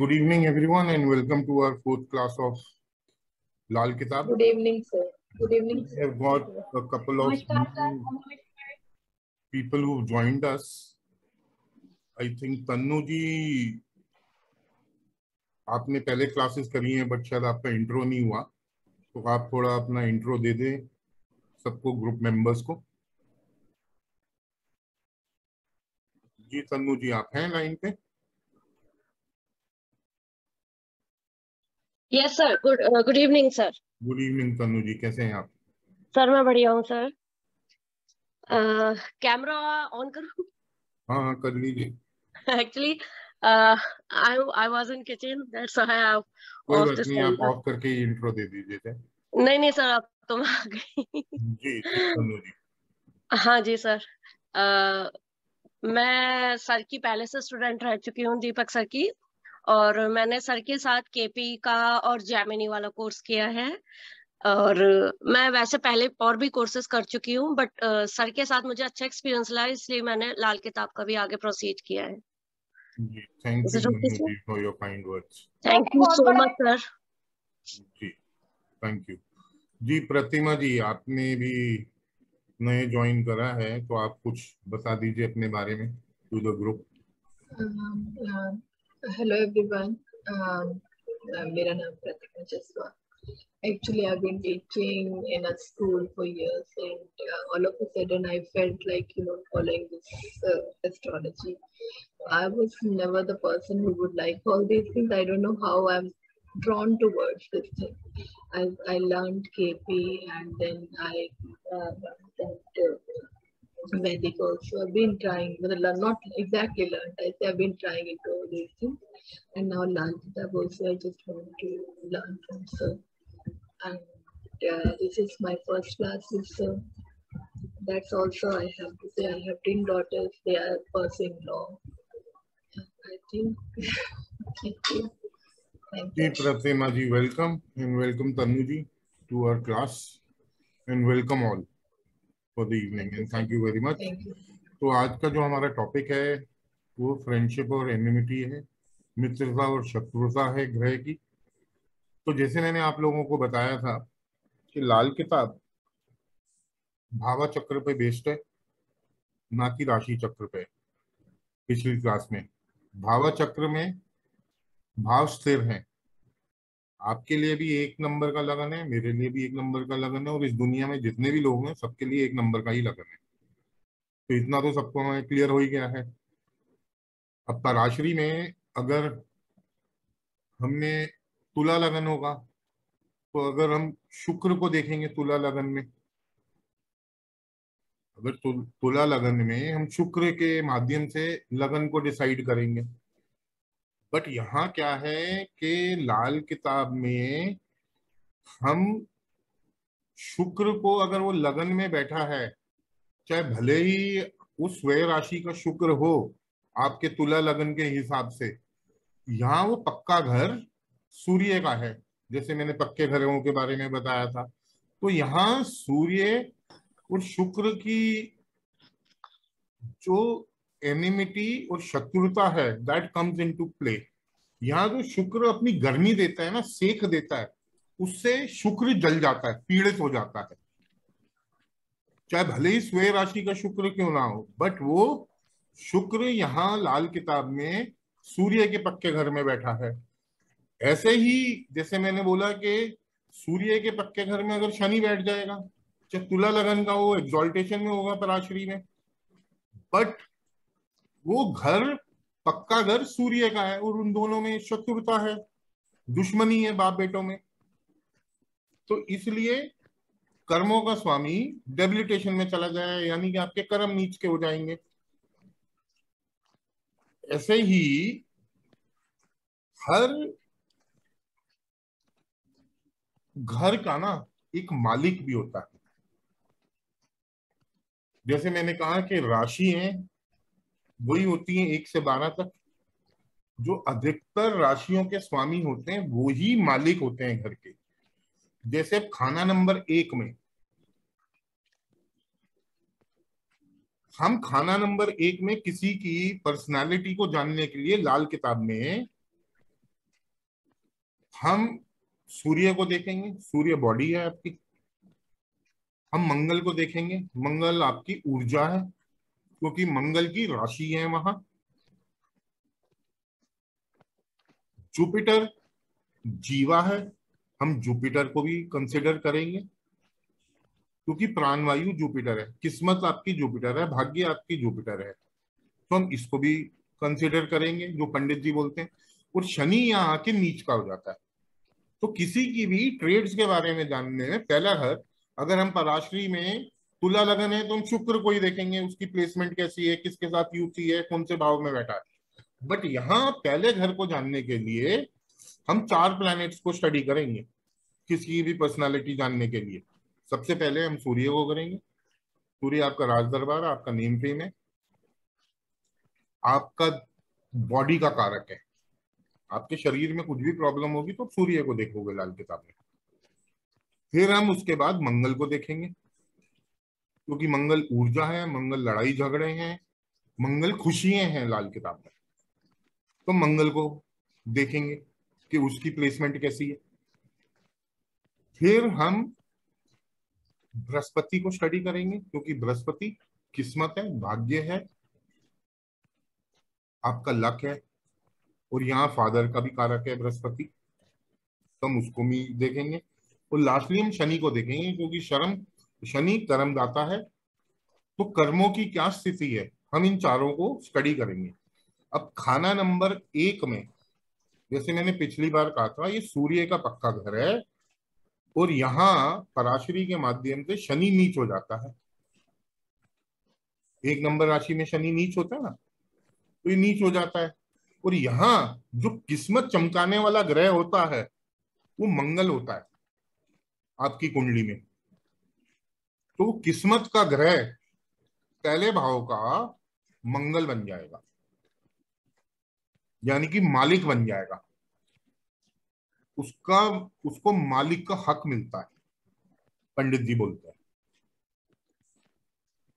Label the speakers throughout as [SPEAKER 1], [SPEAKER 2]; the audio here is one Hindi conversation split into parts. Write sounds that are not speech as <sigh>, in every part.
[SPEAKER 1] Good evening everyone and welcome to our fourth class of Lal Kitab.
[SPEAKER 2] Good evening, sir. Good evening. Sir.
[SPEAKER 1] We have got a couple of people who joined us. I think Tannu जी आपने पहले क्लासेस करी हैं बट शायद आपका इंट्रो नहीं हुआ तो आप थोड़ा अपना इंट्रो दे दें सबको ग्रुप मेंबर्स को जी तन्नू जी आप हैं लाइन पे
[SPEAKER 3] yes sir good good evening sir
[SPEAKER 1] good evening Tannu ji कैसे हैं आप?
[SPEAKER 3] सर मैं बढ़िया हूँ सर कैमरा ऑन करूँ?
[SPEAKER 1] हाँ हाँ कर लीजिए।
[SPEAKER 3] Actually I I was in kitchen that's why I
[SPEAKER 1] कोई बात नहीं आप ऑफ़ करके इंट्रो दे दीजिए थे
[SPEAKER 3] नहीं नहीं सर आप तो मैं आ गई।
[SPEAKER 1] जी तन्नू जी
[SPEAKER 3] हाँ जी सर अ, मैं सर की पहले से स्टूडेंट रह चुकी हूँ दीपक सर की। और मैंने सर के साथ केपी का और जैमिनी वाला कोर्स किया है। और मैं वैसे पहले और भी कोर्सेज कर चुकी हूँ बट सर के साथ मुझे अच्छा एक्सपीरियंस लगा इसलिए मैंने लाल किताब का भी आगे प्रोसीड किया है। Thank
[SPEAKER 1] you
[SPEAKER 3] it okay,
[SPEAKER 1] Tannu
[SPEAKER 3] sir?
[SPEAKER 1] Ji for your kind words
[SPEAKER 3] thank you so much sir
[SPEAKER 1] ji thank you जी प्रतिमा जी आपने भी नए ज्वाइन करा है तो आप कुछ बता दीजिए अपने बारे में to
[SPEAKER 2] the group hello everyone. Um, uh, मेरा नाम Pratima Jaswa. Actually, I've been teaching in a school for years, and uh, all of a sudden, I felt like you know following this uh, astrology. I was never the person who would like all these things. I don't know how I'm drawn towards this thing. I I learned KP, and then I uh, that. Somatic also. I've been trying, not exactly learned, I say I've been trying into these things. And now Lal Kitab also, I just want to learn from Sir. And uh, this is my first class with Sir. That's also, I have to say, I have 10 daughters, they are pursuing law. I think, <laughs> thank you. Thank you.
[SPEAKER 1] Hey, ji, welcome and welcome Tanu ji to our class and welcome all. For the evening and
[SPEAKER 2] thank you very much
[SPEAKER 1] तो आज का जो हमारा टॉपिक है वो फ्रेंडशिप और एनिमिटी है मित्रता और शत्रुता है ग्रह की। तो जैसे मैंने आप लोगों को बताया था कि लाल किताब भावा चक्र पे बेस्ड है ना कि राशि चक्र पे पिछली क्लास में। भावा चक्र में भाव स्थिर है। आपके लिए भी एक नंबर का लगन है, मेरे लिए भी एक नंबर का लगन है और इस दुनिया में जितने भी लोग हैं, सबके लिए एक नंबर का ही लगन है। तो इतना तो सबको क्लियर हो ही गया है। अब पराशरी में अगर हमने तुला लगन होगा तो अगर हम शुक्र को देखेंगे तुला लगन में, अगर तुला लगन में हम शुक्र के माध्यम से लगन को डिसाइड करेंगे। बट यहाँ क्या है कि लाल किताब में हम शुक्र को अगर वो लगन में बैठा है, चाहे भले ही उस व्यय राशि का शुक्र हो आपके तुला लगन के हिसाब से, यहाँ वो पक्का घर सूर्य का है, जैसे मैंने पक्के घरों के बारे में बताया था। तो यहाँ सूर्य और शुक्र की जो एनिमिटी और शत्रुता है that comes into play यहाँ जो शुक्र अपनी गर्मी देता है ना, सेक देता है, उससे शुक्र जल जाता है, पीड़ित हो जाता है। चाहे भले ही स्वे राशि का शुक्र क्यों ना हो बट वो शुक्र यहाँ लाल किताब में सूर्य के पक्के घर में बैठा है। ऐसे ही जैसे मैंने बोला कि सूर्य के पक्के घर में अगर शनि बैठ जाएगा, चाहे तुला लगन का वो एग्जॉल्टेशन में होगा पराशरी में बट वो घर पक्का घर सूर्य का है और उन दोनों में शत्रुता है, दुश्मनी है बाप बेटों में। तो इसलिए कर्मों का स्वामी डेबिलिटेशन में चला जाए, यानी कि आपके कर्म नीच के हो जाएँगे। ऐसे ही हर घर का ना एक मालिक भी होता है। जैसे मैंने कहा कि राशि है वही होती है एक से बारह तक। जो अधिकतर राशियों के स्वामी होते हैं, वो ही मालिक होते हैं घर के। जैसे खाना नंबर एक में। हम खाना नंबर एक में किसी की पर्सनालिटी को जानने के लिए लाल किताब में हम सूर्य को देखेंगे। सूर्य बॉडी है आपकी। हम मंगल को देखेंगे। मंगल आपकी ऊर्जा है। क्योंकि मंगल की राशि है वहाँ। जुपिटर जीवा है, हम जुपिटर को भी कंसिडर करेंगे, क्योंकि प्राणवायु जुपिटर है। किस्मत आपकी जुपिटर है, भाग्य आपकी जुपिटर है। तो हम इसको भी कंसिडर करेंगे, जो पंडित जी बोलते हैं। और शनि यहाँ आके नीच का हो जाता है। तो किसी की भी ट्रेड्स के बारे में जानने में पहला हर, अगर हम पराश्री में तुला लगन है तो हम शुक्र को ही देखेंगे, उसकी प्लेसमेंट कैसी है, किसके साथ युति है, कौन से भाव में बैठा है। बट यहाँ पहले घर को जानने के लिए हम चार प्लैनेट्स को स्टडी करेंगे किसी भी पर्सनालिटी जानने के लिए। सबसे पहले हम सूर्य को करेंगे। सूर्य आपका राज दरबार आपका नेम फेम है। आपका बॉडी का कारक है। आपके शरीर में कुछ भी प्रॉब्लम होगी तो सूर्य को देखोगे लाल किताब में। फिर हम उसके बाद मंगल को देखेंगे। क्योंकि मंगल ऊर्जा है, मंगल लड़ाई झगड़े हैं, मंगल खुशियाँ हैं लाल किताब में। तो मंगल को देखेंगे कि उसकी प्लेसमेंट कैसी है। फिर हम बृहस्पति को स्टडी करेंगे, क्योंकि बृहस्पति किस्मत है, भाग्य है, आपका लक है, और यहाँ फादर का भी कारक है बृहस्पति। तो हम उसको भी देखेंगे। और लास्टली हम शनि को देखेंगे, क्योंकि शर्म शनि कर्म दाता है तो कर्मों की क्या स्थिति है? हम इन चारों को स्टडी करेंगे। अब खाना नंबर एक में, जैसे मैंने पिछली बार कहा था, ये सूर्य का पक्का घर है, और यहाँ पराशरी के माध्यम से शनि नीच हो जाता है। एक नंबर राशि में शनि नीच होता है ना तो ये नीच हो जाता है। और यहाँ जो किस्मत चमकाने वाला ग्रह होता है, वो मंगल होता है, आपकी कुंडली में। तो किस्मत का ग्रह पहले भाव का मंगल बन जाएगा। यानी कि मालिक बन जाएगा। उसका, उसको मालिक का हक मिलता है, पंडित जी बोलते हैं।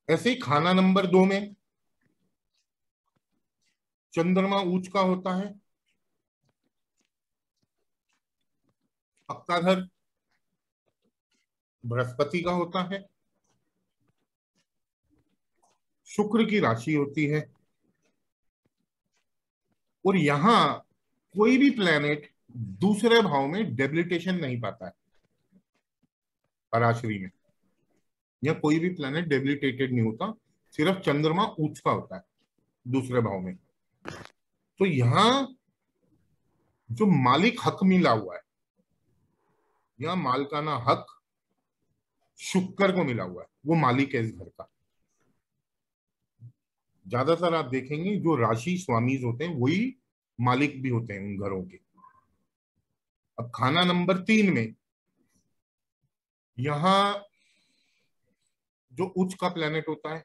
[SPEAKER 1] ऐसे ही खाना नंबर दो में चंद्रमा ऊंच का होता है पक्का घर बृहस्पति का होता है शुक्र की राशि होती है। और यहाँ कोई भी प्लेनेट दूसरे भाव में डेबिलिटेशन नहीं पाता है। पराशरी में। या कोई भी प्लेनेट डेबिलिटेटेड नहीं होता, सिर्फ़ चंद्रमा उच्च का होता है दूसरे भाव में। तो यहाँ जो मालिक हक मिला हुआ है, यहाँ मालकाना हक शुक्र को मिला हुआ है, वो मालिक है इस घर का। ज़्यादातर आप देखेंगे जो राशि स्वामी होते हैं, वही मालिक भी होते हैं उन घरों के। अब खाना नंबर तीन में, यहाँ जो उच्च का प्लेनेट होता है,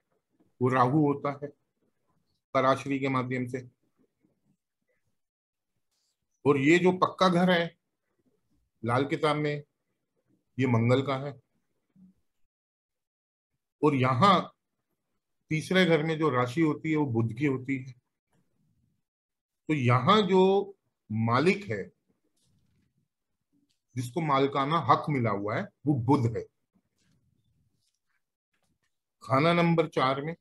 [SPEAKER 1] वो राहु होता है, पराशरी के माध्यम से। और ये जो पक्का घर है, लाल किताब में, ये मंगल का है। और यहाँ तीसरे घर में जो राशि होती है, वो बुद्ध की होती है। तो यहाँ जो मालिक है, जिसको मालकाना हक मिला हुआ है, वो बुद्ध है। खाना नंबर चार में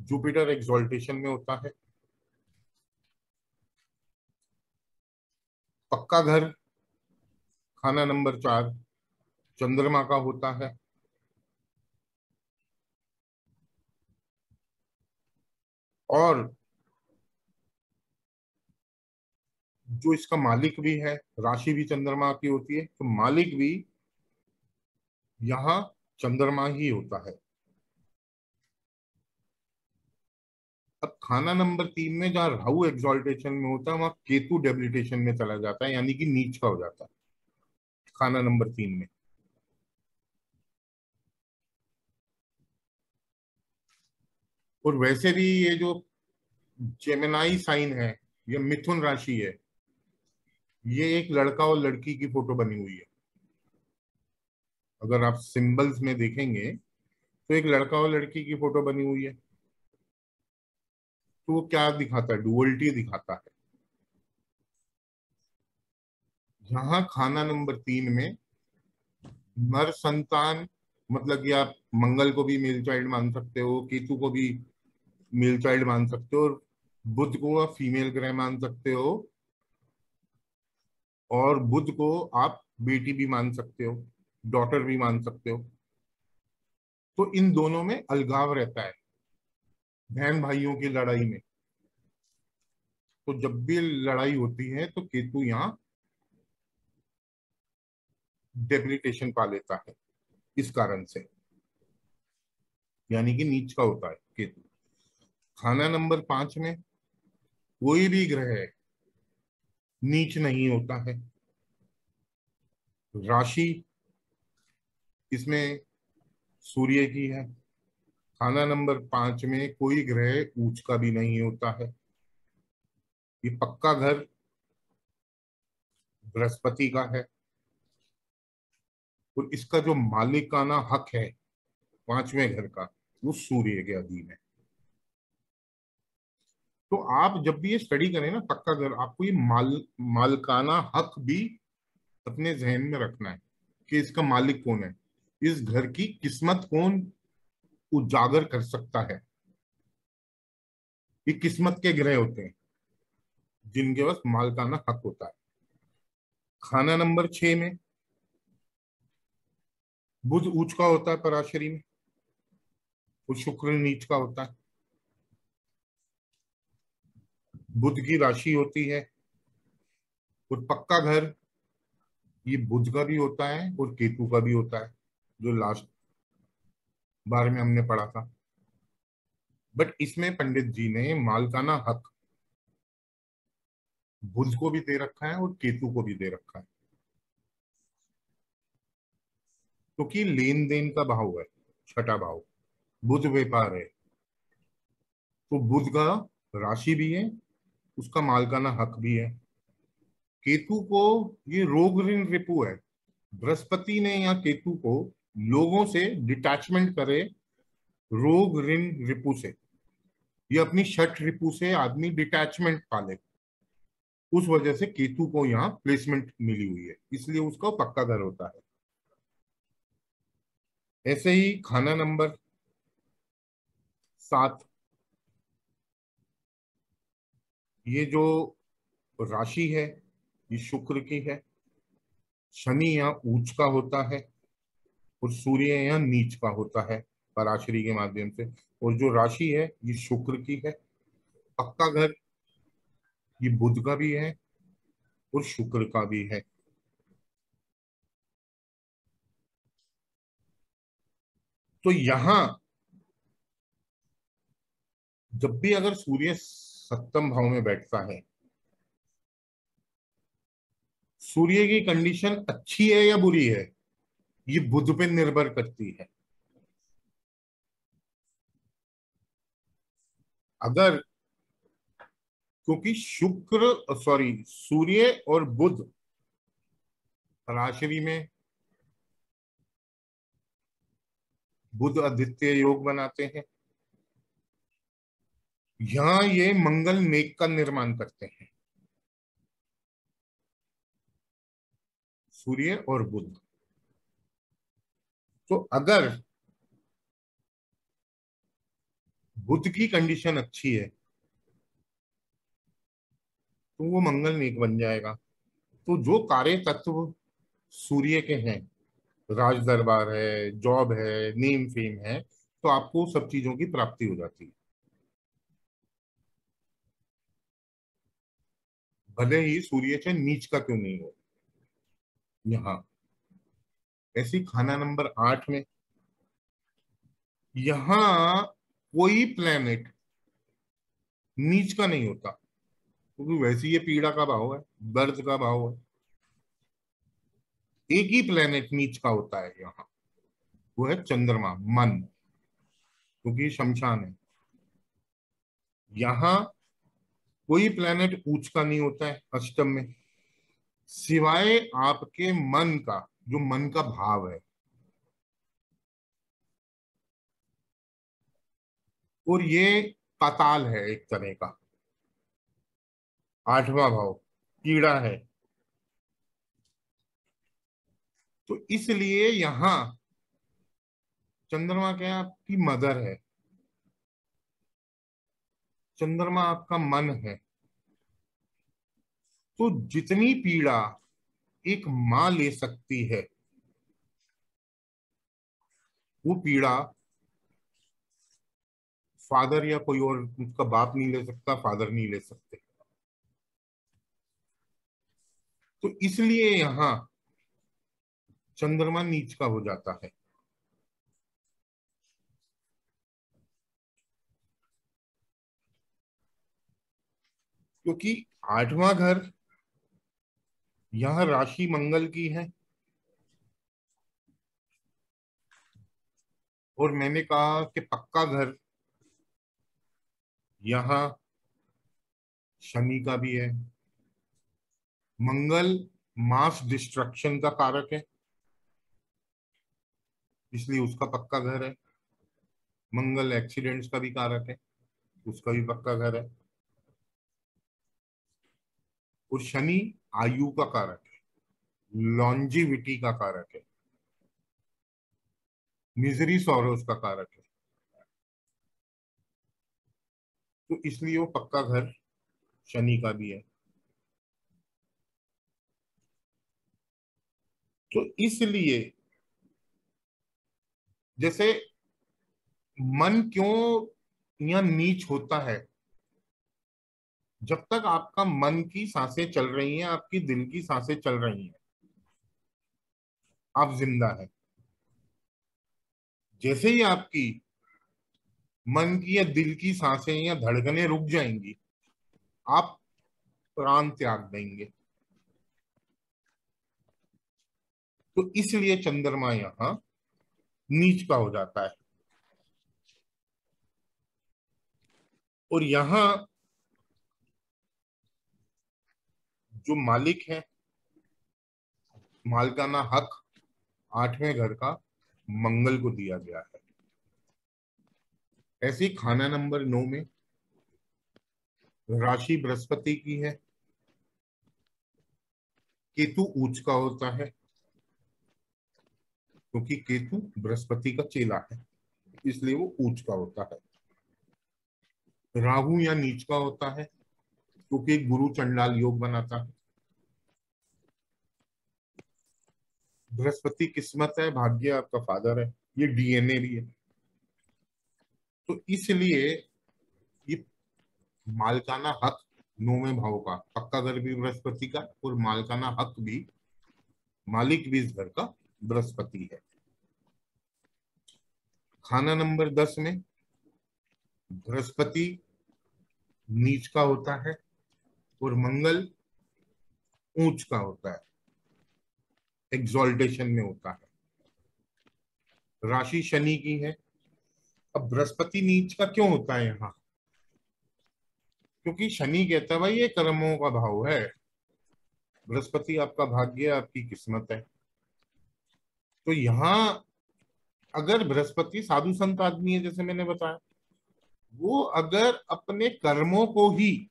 [SPEAKER 1] जुपिटर एक्सोल्टेशन में होता है। पक्का घर, खाना नंबर चार, चंद्रमा का होता है। और जो इसका मालिक भी है, राशि भी चंद्रमा की होती है तो मालिक भी यहाँ चंद्रमा ही होता है। अब खाना नंबर तीन में जहाँ राहु एक्सोल्टेशन में होता है, वहाँ केतु डेबिलिटेशन में चला जाता है, यानी कि नीच का हो जाता है। खाना नंबर तीन में। और वैसे भी ये जो जेमिनाई साइन है, ये मिथुन राशि है, ये एक लड़का और लड़की की फ़ोटो बनी हुई है। अगर आप सिंबल्स में देखेंगे तो एक लड़का और लड़की की फ़ोटो बनी हुई है। तो वो क्या दिखाता है? डुअलिटी दिखाता है। यहाँ खाना नंबर तीन में नर संतान मतलब कि आप मंगल को भी मेल चाइल्ड मान सकते हो, केतु को भी मेल चाइल्ड मान सकते हो और बुद्ध को आप फीमेल ग्रह मान सकते हो और बुद्ध को आप बेटी भी मान सकते हो डॉटर भी मान सकते हो। तो इन दोनों में अलगाव रहता है बहन भाइयों की लड़ाई में। तो जब भी लड़ाई होती है तो केतु यहाँ डेबिलिटेशन पा लेता है इस कारण से। यानी कि नीच का होता है केतु। खाना नंबर पाँच में, कोई भी ग्रह नीच नहीं होता है। राशि इसमें सूर्य की है। खाना नंबर पाँच में कोई ग्रह ऊंच का भी नहीं होता है। ये पक्का घर बृहस्पति का है। और इसका जो मालिकाना हक है पाँचवें घर का, वो सूर्य के अधीन है। तो आप जब भी ये स्टडी करें ना, पक्का घर, आपको ये माल, मालकाना हक भी अपने जहन में रखना है कि इसका मालिक कौन है। इस घर की किस्मत कौन उजागर कर सकता है? ये किस्मत के ग्रह होते हैं, जिनके पास मालकाना हक होता है। खाना नंबर छह में बुध ऊंच का होता है पराशरी में और शुक्र नीच का होता है। बुध की राशि होती है। और पक्का घर, ये बुध का भी होता है और केतु का भी होता है, जो लास्ट बार में हमने पढ़ा था। बट इसमें पंडित जी ने मालकाना हक बुध को भी दे रखा है और केतु को भी दे रखा है। क्योंकि तो लेन देन का भाव है, छठा भाव बुध व्यापार है। तो बुध का राशि भी है उसका मालकाना हक भी है। केतु को ये रोग ऋण रिपु है। बृहस्पति ने या केतु को लोगों से डिटैचमेंट करे रोग ऋण रिपु से। ये अपनी शठ रिपु से आदमी डिटैचमेंट पाले। उस वजह से केतु को यहाँ प्लेसमेंट मिली हुई है। इसलिए उसका पक्का घर होता है। ऐसे ही खाना नंबर सात ये जो राशि है, ये शुक्र की है। शनि यहाँ ऊंच का होता है और सूर्य यहाँ नीच का होता है पराशरी के माध्यम से। और जो राशि है, ये शुक्र की है। पक्का घर, ये बुध का भी है और शुक्र का भी है। तो यहाँ जब भी अगर सूर्य सप्तम भाव में बैठता है। सूर्य की कंडीशन अच्छी है या बुरी है? ये बुध पे निर्भर करती है। अगर क्योंकि शुक्र सॉरी सूर्य और बुध राशि में बुध आदित्य योग बनाते हैं। यहाँ ये मंगल मेघ का निर्माण करते हैं। सूर्य और बुध। तो अगर बुद्ध की कंडीशन अच्छी है तो वो मंगल मेघ बन जाएगा। तो जो कार्य तत्व सूर्य के हैं राज दरबार है, जॉब है नेम फेम है तो आपको सब चीज़ों की प्राप्ति हो जाती है। भले ही सूर्य से नीच का क्यों नहीं हो? यहाँ। ऐसी खाना नंबर आठ में, यहाँ कोई प्लेनेट नीच का नहीं होता, क्योंकि तो वैसे ये पीड़ा का भाव है, दर्द का भाव है। एक ही प्लेनेट नीच का होता है यहाँ। वो है चंद्रमा, मन, क्योंकि तो शमशान है। यहाँ कोई प्लेनेट ऊंच का नहीं होता है अष्टम में। सिवाय आपके मन का, जो मन का भाव है। और ये पाताल है एक तरह का। आठवां भाव, कीड़ा है। तो इसलिए यहाँ चंद्रमा क्या आपकी मदर है। चंद्रमा आपका मन है। तो जितनी पीड़ा एक माँ ले सकती है, वो पीड़ा फादर या कोई और उसका बाप नहीं ले सकता, फादर नहीं ले सकते। तो इसलिए यहाँ चंद्रमा नीच का हो जाता है। क्योंकि आठवां घर यह राशि मंगल की है। और मैंने कहा कि पक्का घर यहाँ शनि का भी है। मंगल मास डिस्ट्रक्शन का कारक है, इसलिए उसका पक्का घर है। मंगल एक्सीडेंट्स का भी कारक है, उसका भी पक्का घर है। और शनि आयु का कारक है लॉन्जिविटी का कारक है मिजरी सौरस का कारक है। तो इसलिए वो पक्का घर शनि का भी है। तो इसलिए जैसे मन क्यों या नीच होता है जब तक आपका मन की साँसें चल रही हैं, आपकी दिल की साँसें चल रही हैं, आप ज़िंदा है। जैसे ही आपकी मन की या दिल की साँसें या धड़कने रुक जाएँगी, आप प्राण त्याग देंगे। तो इसलिए चंद्रमा यहाँ नीच का हो जाता है। और यहाँ जो मालिक है, मालकाना हक आठवें घर का मंगल को दिया गया है। ऐसी खाना नंबर नौ में राशि बृहस्पति की है। केतु ऊंच का होता है, क्योंकि केतु बृहस्पति का चेला है, इसलिए वो ऊंच का होता है। राहु या नीच का होता है, क्योंकि गुरु चंडाल योग बनाता है। बृहस्पति किस्मत है, भाग्य आपका फादर है, ये डीएनए भी है। तो इसलिए ये मालकाना हक नौवें भाव का, पक्का घर भी बृहस्पति का और मालकाना हक भी मालिक भी इस घर का बृहस्पति है। खाना नंबर दस में, बृहस्पति नीच का होता है और मंगल ऊंच का होता है। एग्जॉल्टेशन में होता है। राशि शनि की है। अब बृहस्पति नीच का क्यों होता है यहाँ? क्योंकि शनि कहता है, भाई, ये कर्मों का भाव है। बृहस्पति आपका भाग्य आपकी किस्मत है। तो यहाँ अगर बृहस्पति साधु संत आदमी है, जैसे मैंने बताया, वो अगर अपने कर्मों को ही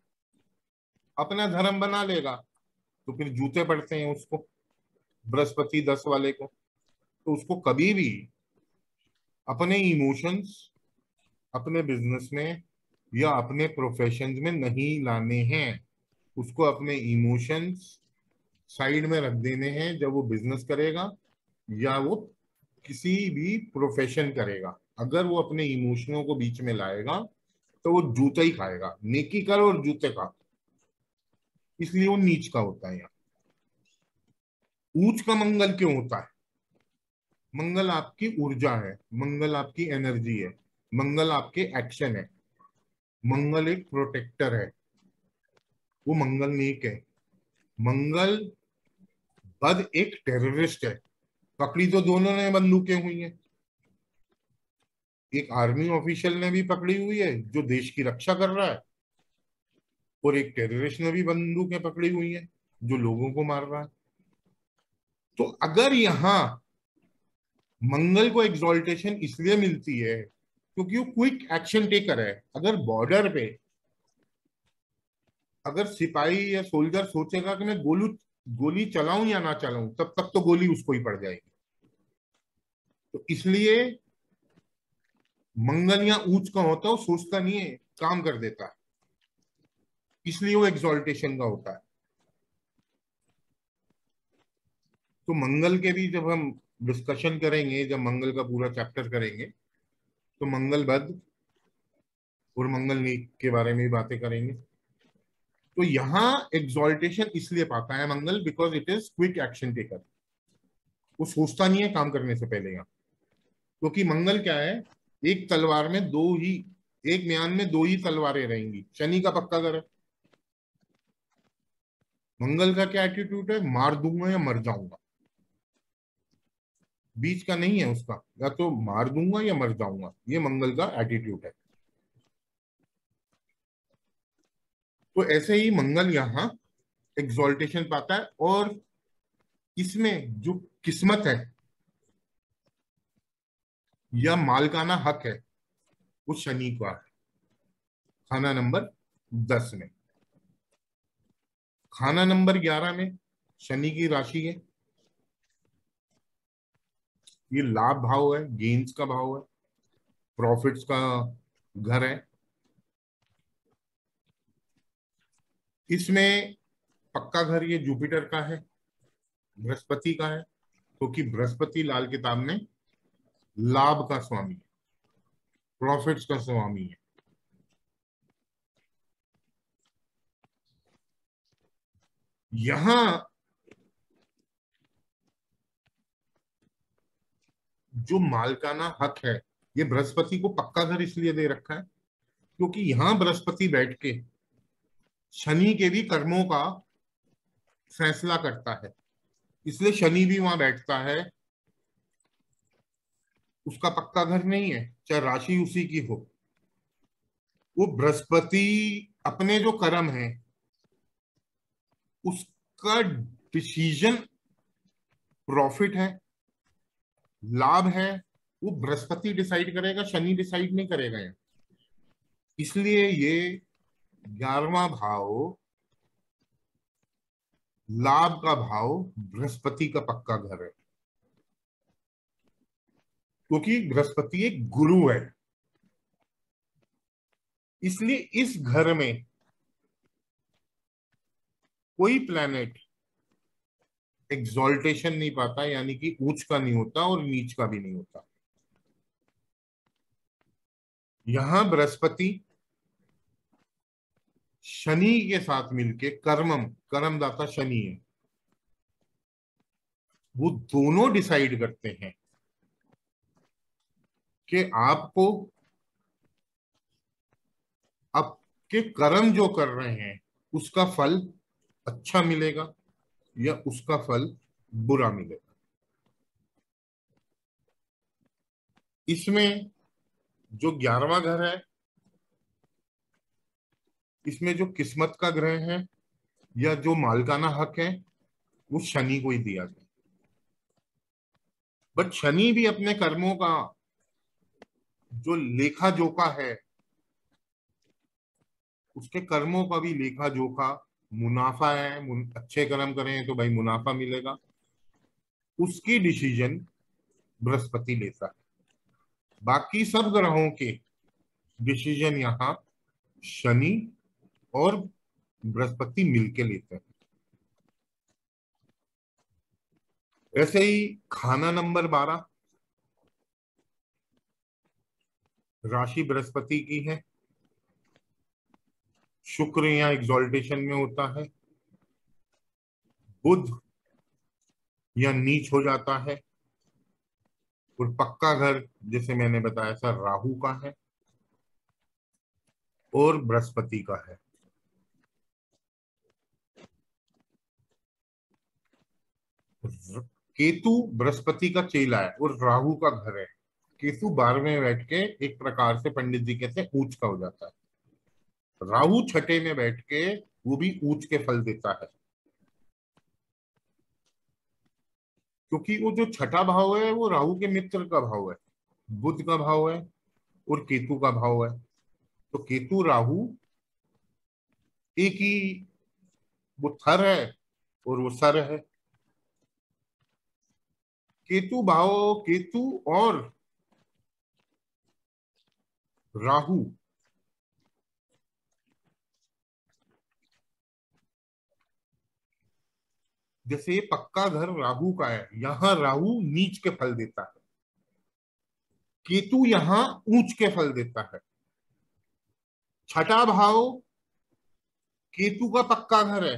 [SPEAKER 1] अपना धर्म बना लेगा तो फिर जूते पड़ते हैं उसको। बृहस्पति दस वाले को तो उसको कभी भी अपने इमोशंस अपने बिज़नेस में या अपने प्रोफेशन में नहीं लाने हैं। उसको अपने इमोशंस साइड में रख देने हैं जब वो बिज़नेस करेगा या वो किसी भी प्रोफेशन करेगा। अगर वो अपने इमोशनों को बीच में लाएगा तो वो जूते ही खाएगा। नेकी कर और जूते खा इसलिए वो नीच का होता है यहाँ। ऊंच का मंगल क्यों होता है? मंगल आपकी ऊर्जा है, मंगल आपकी एनर्जी है, मंगल आपके एक्शन है। मंगल एक प्रोटेक्टर है, वो मंगल नेक है मंगल बद एक टेररिस्ट है। पकड़ी तो दोनों ने, बंदूकें हुई हैं। एक आर्मी ऑफिशियल ने भी पकड़ी हुई है, जो देश की रक्षा कर रहा है। और एक टेररिस्ट ने भी बंदूकें पकड़ी हुई है, जो लोगों को मार रहा है। तो अगर यहाँ मंगल को एग्जॉल्टेशन इसलिए मिलती है क्योंकि वो क्विक एक्शन टेकर है। अगर बॉर्डर पे अगर सिपाही या सोल्जर सोचेगा कि मैं गोलू, गोली चलाऊं या ना चलाऊं, तब तक तो गोली उसको ही पड़ जाएगी। तो इसलिए मंगल या ऊंच का होता है, वो सोचता नहीं है, काम कर देता है। इसलिए वो एक्सोल्टेशन का होता है। तो मंगल के भी जब हम डिस्कशन करेंगे, जब मंगल का पूरा चैप्टर करेंगे तो मंगल बद और मंगल नीक के बारे में भी बातें करेंगे। तो यहाँ एग्जॉल्टेशन इसलिए पाता है Mangal because it is quick action taker वो सोचता नहीं है काम करने से पहले यहाँ। क्योंकि तो मंगल क्या है, एक तलवार में दो ही, एक म्यान में दो ही तलवारें रहेंगी। शनि का पक्का घर है। मंगल का क्या एटीट्यूड है, मार दूँगा या मर जाऊँगा? बीच का नहीं है उसका। या तो मार दूँगा या मर जाऊँगा। ये मंगल का एटीट्यूड है। तो ऐसे ही मंगल यहाँ एग्जॉल्टेशन पाता है और इसमें जो किस्मत है, या मालकाना हक है, वो शनि का है। खाना नंबर दस में। खाना नंबर ग्यारह में शनि की राशि है। ये लाभ भाव है गेन्स का भाव है प्रॉफिट्स का घर है। इसमें पक्का घर ये जुपिटर का है, बृहस्पति का है, क्योंकि तो बृहस्पति लाल किताब में लाभ का स्वामी है प्रॉफिट्स का स्वामी है। यहाँ जो मालकाना हक है, ये बृहस्पति को पक्का घर इसलिए दे रखा है, क्योंकि यहाँ बृहस्पति बैठ के शनि के भी कर्मों का फैसला करता है। इसलिए शनि भी वहाँ बैठता है, उसका पक्का घर नहीं है, चाहे राशि उसी की हो। वो बृहस्पति अपने जो कर्म है, उसका डिसीज़न प्रॉफिट है लाभ है, वो बृहस्पति डिसाइड करेगा, शनि डिसाइड नहीं करेगा इसलिए ये ग्यारहवा भाव, लाभ का भाव बृहस्पति का पक्का घर है। क्योंकि बृहस्पति एक गुरु है। इसलिए इस घर में कोई प्लैनेट एग्जॉल्टेशन नहीं पाता, यानी कि ऊंच का नहीं होता और नीच का भी नहीं होता। यहाँ बृहस्पति शनि के साथ मिलके कर्मम, कर्मदाता शनि है। वो दोनों डिसाइड करते हैं कि आपको आपके कर्म जो कर रहे हैं, उसका फल अच्छा मिलेगा। या उसका फल बुरा मिलेगा इसमें जो ग्यारहवा घर है, इसमें जो किस्मत का ग्रह है, या जो मालकाना हक है, वो शनि को ही दिया गया। बट शनि भी अपने कर्मों का जो लेखा जोखा है, उसके कर्मों का भी लेखा जोखा मुनाफा है मुन, अच्छे कर्म करें तो भाई मुनाफा मिलेगा। उसकी डिसीज़न बृहस्पति लेता है। बाकी सब ग्रहों के डिसीज़न यहाँ शनि और बृहस्पति मिलके लेते हैं। ऐसे ही खाना नंबर बारह। राशि बृहस्पति की है। शुक्र या एग्जॉल्टेशन में होता है। बुध या नीच हो जाता है। और पक्का घर, जैसे मैंने बताया था राहु का है और बृहस्पति का है। केतु बृहस्पति का चेला है और राहु का घर है। केतु बार में बैठ के एक प्रकार से पंडित जी कहते हैं, ऊंच का हो जाता है। राहु छठे में बैठ के वो भी ऊंच के फल देता है। क्योंकि वो जो छठा भाव है, वो राहु के मित्र का भाव है बुद्ध का भाव है और केतु का भाव है। तो केतु, राहु एक ही, वो थर है और वो सर है। केतु भाव, केतु और राहु जैसे पक्का घर राहु का है, यहाँ राहु नीच के फल देता है। केतु यहाँ ऊंच के फल देता है। छठा भाव, केतु का पक्का घर है।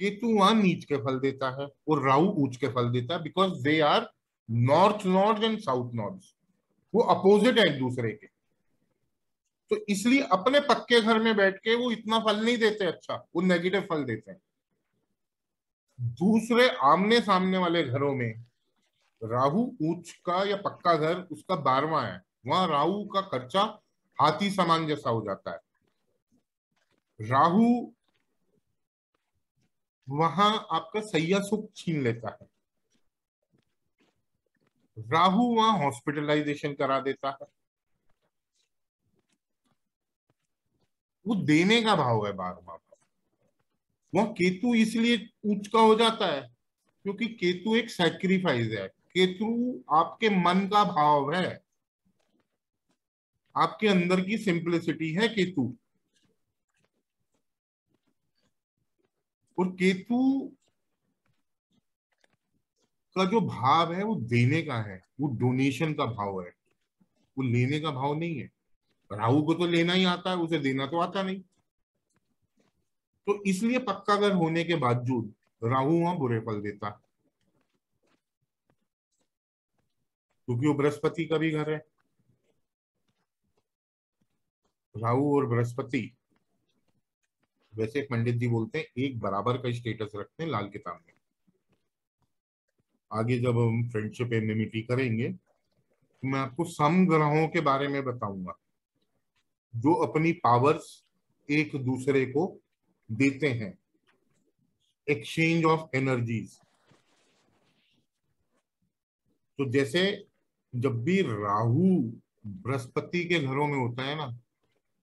[SPEAKER 1] केतु वहाँ नीच के फल देता है और राहु ऊंच के फल देता है because they are north north and south north वो अपोजिट है एक दूसरे के। तो इसलिए अपने पक्के घर में बैठ के वो इतना फल नहीं देते अच्छा वो नेगेटिव फल देते हैं। दूसरे आमने सामने वाले घरों में राहु ऊंच का या पक्का घर, उसका बारवा है। वहाँ राहु का खर्चा हाथी समान जैसा हो जाता है। राहु वहाँ आपका सैया सुख छीन लेता है। राहु वहाँ हॉस्पिटलाइजेशन करा देता है। वो देने का भाव है बारवा वह केतु इसलिए ऊंच का हो जाता है, क्योंकि केतु एक सेक्रीफाइस है। केतु आपके मन का भाव है। आपके अंदर की सिंप्लिसिटी है केतु। और केतु का जो भाव है, वो देने का है। वो डोनेशन का भाव है। वो लेने का भाव नहीं है। राहु को तो लेना ही आता है, उसे देना तो आता नहीं। तो इसलिए पक्का घर होने के बावजूद राहु वहाँ बुरे फल देता। क्योंकि वो बृहस्पति का भी घर है। राहु और बृहस्पति, वैसे पंडित जी बोलते हैं, एक बराबर का स्टेटस रखते हैं लाल किताब में आगे जब हम फ्रेंडशिप एनिमिटी करेंगे तो मैं आपको सम ग्रहों के बारे में बताऊँगा। जो अपनी पावर्स एक दूसरे को देते हैं। एक्सचेंज ऑफ़ एनर्जीज तो जैसे जब भी राहु बृहस्पति के घरों में होता है ना,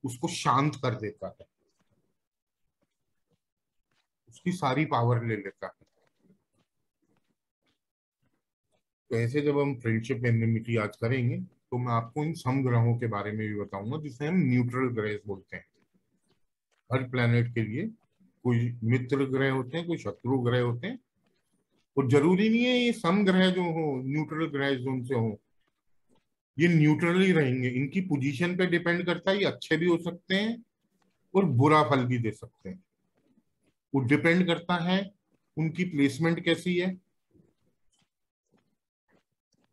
[SPEAKER 1] उसको शांत कर देता है। उसकी सारी पावर ले लेता है। तो ऐसे जब हम फ्रेंडशिप एनिमिटी आज करेंगे तो मैं आपको इन सम ग्रहों के बारे में भी बताऊँगा, जिसे हम न्यूट्रल ग्रह बोलते हैं। हर प्लेनेट के लिए कोई मित्र ग्रह होते हैं, कोई शत्रु ग्रह होते हैं। और ज़रूरी नहीं है ये सम ग्रह जो हो न्यूट्रल ग्रह जो उनसे हो। ये न्यूट्रल ही रहेंगे। इनकी पोजीशन पे डिपेंड करता है, ये अच्छे भी हो सकते हैं और बुरा फल भी दे सकते हैं। वो डिपेंड करता है, उनकी प्लेसमेंट कैसी है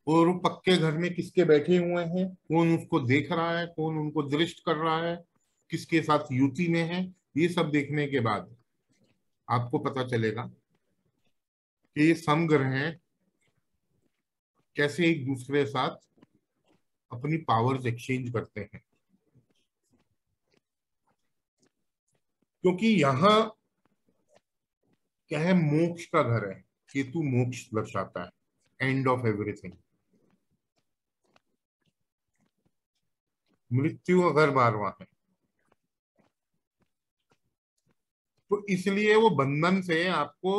[SPEAKER 1] और पक्के घर में किसके बैठे हुए हैं, कौन उसको देख रहा है, कौन उनको दृष्ट कर रहा है किसके साथ युति में है, ये सब देखने के बाद आपको पता चलेगा कि ये समग्रह कैसे एक दूसरे साथ अपनी पावर्स एक्सचेंज करते हैं। क्योंकि यहाँ क्या है मोक्ष का घर है, केतु मोक्ष दर्शाता है एंड ऑफ़ एवरीथिंग मृत्यु अगर बारवा है तो इसलिए वो बंधन से आपको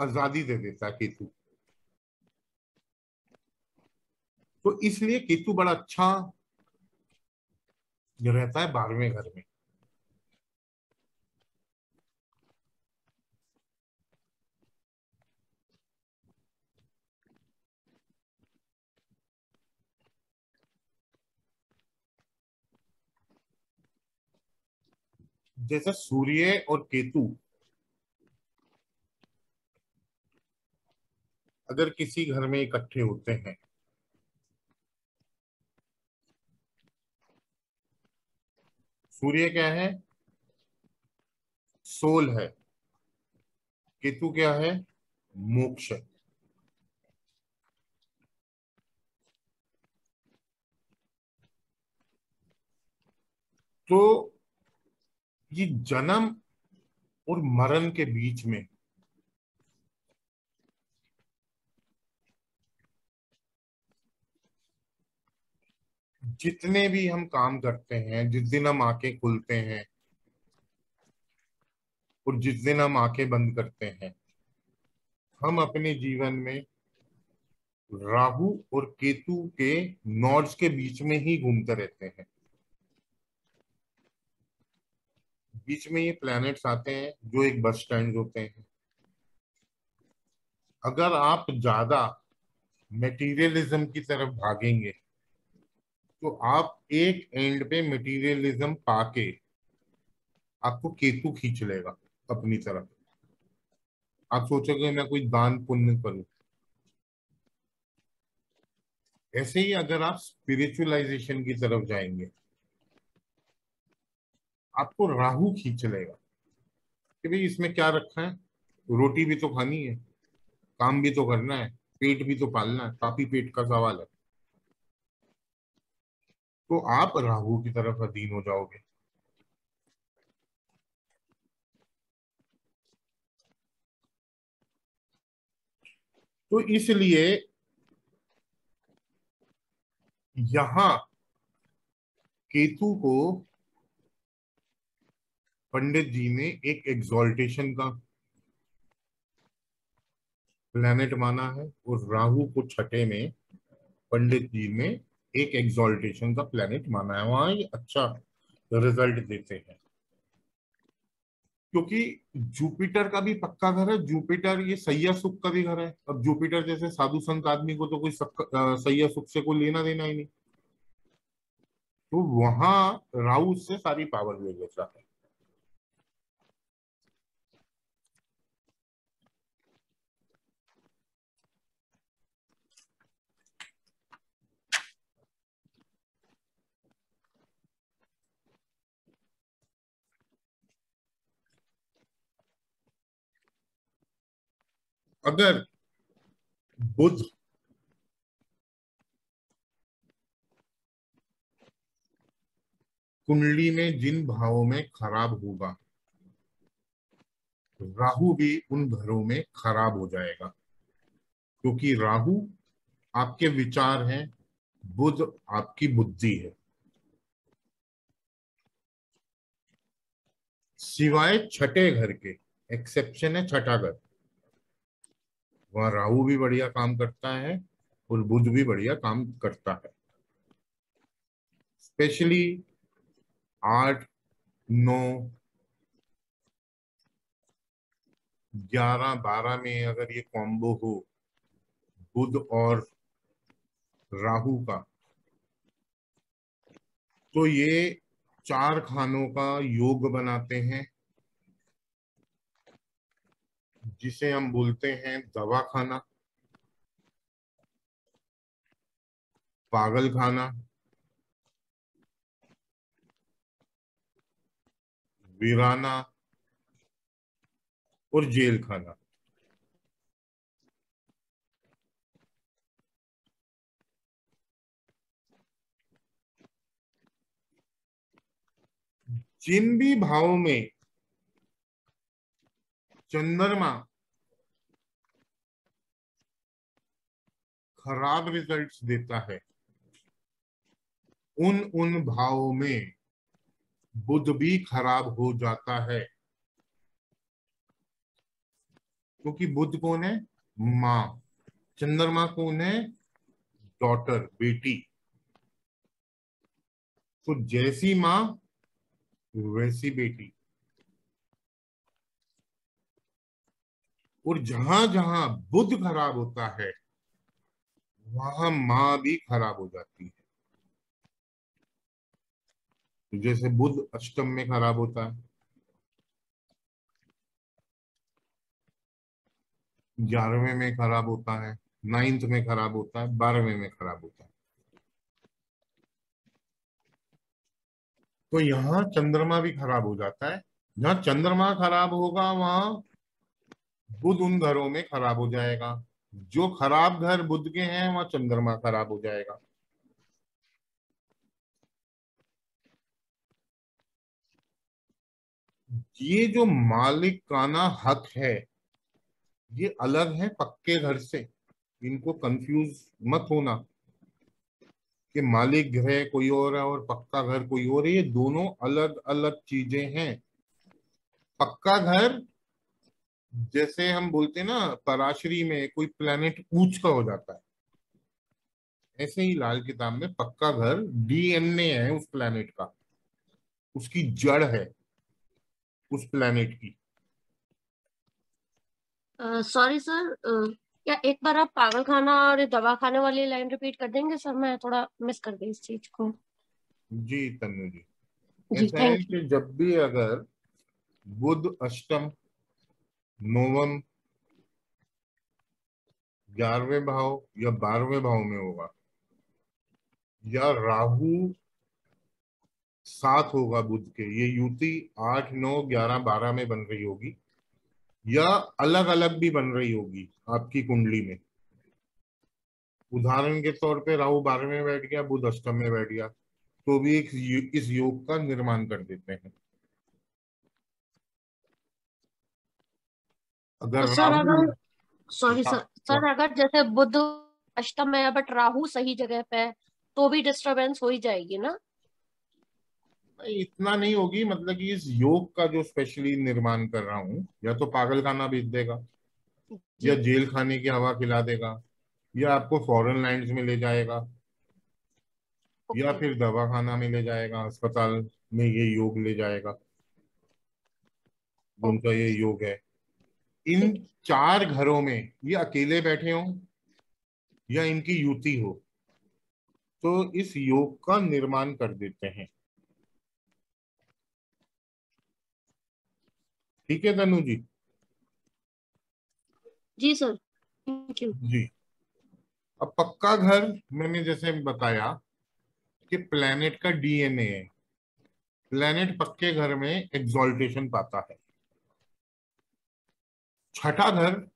[SPEAKER 1] आज़ादी दे देता केतु। तो इसलिए केतु बड़ा अच्छा रहता है बारहवें घर में। जैसे सूर्य और केतु अगर किसी घर में इकट्ठे होते हैं, सूर्य क्या है? सोल है। केतु क्या है? मोक्ष तो ये जन्म और मरण के बीच में जितने भी हम काम करते हैं, जिस दिन हम आँखें खुलते हैं, और जिस दिन हम आँखें बंद करते हैं, हम अपने जीवन में राहु और केतु के नॉर्ड्स के बीच में ही घूमते रहते हैं। बीच में ये प्लैनेट्स आते हैं, जो एक बस स्टैंड होते हैं। अगर आप ज़्यादा मटेरियलिज्म की तरफ़ भागेंगे तो आप एक एंड पे मटेरियलिज्म पाके आपको केतु खींच लेगा अपनी तरफ़। आप सोचोगे मैं कोई दान पुण्य करूँ? ऐसे ही अगर आप स्पिरिचुअलाइजेशन की तरफ़ जाएँगे, आपको राहु खींच लेगा कि भाई इसमें क्या रखा है? रोटी भी तो खानी है, काम भी तो करना है, पेट भी तो पालना है काफ़ी पेट का सवाल है। तो आप राहु की तरफ़ अधीन हो जाओगे। तो इसलिए यहाँ केतु को पंडित जी ने एक एग्जॉल्टेशन का प्लेनेट माना है और राहु को छठे में पंडित जी ने एक एग्जॉल्टेशन का प्लेनेट माना है, वहाँ ये अच्छा रिज़ल्ट देते हैं। क्योंकि जुपिटर का भी पक्का घर है जुपिटर ये सैया सुख का भी घर है। अब जुपिटर जैसे साधु संत आदमी को तो कोई सैया सुख से कोई लेना देना ही नहीं। तो वहाँ राहु से सारी पावर ले लेता है। अगर बुध कुंडली में जिन भावों में खराब होगा, राहु भी उन घरों में खराब हो जाएगा। क्योंकि राहु आपके विचार हैं बुध आपकी बुद्धि है। सिवाय छठे घर के एक्सेप्शन है छठा घर। वहाँ राहु भी बढ़िया काम करता है, और बुध भी बढ़िया काम करता है। स्पेशली आठ, नौ, ग्यारह, बारह में अगर ये कॉम्बो हो, बुध और राहु का तो ये चार खानों का योग बनाते हैं। जिसे हम बोलते हैं दवा खाना, पागल खाना, वीराना और जेल खाना। जिन भी भावों में चंद्रमा। खराब रिजल्ट्स देता है। उन उन भावों में बुध भी खराब हो जाता है। क्योंकि बुध कौन है? माँ। चंद्रमा कौन है? डॉटर बेटी। तो जैसी माँ, वैसी बेटी। और जहाँ जहाँ बुद्ध खराब होता है, वहाँ माँ भी खराब हो जाती है। जैसे बुद्ध अष्टम में खराब होता है, ग्यारहवें में खराब होता है, नाइन्थ में खराब होता है, बारहवें में खराब होता है। तो यहाँ चंद्रमा भी खराब हो जाता है। जहाँ चंद्रमा खराब होगा, वहाँ बुध उन घरों में खराब हो जाएगा। जो खराब घर बुध के हैं, वहाँ चंद्रमा खराब हो जाएगा। ये जो मालिकाना हक है, ये अलग है पक्के घर से। इनको कंफ्यूज मत होना कि मालिक ग्रह कोई और है और पक्का घर कोई और है। ये दोनों अलग अलग चीज़ें हैं। पक्का घर जैसे हम बोलते हैं ना पराशरी में कोई प्लेनेट ऊंच का हो जाता है। ऐसे ही लाल किताब में पक्का घर डीएनए है उस प्लेनेट का। उसकी जड़ है उस प्लेनेट की।
[SPEAKER 3] सॉरी uh, सर uh, क्या एक बार आप पागल खाना और दवा खाने वाली लाइन रिपीट कर देंगे सर मैं थोड़ा मिस कर गई इस चीज़ को।
[SPEAKER 1] जी तन्नू जी।
[SPEAKER 3] जी
[SPEAKER 1] ऐसा है कि जब भी अगर बुध अष्टम नवम ग्यारहवें भाव या बारहवें भाव में होगा। या राहु सात होगा बुध के, ये युति आठ, नौ, ग्यारह, बारह में बन रही होगी। या अलग अलग भी बन रही होगी आपकी कुंडली में। उदाहरण के तौर पे राहु बारह में बैठ गया, बुध अष्टम में बैठ गया तो भी एक इस योग का निर्माण कर देते हैं। अगर
[SPEAKER 3] तो सर अगर सॉरी
[SPEAKER 1] हाँ,
[SPEAKER 3] सर। सर अगर जैसे बुद्ध अष्टम है बट राहु सही जगह पे है तो भी डिस्टरबेंस हो ही जाएगी ना?
[SPEAKER 1] इतना नहीं होगी। मतलब कि इस योग का जो स्पेशली निर्माण कर रहा हूँ या तो पागल खाना भेज देगा या जेल खाने की हवा खिला देगा या आपको फॉरेन लैंड्स में ले जाएगा या फिर दवा खाना में ले जाएगा अस्पताल में ये योग ले जाएगा उनका ये योग है। इन चार घरों में ये अकेले बैठे हों या इनकी युति हो तो इस योग का निर्माण कर देते हैं। ठीक है तनु जी?
[SPEAKER 3] जी सर। थैंक यू
[SPEAKER 1] जी। अब पक्का घर मैंने जैसे बताया कि प्लेनेट का डीएनए है। प्लेनेट पक्के घर में एग्जॉल्टेशन पाता है। छठा घर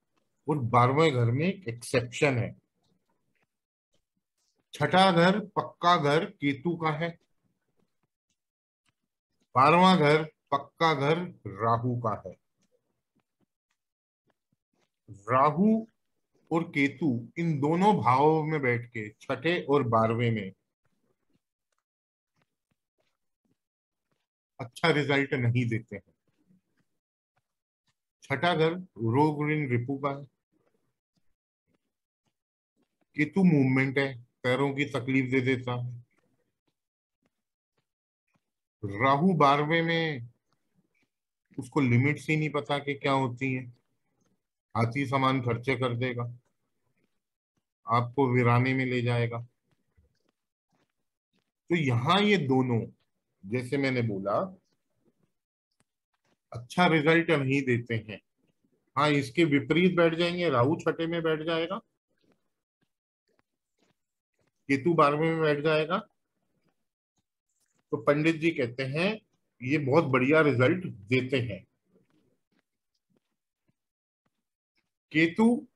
[SPEAKER 1] और बारहवें घर में एक एक्सेप्शन है। छठा घर पक्का घर केतु का है। बारवा घर पक्का घर राहु का है। राहु और केतु इन दोनों भावों में बैठ के छठे और बारहवें में अच्छा रिज़ल्ट नहीं देते हैं। छठा घर रोग ऋण रिपु का है केतु मूवमेंट है, पैरों की तकलीफ़ दे देता। है राहु बारहवें में, उसको लिमिट्स ही नहीं पता कि क्या होती है। हाथी सामान खर्चे कर देगा। आपको वीराने में ले जाएगा। तो यहाँ ये दोनों, जैसे मैंने बोला अच्छा रिज़ल्ट नहीं देते हैं। हाँ इसके विपरीत बैठ जाएँगे, राहु छठे में बैठ जाएगा। केतु बारहवें में बैठ जाएगा। तो पंडित जी कहते हैं, ये बहुत बढ़िया रिज़ल्ट देते हैं। केतु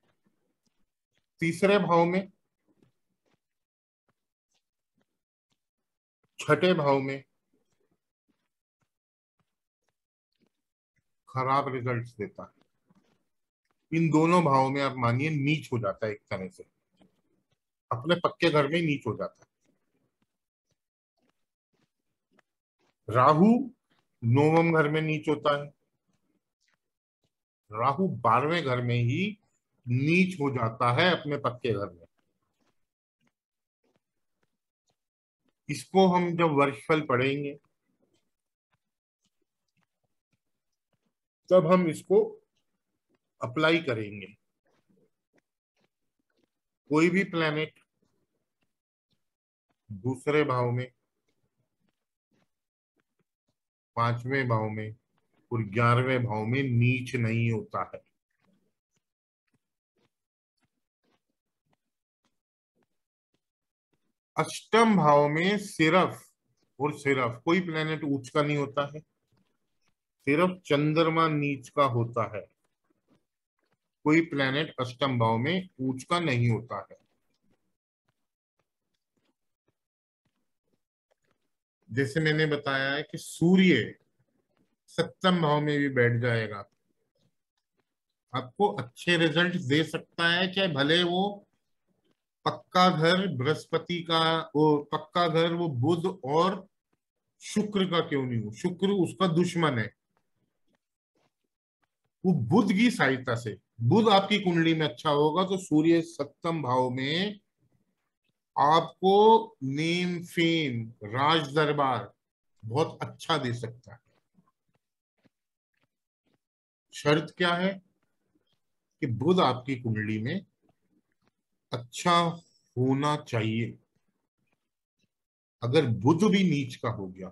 [SPEAKER 1] तीसरे भाव में, छठे भाव में खराब रिजल्ट्स देता है। इन दोनों भावों में आप मानिए नीच हो जाता है एक तरह से। अपने पक्के घर में नीच हो जाता है। राहु नौवम घर में नीच होता है। राहु बारहवें घर में ही नीच हो जाता है अपने पक्के घर में। इसको हम जब वर्षफल पढ़ेंगे तब हम इसको अप्लाई करेंगे। कोई भी प्लेनेट दूसरे भाव में, पाँचवें भाव में और ग्यारहवें भाव में नीच नहीं होता है। अष्टम भाव में सिर्फ़ और सिर्फ़ कोई प्लेनेट ऊंच का नहीं होता है। सिर्फ़ चंद्रमा नीच का होता है। कोई प्लेनेट अष्टम भाव में ऊंच का नहीं होता है। जैसे मैंने बताया है कि सूर्य सप्तम भाव में भी बैठ जाएगा। आपको अच्छे रिज़ल्ट दे सकता है, चाहे भले वो पक्का घर बृहस्पति का वो पक्का घर, वो बुध और शुक्र का क्यों नहीं हो? शुक्र उसका दुश्मन है। वो बुद्ध की सहायता से। बुद्ध आपकी कुंडली में अच्छा होगा तो सूर्य सप्तम भाव में आपको नेम, फेम, राज दरबार बहुत अच्छा दे सकता है। शर्त क्या है? कि बुध आपकी कुंडली में अच्छा होना चाहिए। अगर बुध भी नीच का हो गया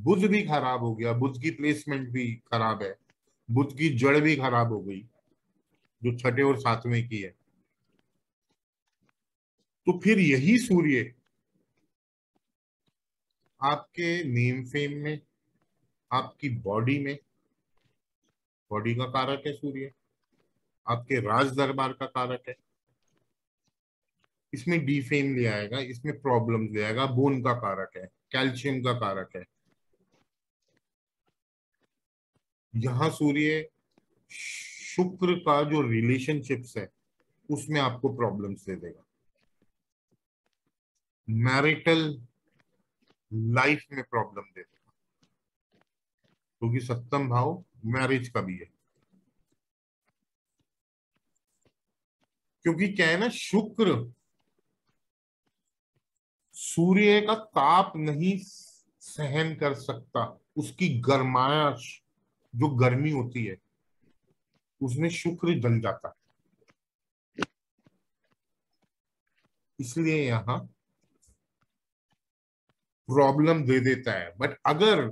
[SPEAKER 1] बुध भी खराब हो गया बुध की प्लेसमेंट भी खराब है बुध की जड़ भी खराब हो गई, जो छठे और सातवें की है। तो फिर यही सूर्य आपके नेम फेम में, आपकी बॉडी में बॉडी का कारक है सूर्य, आपके राज दरबार का कारक है। इसमें डीफेम ले आएगा, इसमें प्रॉब्लम ले आएगा बोन का कारक है कैल्शियम का कारक है। यहाँ सूर्य शुक्र का जो रिलेशनशिप्स है, उसमें आपको प्रॉब्लम्स दे देगा। मैरिटल लाइफ में प्रॉब्लम दे देगा। क्योंकि तो सप्तम भाव मैरिज का भी है। क्योंकि क्या है ना, शुक्र सूर्य का ताप नहीं सहन कर सकता, उसकी गर्मायाश जो गर्मी होती है, उसमें शुक्र जल जाता है। इसलिए यहाँ प्रॉब्लम दे देता है। बट अगर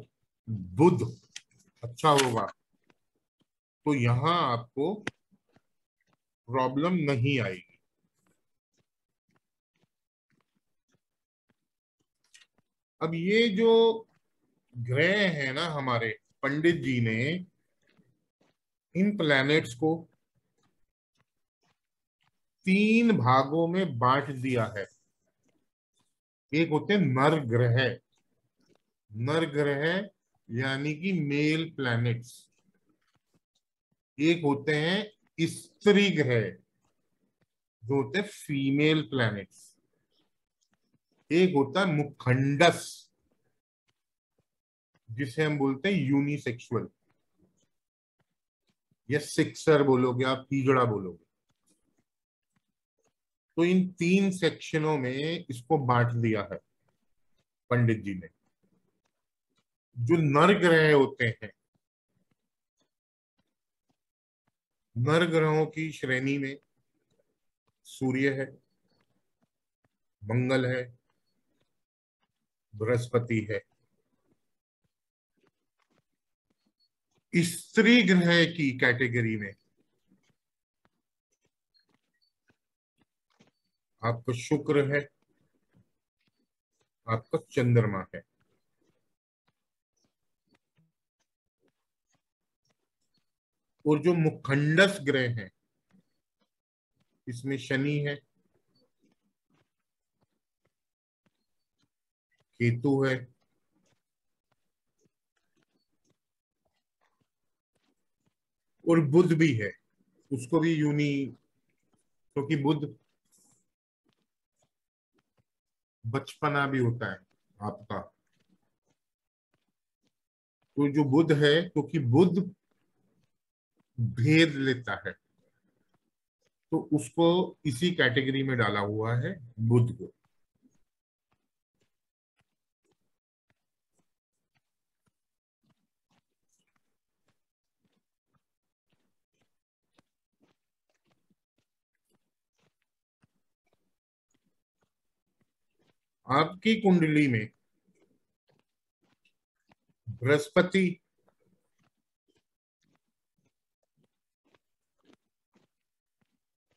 [SPEAKER 1] बुध अच्छा होगा तो यहाँ आपको प्रॉब्लम नहीं आएगी। अब ये जो ग्रह है ना हमारे पंडित जी ने इन प्लैनेट्स को तीन भागों में बांट दिया है। एक होते नर ग्रह। नर ग्रह यानी कि मेल प्लैनेट्स एक होते हैं स्त्री ग्रह, जो होते फीमेल प्लैनेट्स एक होता है मुखंडस। जिसे हम बोलते हैं यूनिसेक्सुअल या सिक्सर बोलोगे आप तीजड़ा बोलोगे। तो इन तीन सेक्शनों में इसको बांट दिया है पंडित जी ने। जो नर ग्रह होते हैं नर ग्रहों की श्रेणी में सूर्य है, मंगल है, बृहस्पति है। स्त्री ग्रह की कैटेगरी में। आपका शुक्र है, आपका चंद्रमा है। और जो मुखंडस ग्रह हैं, इसमें शनि है, केतु है और बुद्ध भी है। उसको भी यूनी क्योंकि तो बुद्ध बचपना भी होता है आपका। तो जो बुद्ध है, क्योंकि तो बुद्ध भेद लेता है तो उसको इसी कैटेगरी में डाला हुआ है बुद्ध को। आपकी कुंडली में बृहस्पति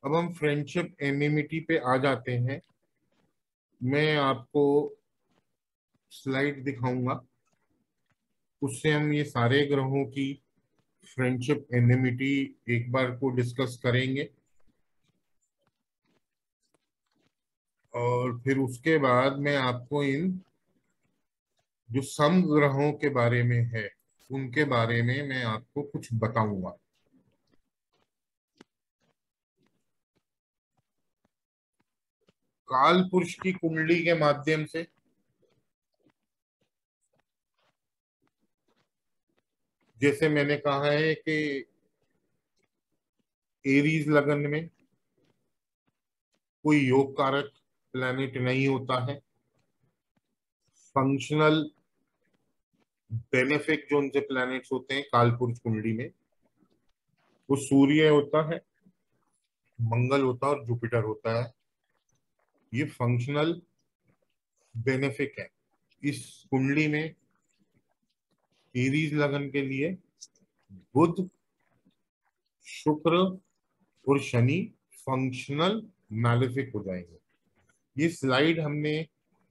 [SPEAKER 1] अब हम फ्रेंडशिप एमिमिटी पे आ जाते हैं। मैं आपको स्लाइड दिखाऊँगा। उससे हम ये सारे ग्रहों की फ्रेंडशिप एनिमिटी एक बार को डिस्कस करेंगे। और फिर उसके बाद मैं आपको इन जो सम ग्रहों के बारे में है, उनके बारे में मैं आपको कुछ बताऊँगा। काल पुरुष की कुंडली के माध्यम से जैसे मैंने कहा है कि एरीज लगन में कोई योग कारक प्लैनेट नहीं होता है। फंक्शनल बेनिफिक जो उनसे प्लैनेट्स होते हैं, कालपुरुष कुंडली में, वो सूर्य होता है, मंगल होता है और जुपिटर होता है। ये फंक्शनल बेनिफिक है। इस कुंडली में एरीज लगन के लिए बुध, शुक्र और शनि फंक्शनल मैलिफिक हो जाएँगे। ये स्लाइड हमने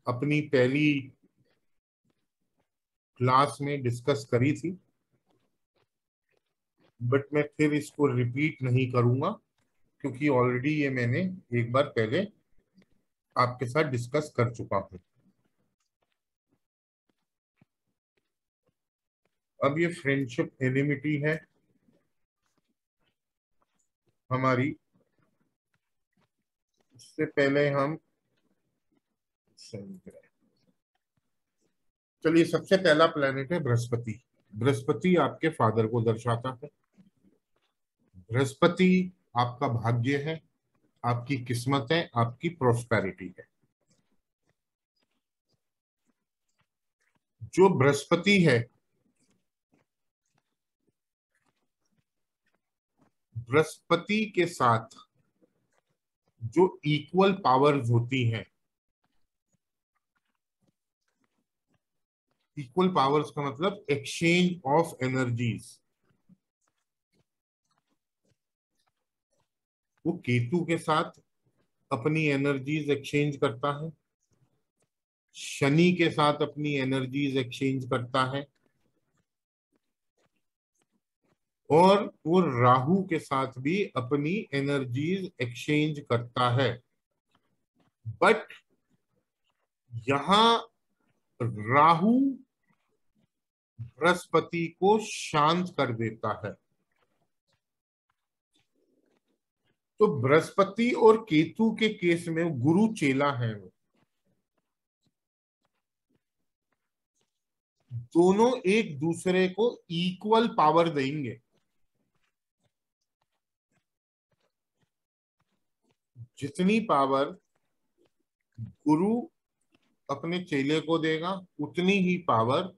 [SPEAKER 1] अपनी पहली क्लास में डिस्कस करी थी बट मैं फिर इसको रिपीट नहीं करूँगा, क्योंकि ऑलरेडी ये मैंने एक बार पहले आपके साथ डिस्कस कर चुका हूँ। अब ये फ्रेंडशिप एनिमिटी है हमारी। उससे पहले हम चलिए, सबसे पहला प्लेनेट है बृहस्पति। बृहस्पति आपके फादर को दर्शाता है। बृहस्पति आपका भाग्य है, आपकी किस्मत है, आपकी प्रोस्पेरिटी है। जो बृहस्पति है, बृहस्पति के साथ जो इक्वल पावर्स होती हैं इक्वल पावर्स का मतलब एक्सचेंज ऑफ़ एनर्जीज वो केतु के साथ अपनी एनर्जीज एक्सचेंज करता है। शनि के साथ अपनी एनर्जीज एक्सचेंज करता है। और वो राहु के साथ भी अपनी एनर्जीज एक्सचेंज करता है। बट यहाँ राहु बृहस्पति को शांत कर देता है। तो बृहस्पति और केतु के केस में गुरु चेला है दोनों एक दूसरे को इक्वल पावर देंगे। जितनी पावर गुरु अपने चेले को देगा, उतनी ही पावर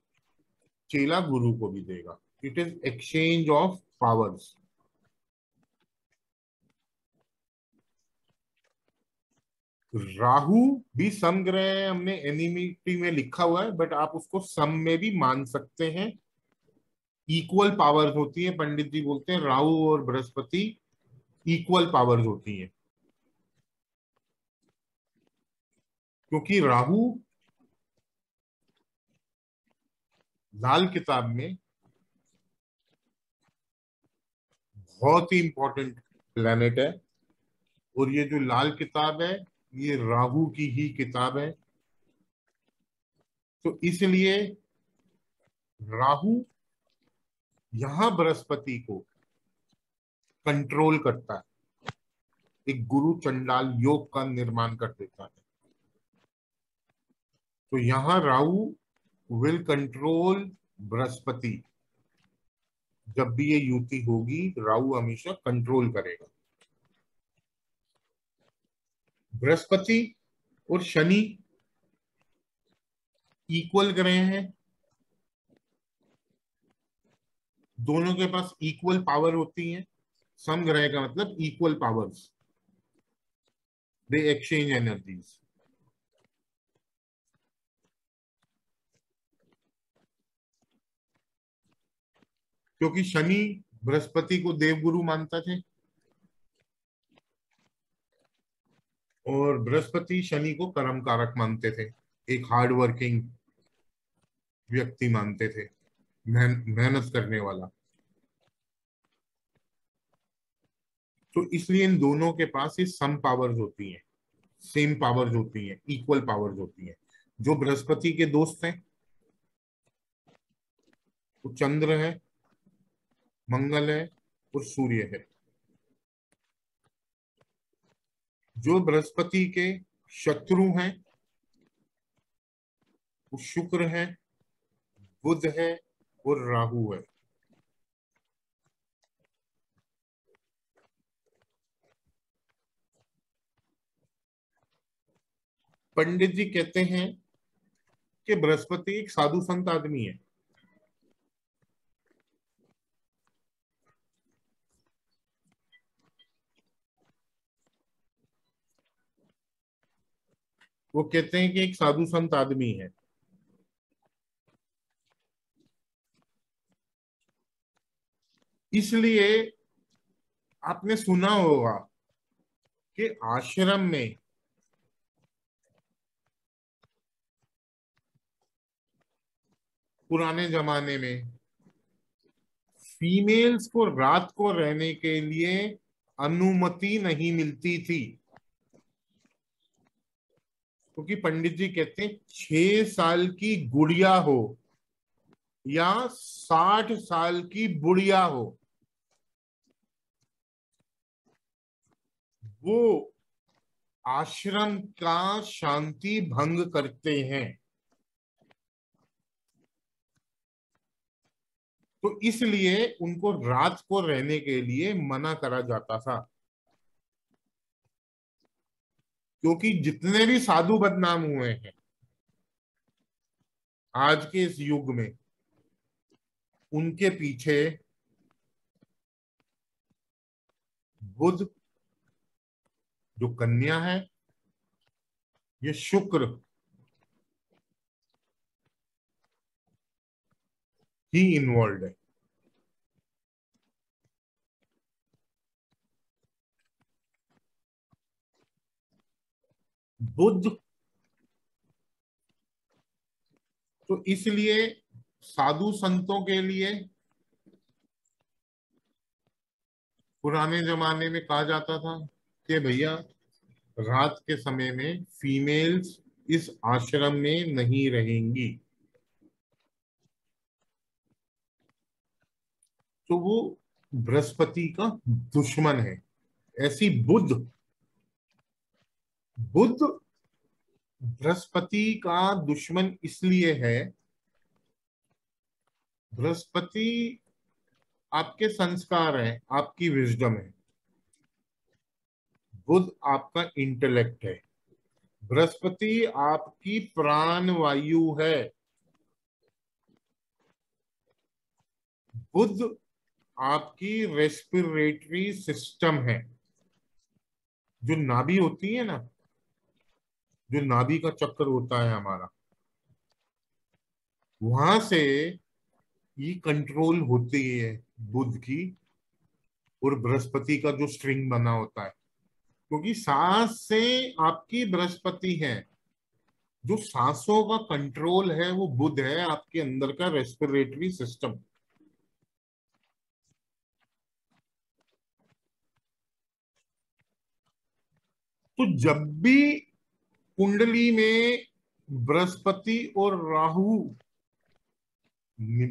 [SPEAKER 1] चेला गुरु को भी देगा। It is exchange of powers Rahu भी समग्रह हमने एनिमिटी में लिखा हुआ है बट आप उसको सम में भी मान सकते हैं। इक्वल पावर्स होती है, पंडित जी बोलते हैं, राहु और बृहस्पति इक्वल पावर्स होती हैं। क्योंकि राहु लाल किताब में बहुत ही इंपॉर्टेंट प्लेनेट है। और ये जो लाल किताब है, ये राहु की ही किताब है। तो इसलिए राहु यहाँ बृहस्पति को कंट्रोल करता है। एक गुरु चंडाल योग का निर्माण कर देता है। तो यहाँ राहु विल कंट्रोल बृहस्पति जब भी ये युति होगी, राहु हमेशा कंट्रोल करेगा। बृहस्पति और शनि इक्वल ग्रह हैं। दोनों के पास इक्वल पावर होती है। सम ग्रह का मतलब equal powers they exchange energies क्योंकि शनि बृहस्पति को देवगुरु मानता थे। और बृहस्पति शनि को कर्म कारक मानते थे, एक हार्ड वर्किंग व्यक्ति मानते थे मेहनत करने वाला। तो इसलिए इन दोनों के पास ये सम पावर्स होती हैं सेम पावर्स होती हैं इक्वल पावर्स होती हैं। जो बृहस्पति के दोस्त हैं, वो चंद्र है मंगल है और सूर्य है। जो बृहस्पति के शत्रु हैं, वो शुक्र है, बुध है और राहु है। पंडित जी कहते हैं कि बृहस्पति एक साधु संत आदमी है। वो कहते हैं कि एक साधु संत आदमी है। इसलिए आपने सुना होगा कि आश्रम में पुराने जमाने में फीमेल्स को रात को रहने के लिए अनुमति नहीं मिलती थी। क्योंकि पंडित जी कहते हैं, छह साल की गुड़िया हो या साठ साल की बुढ़िया हो। वो आश्रम का शांति भंग करते हैं। तो इसलिए उनको रात को रहने के लिए मना करा जाता था। क्योंकि जितने भी साधु बदनाम हुए हैं आज के इस युग में, उनके पीछे बुध जो कन्या है, ये शुक्र ही इन्वॉल्व है। बुद्ध। तो इसलिए साधु संतों के लिए पुराने जमाने में कहा जाता था कि भैया, रात के समय में फीमेल्स इस आश्रम में नहीं रहेंगी। तो वो बृहस्पति का दुश्मन है। ऐसी बुद्ध बुद्ध बृहस्पति का दुश्मन इसलिए है, बृहस्पति आपके संस्कार है, आपकी विजडम है। बुद्ध आपका इंटेलेक्ट है। बृहस्पति आपकी प्राण वायु है। बुद्ध आपकी रेस्पिरेटरी सिस्टम है। जो नाभि होती है ना जो नाभि का चक्कर होता है हमारा, वहाँ से ये कंट्रोल होती है बुद्ध की और बृहस्पति का जो स्ट्रिंग बना होता है। क्योंकि सांस से आपकी बृहस्पति है, जो सांसों का कंट्रोल है वो बुद्ध है, आपके अंदर का रेस्पिरेटरी सिस्टम तो जब भी कुंडली में बृहस्पति और राहु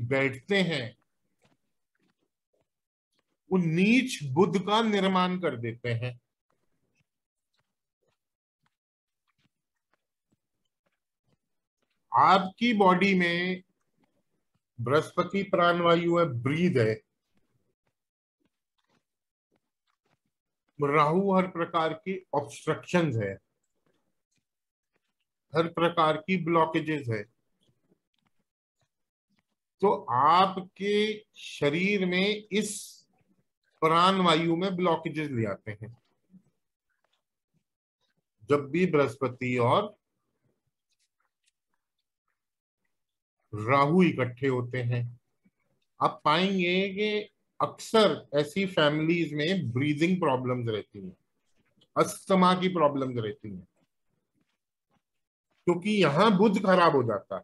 [SPEAKER 1] बैठते हैं, वो नीच बुद्ध का निर्माण कर देते हैं। आपकी बॉडी में बृहस्पति प्राणवायु है, ब्रीद है। राहु हर प्रकार की ऑब्स्ट्रक्शन है। हर प्रकार की ब्लॉकेजेस है। तो आपके शरीर में इस प्राण वायु में ब्लॉकेजेस ले आते हैं। जब भी बृहस्पति और राहु इकट्ठे होते हैं, आप पाएँगे कि अक्सर ऐसी फैमिलीज़ में ब्रीदिंग प्रॉब्लम्स रहती हैं, अस्थमा की प्रॉब्लम्स रहती हैं। क्योंकि यहाँ बुद्ध खराब हो जाता है।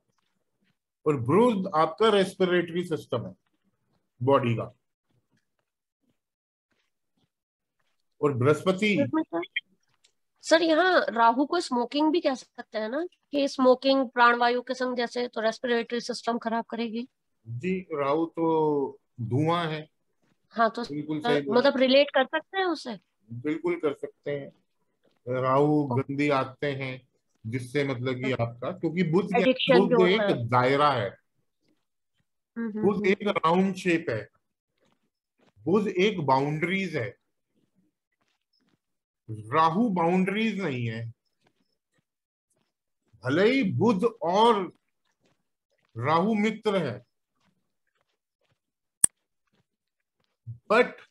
[SPEAKER 1] और बुद्ध आपका रेस्पिरेटरी सिस्टम है बॉडी का। और बृहस्पति
[SPEAKER 3] सर यहाँ राहु को स्मोकिंग भी कह सकते हैं ना कि स्मोकिंग प्राणवायु के संग जैसे तो रेस्पिरेटरी सिस्टम खराब करेगी।
[SPEAKER 1] जी राहु तो धुआँ है।
[SPEAKER 3] हाँ तो बिल्कुल सही मतलब रिलेट कर सकते हैं उसे?
[SPEAKER 1] बिल्कुल कर सकते हैं। राहु गंदी आते हैं। जिससे मतलब कि आपका क्योंकि बुद्ध बुद्ध एक दायरा है। हम्म, हम्म, बुद्ध हम्म। एक राउंड शेप है। बुद्ध एक बाउंड्रीज है। राहु बाउंड्रीज नहीं है। भले ही बुध और राहु मित्र है। बट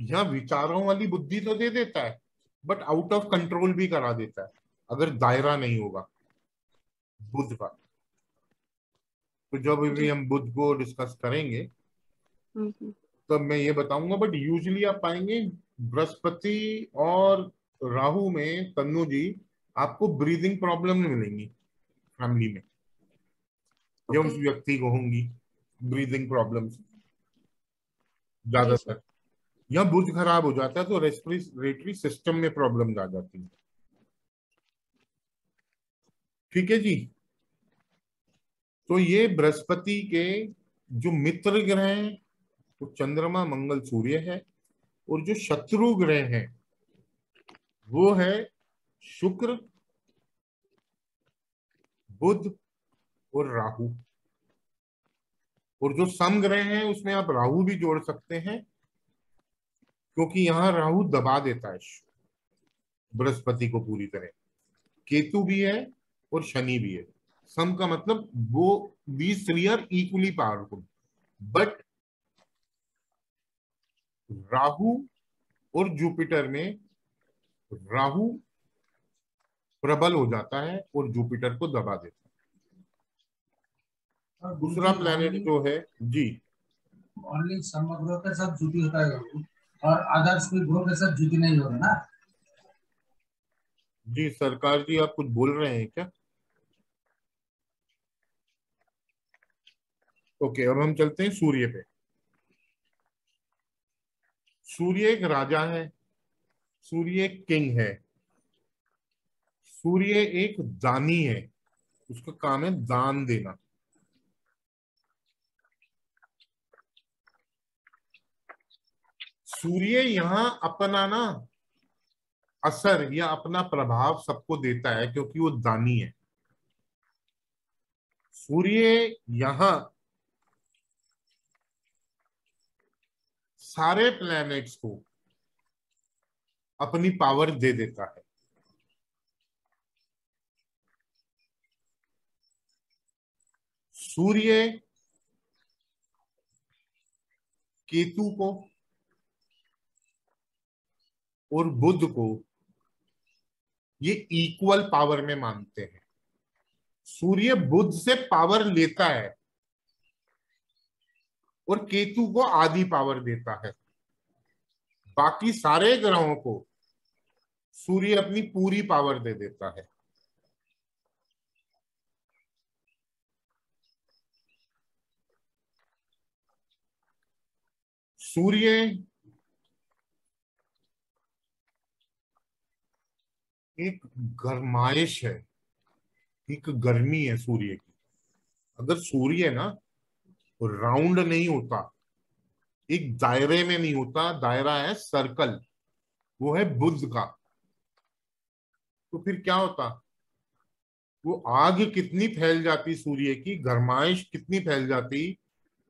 [SPEAKER 1] यह विचारों वाली बुद्धि तो दे देता है। बट आउट ऑफ़ कंट्रोल भी करा देता है। अगर दायरा नहीं होगा बुद्ध का। तो जब भी हम बुद्ध को डिस्कस करेंगे तब मैं ये बताऊँगा बट यूजली आप पाएँगे बृहस्पति और राहु में तन्नु जी आपको ब्रीदिंग प्रॉब्लम मिलेंगी फैमिली में। या उस व्यक्ति को होंगी ब्रीदिंग प्रॉब्लम्स ज़्यादातर। या बुध खराब हो जाता है तो रेस्पिरेटरी सिस्टम में प्रॉब्लम आ जाती है। ठीक है जी? तो ये बृहस्पति के जो मित्र ग्रह हैं, वो तो चंद्रमा, मंगल, सूर्य है, और जो शत्रु ग्रह हैं, वो है शुक्र, बुध और राहु। और जो सम ग्रह हैं, उसमें आप राहु भी जोड़ सकते हैं, क्योंकि यहाँ राहु दबा देता है, बृहस्पति को पूरी तरह। केतु भी है और शनि भी है। सम का मतलब वो these three are equally powerful but Rahu और जुपिटर में राहु प्रबल हो जाता है और जुपिटर को दबा देता है। दूसरा प्लेनेट जो है जी।
[SPEAKER 4] ओनली समग्र के साथ जुटी होता है और आदर्श कोई ग्रह के साथ जुटी नहीं हो रहा ना।
[SPEAKER 1] जी सरकार जी आप कुछ बोल रहे हैं क्या? ओके, अब हम चलते हैं सूर्य पे। सूर्य एक राजा है, सूर्य एक किंग है, सूर्य एक दानी है, उसका काम है दान देना। सूर्य यहाँ अपना ना असर या अपना प्रभाव सबको देता है क्योंकि वो दानी है। सूर्य यहाँ सारे प्लैनेट्स को अपनी पावर दे देता है। सूर्य केतु को और बुद्ध को ये इक्वल पावर में मानते हैं। सूर्य बुद्ध से पावर लेता है और केतु को आधी पावर देता है। बाकी सारे ग्रहों को सूर्य अपनी पूरी पावर दे देता है। सूर्य एक गर्माइश है, एक गर्मी है सूर्य की। अगर सूर्य ना राउंड नहीं होता। एक दायरे में नहीं होता, दायरा है सर्कल वो है बुद्ध का। तो फिर क्या होता? वो आग कितनी फैल जाती सूर्य की, गर्माइश कितनी फैल जाती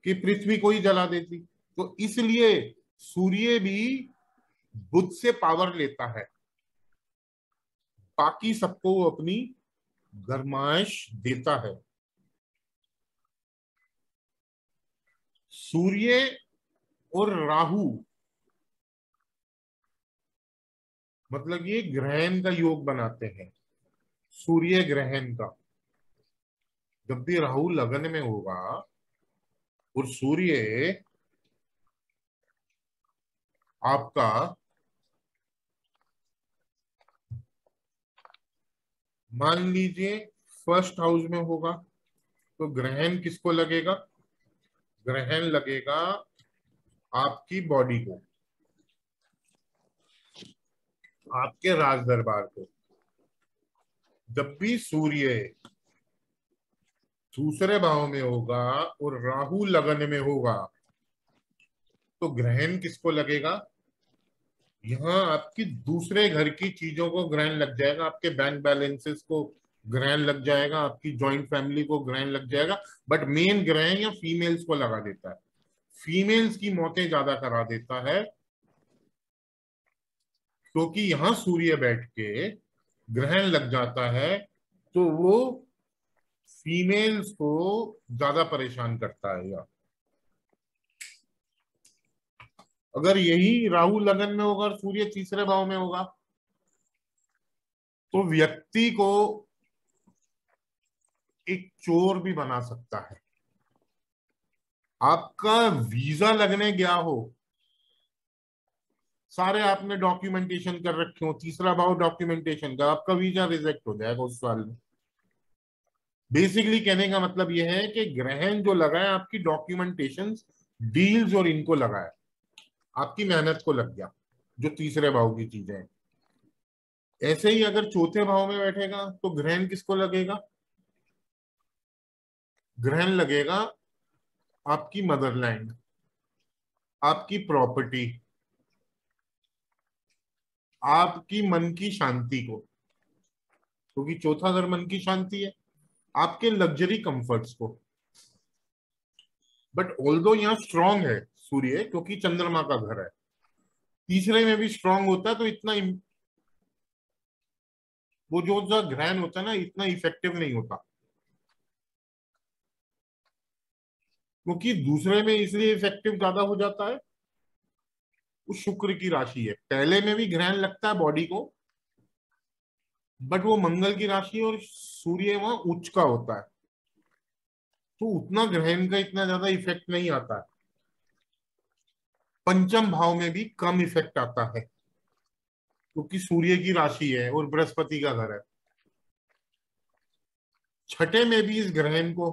[SPEAKER 1] कि पृथ्वी को ही जला देती। तो इसलिए सूर्य भी बुद्ध से पावर लेता है। बाकी सबको अपनी गरमाइश देता है। सूर्य और राहु। मतलब ये ग्रहण का योग बनाते हैं। सूर्य ग्रहण का। जब भी राहु लगन में होगा और सूर्य आपका मान लीजिए फ़र्स्ट हाउस में होगा तो ग्रहण किसको लगेगा? ग्रहण लगेगा आपकी बॉडी को, आपके राज दरबार को। जब भी सूर्य दूसरे भाव में होगा और राहु लगन में होगा तो ग्रहण किसको लगेगा? यहाँ आपकी दूसरे घर की चीज़ों को ग्रहण लग जाएगा, आपके बैंक बैलेंसेस को ग्रहण लग जाएगा, आपकी ज्वाइंट फैमिली को ग्रहण लग जाएगा बट मेन ग्रहण या फीमेल्स को लगा देता है। फीमेल्स की मौतें ज़्यादा करा देता है, क्योंकि तो यहाँ सूर्य बैठ के ग्रहण लग जाता है तो वो फीमेल्स को ज़्यादा परेशान करता है या। अगर यही राहु लगन में होगा और सूर्य तीसरे भाव में होगा तो व्यक्ति को एक चोर भी बना सकता है। आपका वीज़ा लगने गया हो, सारे आपने डॉक्यूमेंटेशन कर रखे हो, तीसरा भाव डॉक्यूमेंटेशन का, आपका वीज़ा रिजेक्ट हो जाएगा उस साल में। बेसिकली कहने का मतलब यह है कि ग्रहण जो लगा है, आपकी डॉक्यूमेंटेशन डील्स और इनको लगा है। आपकी मेहनत को लग गया, जो तीसरे भाव की चीज़ें ऐसे ही अगर चौथे भाव में बैठेगा तो ग्रहण किसको लगेगा? ग्रहण लगेगा आपकी मदरलैंड आपकी प्रॉपर्टी आपकी मन की शांति को, क्योंकि तो चौथा घर मन की शांति है, आपके लग्जरी कंफर्ट्स को। बट ऑल दो यहाँ स्ट्रांग है सूर्य, क्योंकि चंद्रमा का घर है, तीसरे में भी स्ट्रांग होता है तो इतना वो जो ग्रहण होता है ना, इतना इफ़ेक्टिव नहीं होता। क्योंकि दूसरे में इसलिए इफ़ेक्टिव ज़्यादा हो जाता है। वो शुक्र की राशि है। पहले में भी ग्रहण लगता है बॉडी को बट वो मंगल की राशि और सूर्य वहाँ उच्च का होता है। तो उतना ग्रहण का इतना ज़्यादा इफ़ेक्ट नहीं आता है। पंचम भाव में भी कम इफ़ेक्ट आता है, क्योंकि तो सूर्य की राशि है और बृहस्पति का घर है। छठे में भी इस ग्रहण को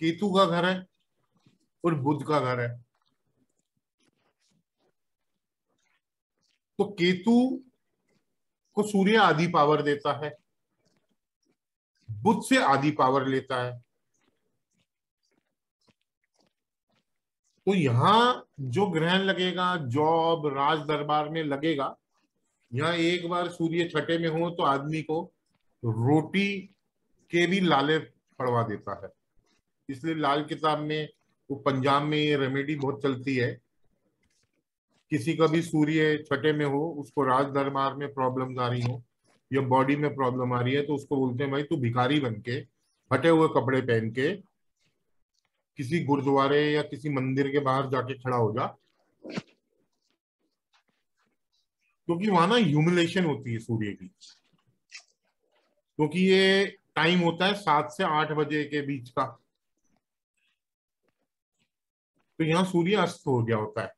[SPEAKER 1] केतु का घर है और बुद्ध का घर है। तो केतु को सूर्य आदि पावर देता है, बुद्ध से आदि पावर लेता है। तो यहाँ जो ग्रहण लगेगा, जॉब राज दरबार में लगेगा, यहाँ एक बार सूर्य छठे में हो तो आदमी को रोटी के भी लाले पड़वा देता है। इसलिए लाल किताब में वो पंजाब में ये रेमेडी बहुत चलती है। किसी का भी सूर्य छठे में हो, उसको राज दरबार में प्रॉब्लम आ रही हो, या बॉडी में प्रॉब्लम आ रही है तो उसको बोलते हैं, भाई, तू भिखारी बन के, फटे हुए कपड़े पहन के, किसी गुरुद्वारे या किसी मंदिर के बाहर जाके खड़ा हो जा। क्योंकि वहाँ ना ह्यूमिलेशन होती है सूर्य की। क्योंकि ये टाइम होता है सात से आठ बजे के बीच का। तो यहाँ सूर्य अस्त हो गया होता है।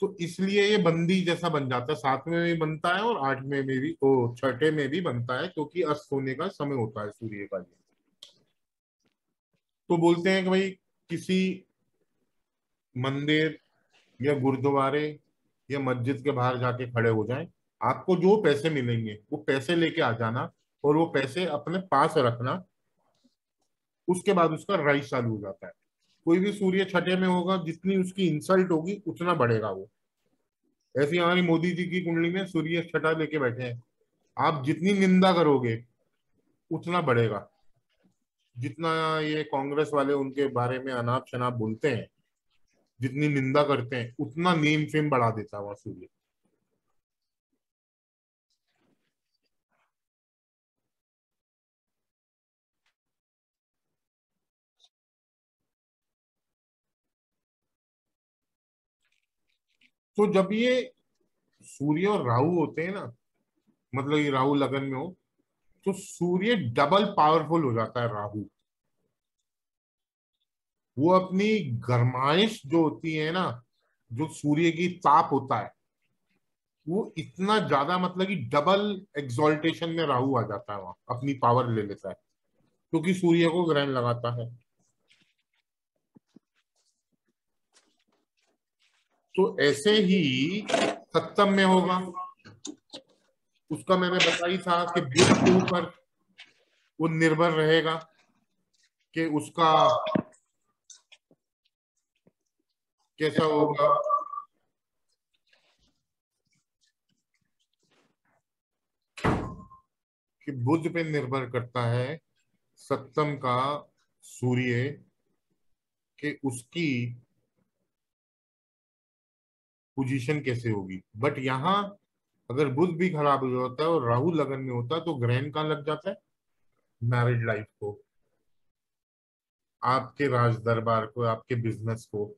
[SPEAKER 1] तो इसलिए ये बंदी जैसा बन जाता है। सातवें में भी बनता है और आठवें में भी, ओ, छठे में भी बनता है, क्योंकि अस्त होने का समय होता है सूर्य का ये। तो बोलते हैं कि भाई, किसी मंदिर या गुरुद्वारे या मस्जिद के बाहर जाके खड़े हो जाएँ। आपको जो पैसे मिलेंगे, वो पैसे लेके आ जाना और वो पैसे अपने पास रखना। उसके बाद उसका राइस चालू हो जाता है। कोई भी सूर्य छठे में होगा, जितनी उसकी इंसल्ट होगी, उतना बढ़ेगा वो। ऐसे हमारी मोदी जी की कुंडली में सूर्य छठा लेके बैठे हैं। आप जितनी निंदा करोगे, उतना बढ़ेगा। जितना ये कांग्रेस वाले उनके बारे में अनाप शनाप बोलते हैं, जितनी निंदा करते हैं, उतना नेम फेम बढ़ा देता है वहाँ सूर्य। तो जब ये सूर्य और राहु होते हैं ना मतलब ये राहु लगन में हो तो सूर्य डबल पावरफुल हो जाता है राहु। वो अपनी गरमाइश जो होती है ना, जो सूर्य की ताप होता है, वो इतना ज़्यादा मतलब कि डबल एक्सोल्टेशन में राहु आ जाता है वहाँ, अपनी पावर ले लेता है, क्योंकि तो सूर्य को ग्रहण लगाता है। तो ऐसे ही सप्तम में होगा। उसका मैंने बताई था कि बुद्ध के ऊपर वो निर्भर रहेगा कि उसका कैसा होगा। कि बुद्ध पे निर्भर करता है सप्तम का सूर्य कि उसकी पोजीशन कैसे होगी? बट यहाँ अगर बुध भी खराब हो जाता है और राहु लगन में होता है तो ग्रहण कहाँ लग जाता है? मैरिड लाइफ को। आपके राज दरबार को, आपके बिज़नेस को।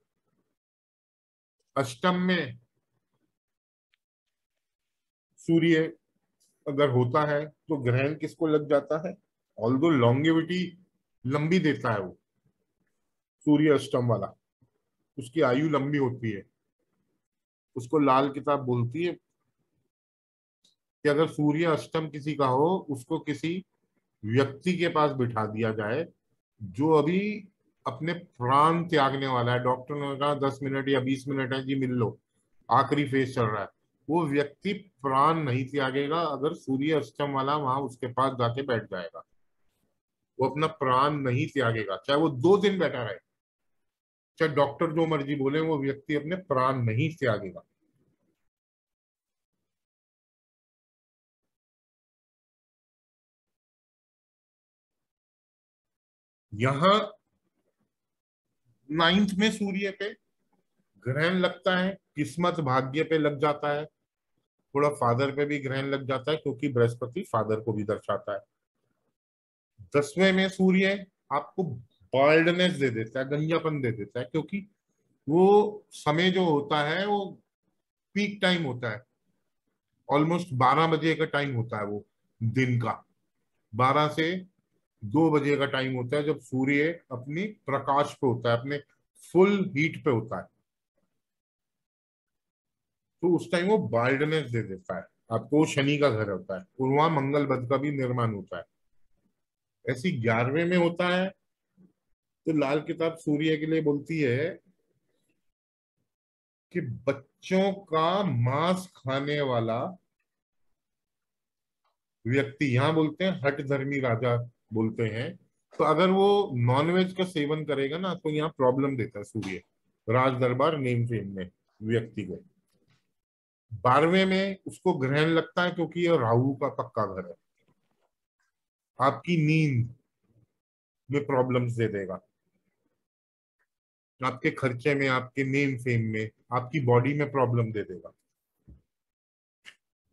[SPEAKER 1] अष्टम में सूर्य अगर होता है तो ग्रहण किसको लग जाता है? ऑल दो लॉन्गेविटी लंबी देता है वो, सूर्य अष्टम वाला, उसकी आयु लंबी होती है। उसको लाल किताब बोलती है कि अगर सूर्य अष्टम किसी का हो, उसको किसी व्यक्ति के पास बिठा दिया जाए, जो अभी अपने प्राण त्यागने वाला है। डॉक्टर ने कहा, दस मिनट या बीस मिनट है, जी, मिल लो। आखिरी फ़ेज़ चल रहा है। वो व्यक्ति प्राण नहीं त्यागेगा, अगर सूर्य अष्टम वाला वहाँ उसके पास जाके बैठ जाएगा। वो अपना प्राण नहीं त्यागेगा, चाहे वो दो दिन बैठा रहे। चाहे डॉक्टर जो मर्ज़ी बोले, वो व्यक्ति अपने प्राण नहीं त्यागेगा यहाँ नाइन्थ में सूर्य पे ग्रहण लगता है, किस्मत भाग्य पे लग जाता है। थोड़ा फादर पे भी ग्रहण लग जाता है, क्योंकि बृहस्पति फादर को भी दर्शाता है। दसवें में सूर्य आपको बॉल्डनेस दे देता है, गंजापन दे देता है, क्योंकि वो समय जो होता है, वो पीक टाइम होता है। ऑलमोस्ट बारह बजे का टाइम होता है वो, दिन का। बारह से दो बजे का टाइम होता है जब सूर्य अपनी प्रकाश पे होता है, अपने फुल हीट पे होता है। तो उस टाइम वो बाल्डनेस दे देता है। आपको शनि का घर होता है और वहाँ मंगल बद का भी निर्माण होता है। ऐसी ग्यारहवें में होता है तो लाल किताब सूर्य के लिए बोलती है कि बच्चों का मांस खाने वाला व्यक्ति, यहाँ बोलते हैं, हट धर्मी राजा बोलते हैं। तो अगर वो नॉनवेज का सेवन करेगा ना तो यहाँ प्रॉब्लम देता है सूर्य, राज दरबार नेम फेम में, व्यक्ति को। बारहवें में उसको ग्रहण लगता है क्योंकि ये राहु का पक्का घर है। आपकी नींद में प्रॉब्लम्स दे देगा। आपके खर्चे में, आपके नेम फेम में, आपकी बॉडी में प्रॉब्लम दे देगा।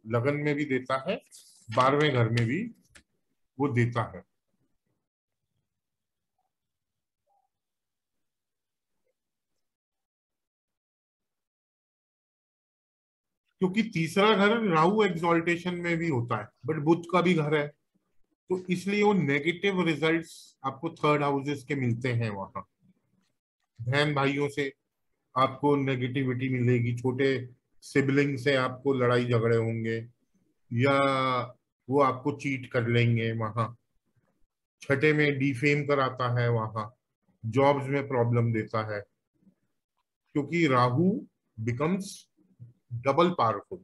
[SPEAKER 1] लगन में भी देता है, बारहवें घर में भी वो देता है। क्योंकि तीसरा घर राहु एक्सॉल्टेशन में भी होता है बट बुद्ध का भी घर है। तो इसलिए वो नेगेटिव रिजल्ट्स आपको थर्ड हाउसेस के मिलते हैं वहाँ। बहन भाइयों से आपको नेगेटिविटी मिलेगी, छोटे सिबलिंग से आपको लड़ाई झगड़े होंगे, या वो आपको चीट कर लेंगे वहाँ। छठे में डिफेम कराता है वहाँ जॉब्स में प्रॉब्लम देता है, क्योंकि राहु बिकम्स डबल पावरफुल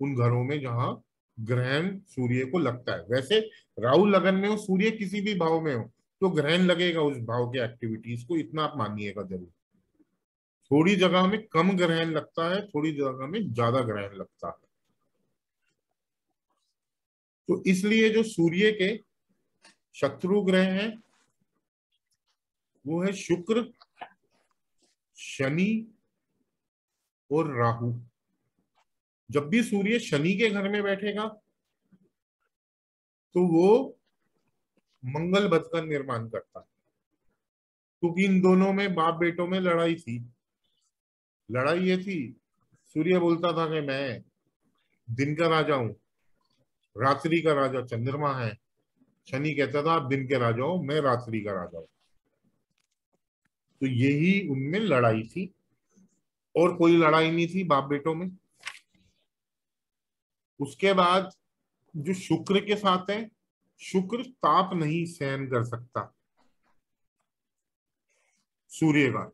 [SPEAKER 1] उन घरों में जहाँ ग्रहण सूर्य को लगता है। वैसे राहु लगन में हो, सूर्य किसी भी भाव में हो तो ग्रहण लगेगा उस भाव के एक्टिविटीज़ को, इतना आप मानिएगा ज़रूर। थोड़ी जगह में कम ग्रहण लगता है, थोड़ी जगह में ज़्यादा ग्रहण लगता है। तो इसलिए जो सूर्य के शत्रु ग्रह हैं, वो है शुक्र, शनि और राहु। जब भी सूर्य शनि के घर में बैठेगा तो वो मंगल बद का निर्माण करता है। क्योंकि इन दोनों में बाप बेटों में लड़ाई थी। लड़ाई ये थी, सूर्य बोलता था कि मैं दिन का राजा हूँ, रात्रि का राजा चंद्रमा है। शनि कहता था, आप दिन के राजा हो, मैं रात्रि का राजा हूँ। तो यही उनमें लड़ाई थी और कोई लड़ाई नहीं थी बाप बेटों में। उसके बाद जो शुक्र के साथ है शुक्र ताप नहीं सहन कर सकता। सूर्य का।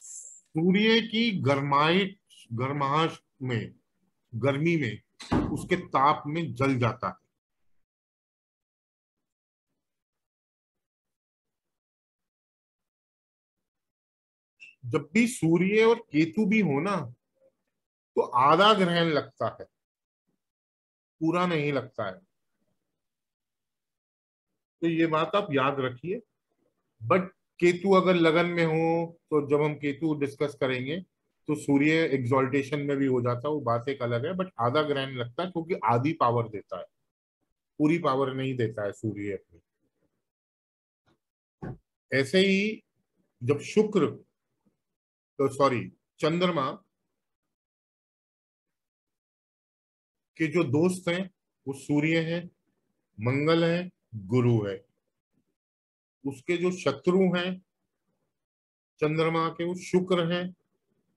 [SPEAKER 1] सूर्य की गर्माइट गर्माहट में, गर्मी में उसके ताप में जल जाता है। जब भी सूर्य और केतु भी हो ना तो आधा ग्रहण लगता है। पूरा नहीं लगता है। तो ये बात आप याद रखिए। बट केतु अगर लगन में हो तो जब हम केतु डिस्कस करेंगे तो सूर्य एग्जॉल्टेशन में भी हो जाता है, वो बात एक अलग है बट आधा ग्रहण लगता है, क्योंकि आधी पावर देता है। पूरी पावर नहीं देता है सूर्य अपनी। ऐसे ही जब शुक्र तो सॉरी चंद्रमा के जो दोस्त हैं, वो सूर्य है, मंगल है, गुरु है। उसके जो शत्रु हैं, चंद्रमा के वो शुक्र हैं,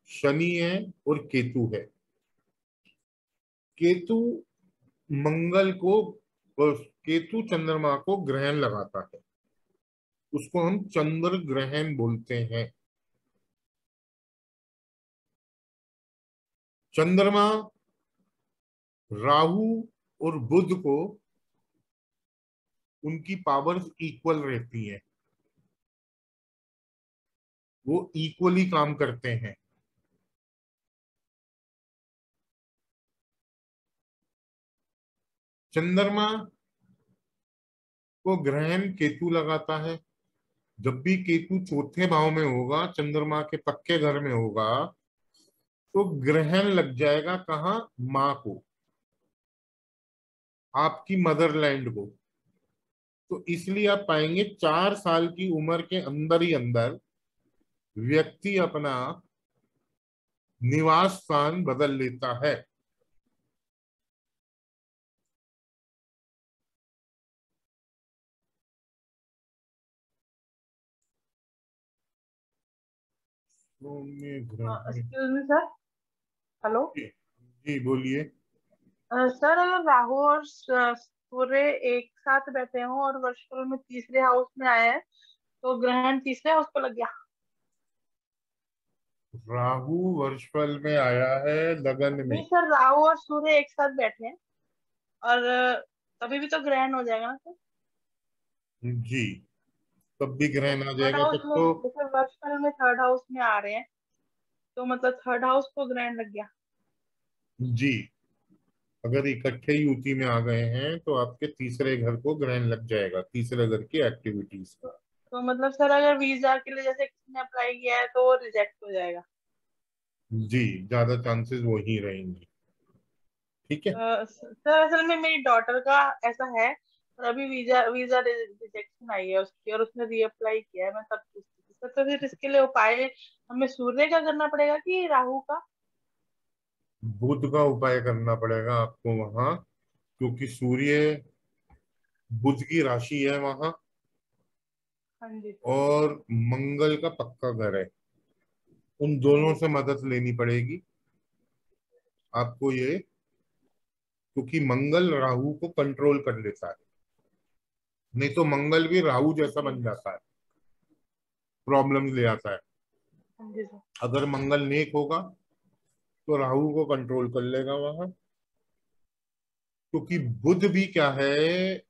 [SPEAKER 1] शनि है और केतु है। केतु मंगल को केतु चंद्रमा को ग्रहण लगाता है। उसको हम चंद्र ग्रहण बोलते हैं। चंद्रमा राहु और बुध को उनकी पावर्स इक्वल रहती है। वो इक्वली काम करते हैं। चंद्रमा को ग्रहण केतु लगाता है। जब भी केतु चौथे भाव में होगा, चंद्रमा के पक्के घर में होगा तो ग्रहण लग जाएगा कहा? माँ को। आपकी मदरलैंड को तो इसलिए आप पाएँगे चार साल की उम्र के अंदर ही अंदर व्यक्ति अपना निवास स्थान बदल लेता है।
[SPEAKER 5] हेलो
[SPEAKER 1] जी बोलिए।
[SPEAKER 5] सर अगर राहु और सूर्य एक साथ बैठे हों और वर्षफल में तीसरे हाउस में आए हैं तो ग्रहण तीसरे हाउस पर लग गया।
[SPEAKER 1] राहु वर्षफल में आया है लगन में।
[SPEAKER 5] नहीं सर राहु और सूर्य एक साथ बैठे हैं और तभी भी तो ग्रहण हो जाएगा ना सर।
[SPEAKER 1] जी तब भी ग्रहण आ जाएगा तब तो
[SPEAKER 5] वर्षफल में थर्ड हाउस में आ रहे हैं तो मतलब थर्ड हाउस को ग्रहण लग गया।
[SPEAKER 1] जी अगर इकट्ठे युति में आ गए हैं तो आपके तीसरे घर को ग्रहण लग जाएगा तीसरे घर की एक्टिविटीज़ का।
[SPEAKER 5] तो मतलब सर अगर वीज़ा के लिए जैसे किसी ने अप्लाई किया है तो वो रिजेक्ट हो जाएगा।
[SPEAKER 1] जी ज़्यादा चांसेस वही रहेंगे। ठीक है?
[SPEAKER 5] सर असल में मेरी डॉटर का ऐसा है और अभी वीज़ा वीज़ा रिजेक्शन आई है उसकी और उसने रीअप्लाई किया है मैं थी। तो फिर इसके लिए उपाय हमें सूर्य का करना पड़ेगा कि राहु का?
[SPEAKER 1] बुध का उपाय करना पड़ेगा आपको वहाँ क्योंकि सूर्य बुध की राशि है वहाँ।
[SPEAKER 5] हाँ
[SPEAKER 1] और मंगल का पक्का घर है। उन दोनों से मदद लेनी पड़ेगी। आपको ये क्योंकि मंगल राहु को कंट्रोल कर लेता है। नहीं तो मंगल भी राहु जैसा बन जाता है। प्रॉब्लम ले आता है।
[SPEAKER 5] हाँ
[SPEAKER 1] अगर मंगल नेक होगा तो राहु को कंट्रोल कर लेगा वहाँ। क्योंकि बुध भी क्या है,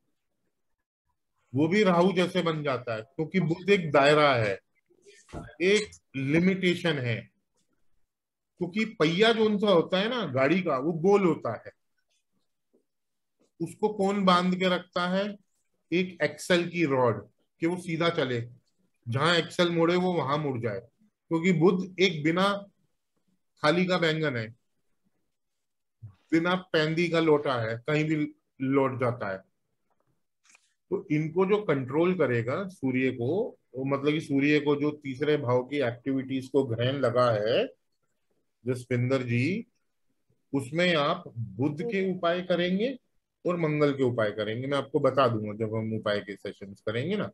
[SPEAKER 1] वो भी राहु जैसे बन जाता है, क्योंकि बुद्ध एक दायरा है, एक लिमिटेशन है। क्योंकि पहिया जो उनसा होता है ना, गाड़ी का, वो गोल होता है। उसको कौन बाँध के रखता है? एक एक्सेल की रॉड कि वो सीधा चले। जहाँ एक्सेल मुड़े, वो वहाँ मुड़ जाए। क्योंकि बुद्ध एक बिना थाली का बैंगन है। बिना पैंदी का लोटा है, कहीं भी लौट जाता है। तो इनको जो कंट्रोल करेगा सूर्य को, वो मतलब कि सूर्य को जो तीसरे भाव की एक्टिविटीज़ को ग्रहण लगा है, जसविंदर जी, उसमें आप बुद्ध के उपाय करेंगे और मंगल के उपाय करेंगे। मैं आपको बता दूँगा जब हम उपाय के सेशंस करेंगे ना।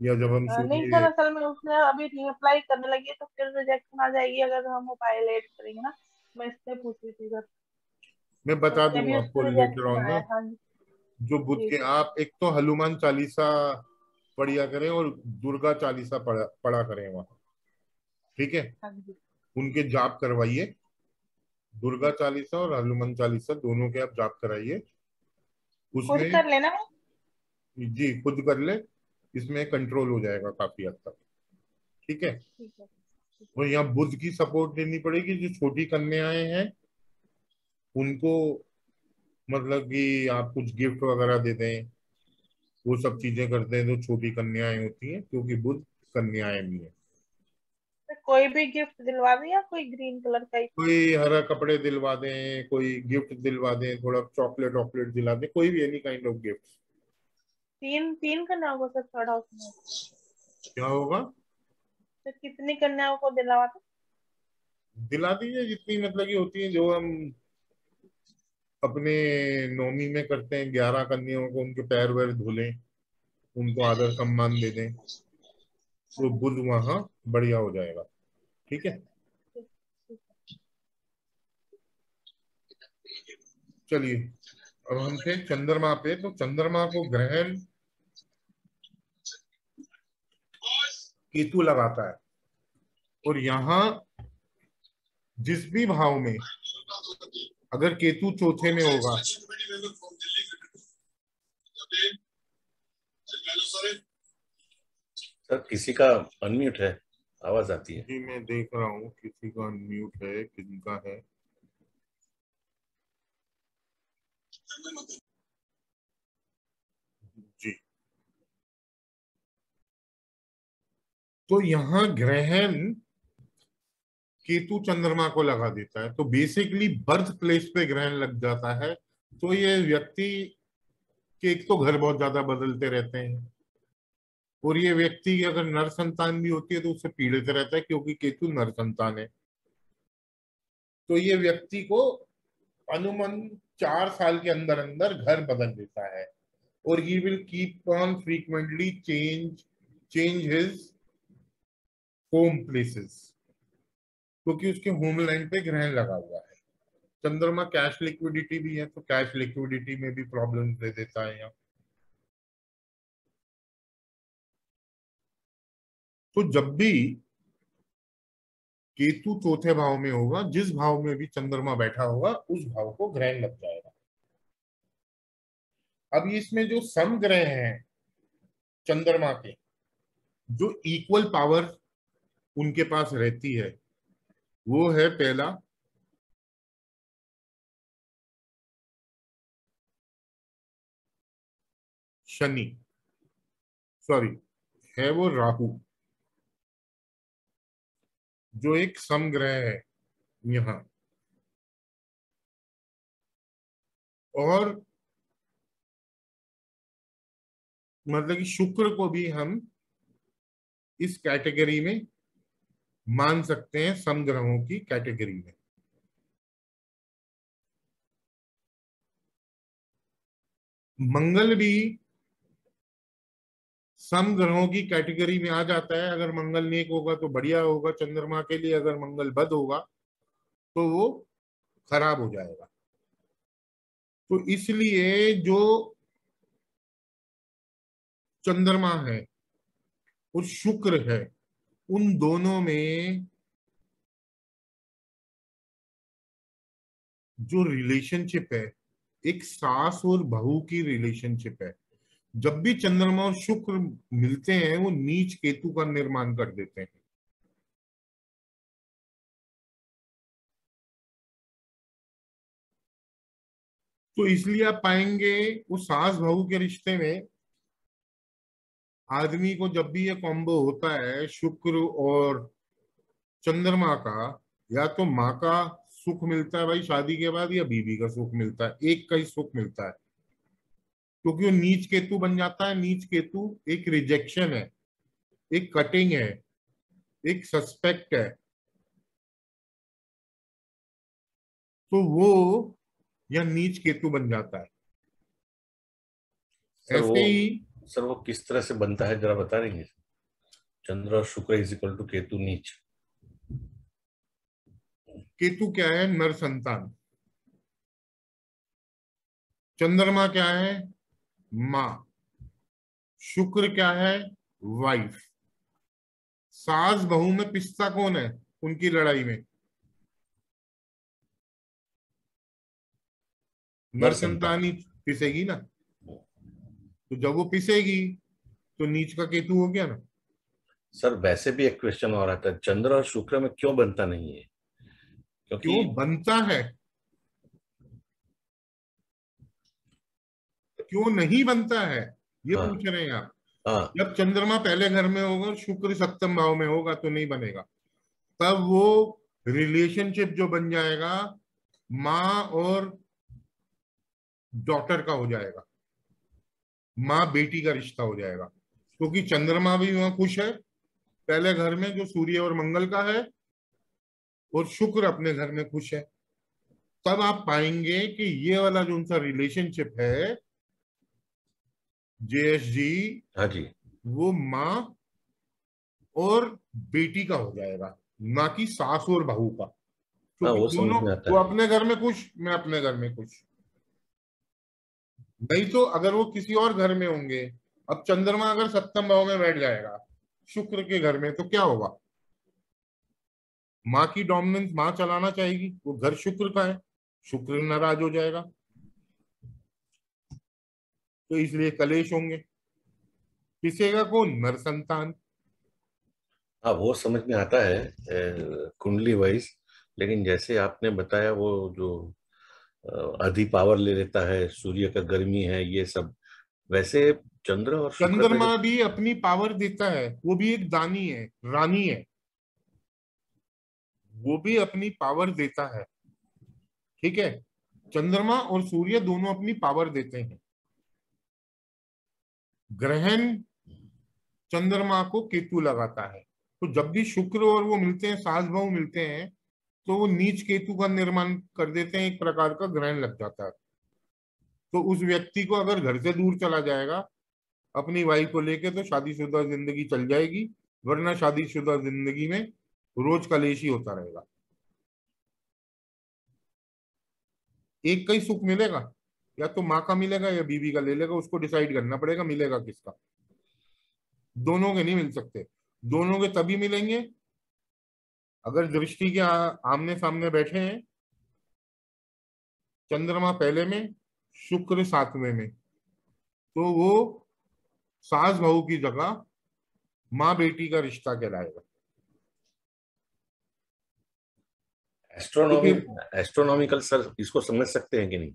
[SPEAKER 1] या जब हम
[SPEAKER 5] नहीं सर असल में उसने अभी अप्लाई करने लगी है तो फिर रिजेक्शन आ जाएगी अगर हम उपाय लेट करेंगे ना। मैं इससे पूछ रही थी सर।
[SPEAKER 1] मैं बता तो दूँगा आपको लेटर ऑन ना जो। बुद्ध के आप एक तो हनुमान चालीसा पढ़िया करें और दुर्गा चालीसा पढ़ा पढ़ा करें वहाँ। ठीक है?
[SPEAKER 5] हाँ
[SPEAKER 1] उनके जाप करवाइए। दुर्गा चालीसा और हनुमान चालीसा दोनों के आप जाप कराइए।
[SPEAKER 5] उसमें कर लेना
[SPEAKER 1] जी खुद कर ले। इसमें कंट्रोल हो जाएगा काफ़ी हद तक। ठीक है? और यहाँ बुद्ध की सपोर्ट लेनी पड़ेगी जो छोटी कन्याएँ हैं उनको मतलब कि आप कुछ गिफ्ट वगैरह दे दें वो सब चीज़ें करते हैं जो छोटी कन्याएँ होती हैं क्योंकि बुद्ध कन्याएँ भी है।
[SPEAKER 5] कोई भी गिफ्ट दिलवा दें या कोई ग्रीन कलर का ही?
[SPEAKER 1] कोई हरा कपड़े दिलवा दें कोई गिफ्ट दिलवा दें थोड़ा चॉकलेट वॉकलेट दिला दें कोई भी एनी काइंड ऑफ़ गिफ्ट
[SPEAKER 5] तीन तीन कन्याओं को सर थर्ड हाउस में।
[SPEAKER 1] क्या होगा?
[SPEAKER 5] तो कितनी कन्याओं को दिलवा दें
[SPEAKER 1] दिला दीजिए जितनी मतलब की होती है जो हम अपने नौमी में करते हैं ग्यारह कन्याओं को उनके पैर वैर धुले उनको आदर सम्मान दे दें तो बुध वहाँ बढ़िया हो जाएगा। ठीक है? चलिए अब हम थे चंद्रमा पे तो चंद्रमा को ग्रहण केतु लगाता है। और यहाँ जिस भी भाव में अगर केतु चौथे में होगा
[SPEAKER 6] सर किसी का अनम्यूट है? आवाज़ आती है।
[SPEAKER 1] जी मैं देख रहा हूँ किसी का अनम्यूट है किनका है। तो यहाँ ग्रहण केतु चंद्रमा को लगा देता है। तो बेसिकली बर्थ प्लेस पे ग्रहण लग जाता है। तो ये व्यक्ति के एक तो घर बहुत ज़्यादा बदलते रहते हैं। और ये व्यक्ति अगर नर संतान भी होती है तो उससे पीड़ित रहता है क्योंकि केतु नर संतान है। तो ये व्यक्ति को अनुमन चार साल के अंदर अंदर घर बदल देता है। और he will keep on frequently change change his home places क्योंकि उसके होमलैंड पे ग्रहण लगा हुआ है। चंद्रमा कैश लिक्विडिटी भी है तो कैश लिक्विडिटी में भी प्रॉब्लम दे देता है यहाँ। तो जब भी केतु चौथे भाव में होगा, जिस भाव में भी चंद्रमा बैठा होगा, उस भाव को ग्रहण लग जाएगा। अब इसमें जो समग्रह हैं, चंद्रमा के, जो इक्वल पावर उनके पास रहती है। वो है पहला। शनि। सॉरी है वो राहु। जो एक समग्रह है यहाँ। और मतलब कि शुक्र को भी हम इस कैटेगरी में मान सकते हैं समग्रहों की कैटेगरी में। मंगल भी सम ग्रहों की कैटेगरी में आ जाता है। अगर मंगल नेक होगा तो बढ़िया होगा, चंद्रमा के लिए अगर मंगल बद होगा तो वो खराब हो जाएगा। तो इसलिए जो चंद्रमा है और शुक्र है। उन दोनों में जो रिलेशनशिप है, एक सास और बहू की रिलेशनशिप है। जब भी चंद्रमा और शुक्र मिलते हैं, वो नीच केतु का निर्माण कर देते हैं। तो इसलिए आप पाएँगे, वो सास बहू के रिश्ते में आदमी को जब भी ये कॉम्बो होता है शुक्र और चंद्रमा का या तो माँ का सुख मिलता है भाई शादी के बाद या बीवी का सुख मिलता है एक का ही सुख मिलता है। क्योंकि वो नीच केतु बन जाता है नीच केतु एक रिजेक्शन है एक कटिंग है एक सस्पेक्ट है। तो वो या नीच केतु बन जाता है। ऐसे ही
[SPEAKER 6] सर वो किस तरह से बनता है जरा बता देंगे? चंद्र और शुक्र इज़ इक्वल टू केतु नीच।
[SPEAKER 1] केतु क्या है? नर संतान। चंद्रमा क्या है? माँ। शुक्र क्या है? वाइफ सास बहू में पिस्ता कौन है? उनकी लड़ाई में। नर संतान ही पिसेगी ना। तो जब वो पिसेगी तो नीच का केतु हो गया ना।
[SPEAKER 6] सर वैसे भी एक क्वेश्चन और आता है चंद्र और शुक्र में क्यों बनता नहीं है?
[SPEAKER 1] क्योंकि क्यों? बनता है। क्यों नहीं बनता है? ये हाँ, पूछ रहे हैं आप। हाँ, जब चंद्रमा पहले घर में होगा शुक्र सप्तम भाव में होगा तो नहीं बनेगा। तब वो रिलेशनशिप जो बन जाएगा माँ और डॉटर का हो जाएगा। माँ बेटी का रिश्ता हो जाएगा। क्योंकि तो चंद्रमा भी वहाँ खुश है पहले घर में जो सूर्य और मंगल का है और शुक्र अपने घर में खुश है। तब आप पाएँगे कि ये वाला जो उनका रिलेशनशिप है जेएस जी
[SPEAKER 6] हाँ जी।
[SPEAKER 1] वो माँ और बेटी का हो जाएगा ना कि सास और बहू का।
[SPEAKER 6] तो
[SPEAKER 1] दोनों वो अपने घर में खुश मैं अपने घर में खुश। नहीं तो अगर वो किसी और घर में होंगे, अब चंद्रमा अगर सप्तम भाव में बैठ जाएगा, शुक्र के घर में तो क्या होगा? माँ की डोमिनेंस माँ चलाना चाहेगी, वो घर शुक्र का है, शुक्र नाराज़ हो जाएगा। तो इसलिए कलेश होंगे। पिसेगा कौन? नर संतान
[SPEAKER 6] हाँ वो समझ में आता है कुंडली वाइज लेकिन जैसे आपने बताया, वो जो आधी पावर ले लेता है सूर्य का गर्मी है ये सब। वैसे चंद्र और
[SPEAKER 1] चंद्रमा भी अपनी पावर देता है वो भी एक दानी है रानी है। वो भी अपनी पावर देता है ठीक है? चंद्रमा और सूर्य दोनों अपनी पावर देते हैं। ग्रहण चंद्रमा को केतु लगाता है। तो जब भी शुक्र और वो मिलते हैं सास भाव मिलते हैं तो वो नीच केतु का निर्माण कर देते हैं, एक प्रकार का ग्रहण लग जाता है। तो उस व्यक्ति को अगर घर से दूर चला जाएगा, अपनी वाइफ को लेके तो शादीशुदा ज़िंदगी चल जाएगी, वरना शादीशुदा ज़िंदगी में रोज कलेश ही होता रहेगा। एक का ही सुख मिलेगा, या तो माँ का मिलेगा, या बीवी का ले लेगा, उसको डिसाइड करना पड़ेगा, मिलेगा किसका? दोनों के नहीं मिल सकते। दोनों के तभी मिलेंगे अगर दृष्टि के आमने सामने बैठे हैं चंद्रमा पहले में शुक्र सातवें में तो वो सास बहू की जगह माँ बेटी का रिश्ता कहलाएगा।
[SPEAKER 6] एस्ट्रोनॉमी एस्ट्रोनॉमिकल सर इसको समझ सकते हैं कि नहीं?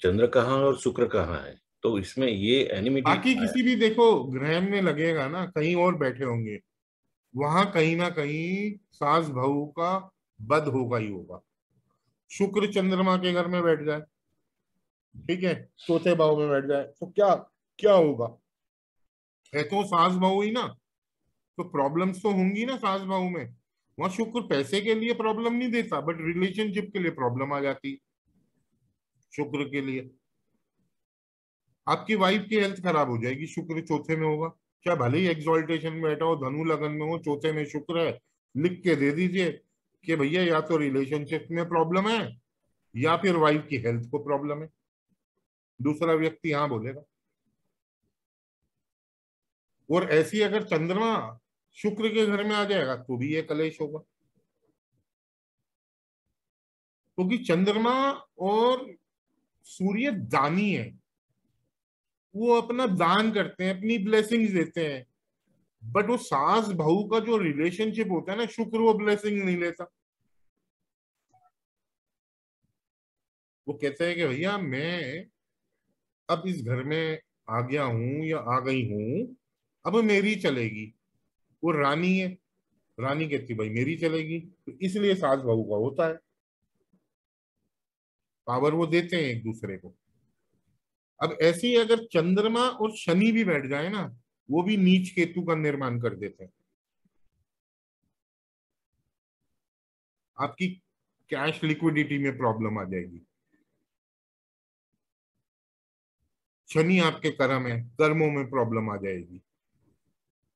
[SPEAKER 6] चंद्र कहाँ और शुक्र कहाँ है? तो इसमें ये एनिमिटी
[SPEAKER 1] बाकी किसी भी देखो ग्रह में लगेगा ना कहीं और बैठे होंगे। वहाँ कहीं ना कहीं सास बहू का बद होगा ही होगा। शुक्र चंद्रमा के घर में बैठ जाए, ठीक है, चौथे भाव में बैठ जाए तो क्या क्या होगा? है तो सास बहू ही ना तो प्रॉब्लम्स तो होंगी ना सास बहू में। वहाँ शुक्र पैसे के लिए प्रॉब्लम नहीं देता बट रिलेशनशिप के लिए प्रॉब्लम आ जाती, शुक्र के लिए। आपकी वाइफ की हेल्थ खराब हो जाएगी, शुक्र चौथे में होगा। चाहे भले ही एग्जॉल्टेशन में बैठा हो, धनु लगन में हो, चौथे में शुक्र है, लिख के दे दीजिए कि भैया, या तो रिलेशनशिप में प्रॉब्लम है, या फिर वाइफ की हेल्थ को प्रॉब्लम है। दूसरा व्यक्ति यहाँ बोलेगा। और ऐसी अगर चंद्रमा शुक्र के घर में आ जाएगा तो भी ये कलेश होगा। क्योंकि तो चंद्रमा और सूर्य दानी है। वो अपना दान करते हैं, अपनी ब्लेसिंग्स देते हैं। बट वो सास बहू का जो रिलेशनशिप होता है ना, शुक्र वो ब्लेसिंग नहीं लेता। वो कहते हैं कि भैया, मैं अब इस घर में आ गया हूँ या आ गई हूँ, अब मेरी चलेगी। वो रानी है। रानी कहती, भाई, मेरी चलेगी। तो इसलिए सास बहू का होता है। पावर वो देते हैं एक दूसरे को। अब ऐसे ही अगर चंद्रमा और शनि भी बैठ जाए ना, वो भी नीच केतु का निर्माण कर देते हैं। आपकी कैश लिक्विडिटी में प्रॉब्लम आ जाएगी। शनि आपके कर्म है, कर्मों में प्रॉब्लम आ जाएगी।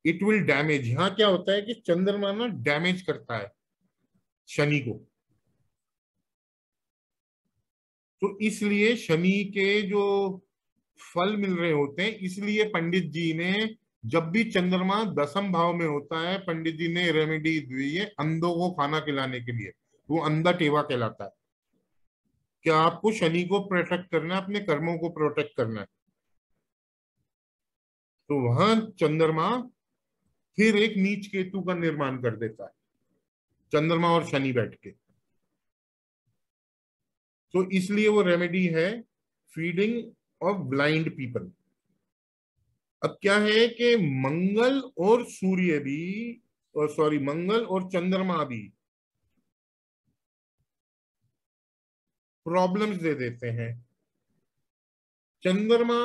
[SPEAKER 1] इट विल डैमेज यहाँ क्या होता है कि चंद्रमा ना डैमेज करता है शनि को। तो इसलिए शनि के जो फल मिल रहे होते हैं, इसलिए पंडित जी ने जब भी चंद्रमा दसम भाव में होता है, पंडित जी ने रेमेडी दी है अंधों को खाना खिलाने के लिए। वो अंधा टेवा कहलाता है। क्या आपको शनि को प्रोटेक्ट करना है, अपने कर्मों को प्रोटेक्ट करना है? तो वहाँ चंद्रमा फिर एक नीच केतु का निर्माण कर देता है, चंद्रमा और शनि बैठ के। तो इसलिए वो रेमेडी है फीडिंग ऑफ़ ब्लाइंड पीपल अब क्या है कि मंगल और सूर्य भी, और सॉरी मंगल और चंद्रमा भी प्रॉब्लम्स दे देते हैं। चंद्रमा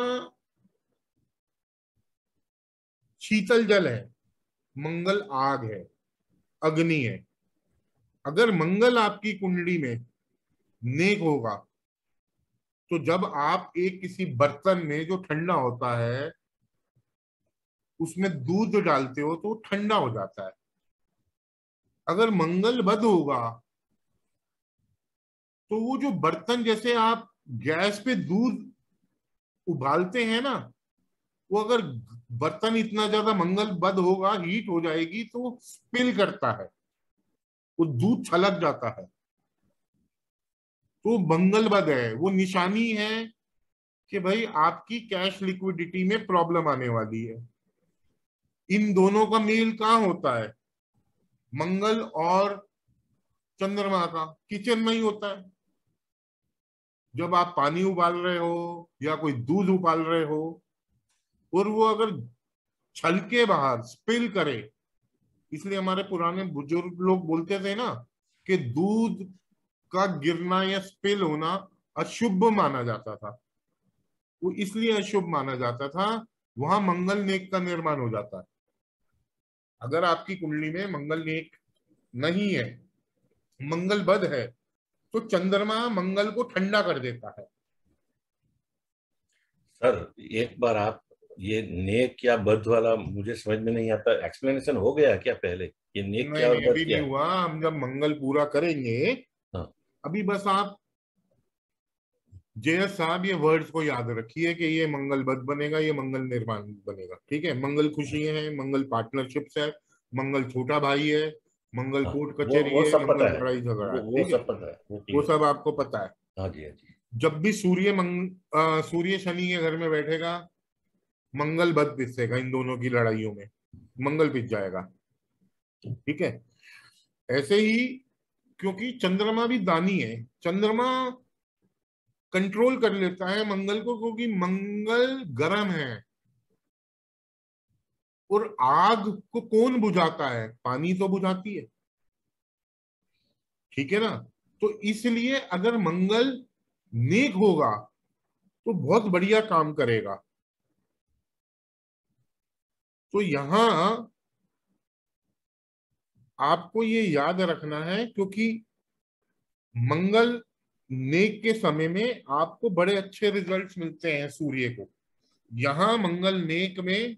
[SPEAKER 1] शीतल जल है, मंगल आग है, अग्नि है। अगर मंगल आपकी कुंडली में नेक होगा तो जब आप एक किसी बर्तन में जो ठंडा होता है, उसमें दूध जो डालते हो तो ठंडा हो जाता है। अगर मंगल बद होगा तो वो जो बर्तन जैसे आप गैस पे दूध उबालते हैं ना, वो अगर बर्तन इतना ज़्यादा मंगल बद होगा, हीट हो जाएगी तो स्पिल करता है। वो दूध छलक जाता है। तो मंगल बद है, वो निशानी है कि भाई आपकी कैश लिक्विडिटी में प्रॉब्लम आने वाली है। इन दोनों का मेल कहाँ होता है? मंगल और चंद्रमा का, किचन में ही होता है। जब आप पानी उबाल रहे हो या कोई दूध उबाल रहे हो और वो अगर छलके बाहर स्पिल करे, इसलिए हमारे पुराने बुज़ुर्ग लोग बोलते थे ना कि दूध का गिरना या स्पिल होना अशुभ माना जाता था। वो इसलिए अशुभ माना जाता था वहाँ मंगल नेक का निर्माण हो जाता है। अगर आपकी कुंडली में मंगल नेक नहीं है मंगल बद है तो चंद्रमा मंगल को ठंडा कर देता है।
[SPEAKER 6] सर एक बार आप ये नेक क्या बद वाला मुझे समझ में नहीं आता। एक्सप्लेनेशन हो गया क्या पहले? ये नेक क्या
[SPEAKER 1] नहीं,
[SPEAKER 6] और
[SPEAKER 1] बद
[SPEAKER 6] क्या
[SPEAKER 1] नहीं हुआ। हम जब मंगल पूरा करेंगे। अभी बस आप जय साहब ये वर्ड्स को याद रखिए कि ये मंगल बद बनेगा ये मंगल निर्माण बनेगा ठीक है? मंगल खुशी है मंगल पार्टनरशिप्स है मंगल छोटा भाई है मंगल
[SPEAKER 6] हाँ,
[SPEAKER 1] कोर्ट
[SPEAKER 6] वो-
[SPEAKER 1] कचहरी है
[SPEAKER 6] सब
[SPEAKER 1] मंगल लड़ाई झगड़ा है
[SPEAKER 6] वो सब पता है वो
[SPEAKER 1] वो सब आपको पता है।
[SPEAKER 6] हाँ जी हाँ जी।
[SPEAKER 1] जब भी सूर्य मंग सूर्य शनि के घर में बैठेगा मंगल बद पिसेगा इन दोनों की लड़ाइयों में मंगल पिस जाएगा ठीक है? ऐसे ही क्योंकि चंद्रमा भी दानी है। चंद्रमा कंट्रोल कर लेता है मंगल को क्योंकि मंगल गर्म है। और आग को कौन बुझाता है? पानी तो बुझाती है। ठीक है ना? तो इसलिए अगर मंगल नेक होगा तो बहुत बढ़िया काम करेगा। तो यहाँ आपको ये याद रखना है क्योंकि मंगल नेक के समय में आपको बड़े अच्छे रिजल्ट्स मिलते हैं सूर्य को। यहाँ मंगल नेक में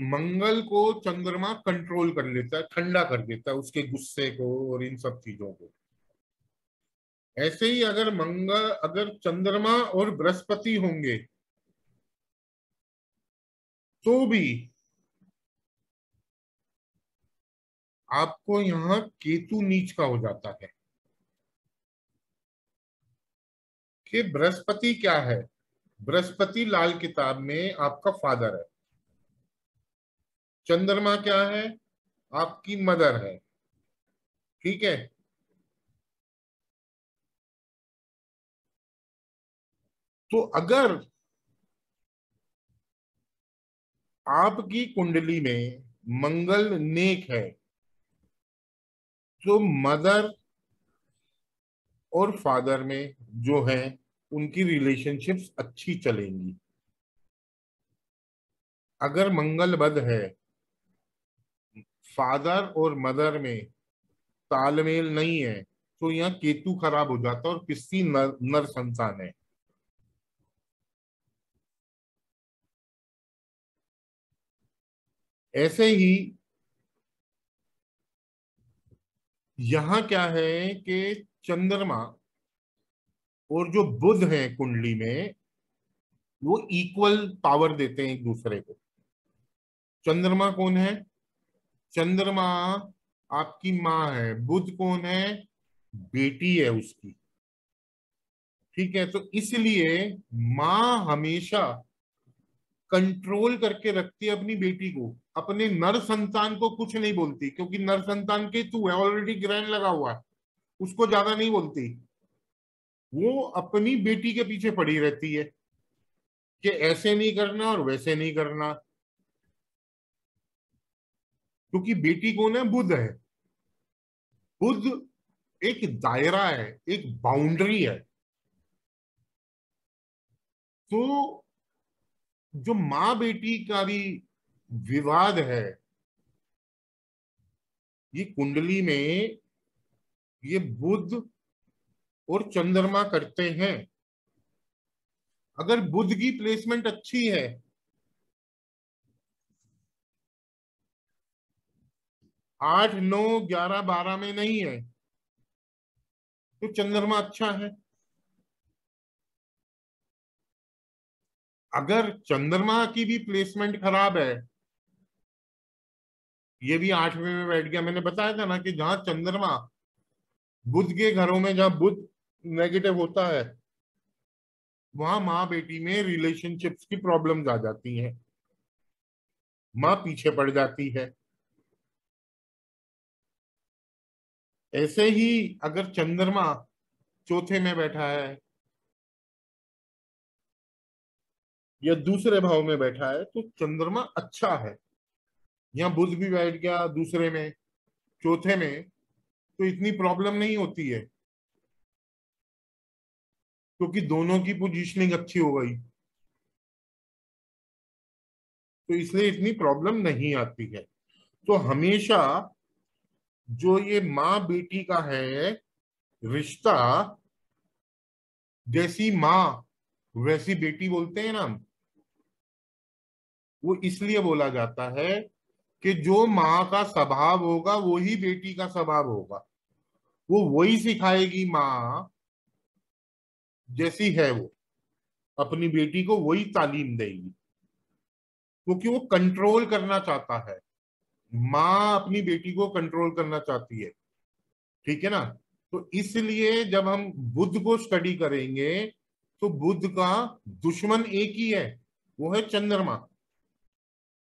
[SPEAKER 1] मंगल को चंद्रमा कंट्रोल कर लेता है, ठंडा कर देता है उसके गुस्से को और इन सब चीज़ों को। ऐसे ही अगर मंगल, अगर चंद्रमा और बृहस्पति होंगे तो भी आपको यहाँ केतु नीच का हो जाता है। कि बृहस्पति क्या है? बृहस्पति लाल किताब में आपका फादर है। चंद्रमा क्या है? आपकी मदर है। ठीक है? तो अगर आपकी कुंडली में मंगल नेक है तो मदर और फादर में जो है उनकी रिलेशनशिप्स अच्छी चलेंगी। अगर मंगल बद है फादर और मदर में तालमेल नहीं है तो यहाँ केतु खराब हो जाता है और किसी नर, नर संतान है। ऐसे ही यहाँ क्या है कि चंद्रमा और जो बुध है कुंडली में, वो इक्वल पावर देते हैं एक दूसरे को। चंद्रमा कौन है? चंद्रमा आपकी माँ है। बुध कौन है? बेटी है उसकी। ठीक है तो इसलिए माँ हमेशा कंट्रोल करके रखती है अपनी बेटी को। अपने नर संतान को कुछ नहीं बोलती, क्योंकि नर संतान के तू है ऑलरेडी ग्रहण लगा हुआ है। उसको ज़्यादा नहीं बोलती। वो अपनी बेटी के पीछे पड़ी रहती है, कि ऐसे नहीं करना और वैसे नहीं करना। क्योंकि बेटी कौन है? बुध है। बुद्ध एक दायरा है, एक बाउंड्री है। तो जो माँ बेटी का भी विवाद है। ये कुंडली में ये बुद्ध और चंद्रमा करते हैं। अगर बुद्ध की प्लेसमेंट अच्छी है, आठ, नौ, ग्यारह, बारह में नहीं है तो चंद्रमा अच्छा है। अगर चंद्रमा की भी प्लेसमेंट खराब है ये भी आठवें में बैठ गया। मैंने बताया था ना कि जहाँ चंद्रमा बुद्ध के घरों में जहाँ बुद्ध नेगेटिव होता है, वहाँ माँ बेटी में रिलेशनशिप्स की प्रॉब्लम्स आ जाती हैं। माँ पीछे पड़ जाती है। ऐसे ही अगर चंद्रमा चौथे में बैठा है या दूसरे भाव में बैठा है तो चंद्रमा अच्छा है। यहाँ बुध भी बैठ गया दूसरे में, चौथे में तो इतनी प्रॉब्लम नहीं होती है। क्योंकि तो दोनों की पोजीशनिंग अच्छी हो गई। तो इसलिए इतनी प्रॉब्लम नहीं आती है। तो हमेशा जो ये माँ बेटी का है, रिश्ता, जैसी माँ, वैसी बेटी बोलते हैं ना वो इसलिए बोला जाता है कि जो माँ का स्वभाव होगा वही बेटी का स्वभाव होगा। वो वही सिखाएगी माँ जैसी है वो। अपनी बेटी को वही तालीम देगी। क्योंकि वो कंट्रोल करना चाहता है। माँ अपनी बेटी को कंट्रोल करना चाहती है। ठीक है ना? तो इसलिए जब हम बुद्ध को स्टडी करेंगे तो बुद्ध का दुश्मन एक ही है। वो है चंद्रमा।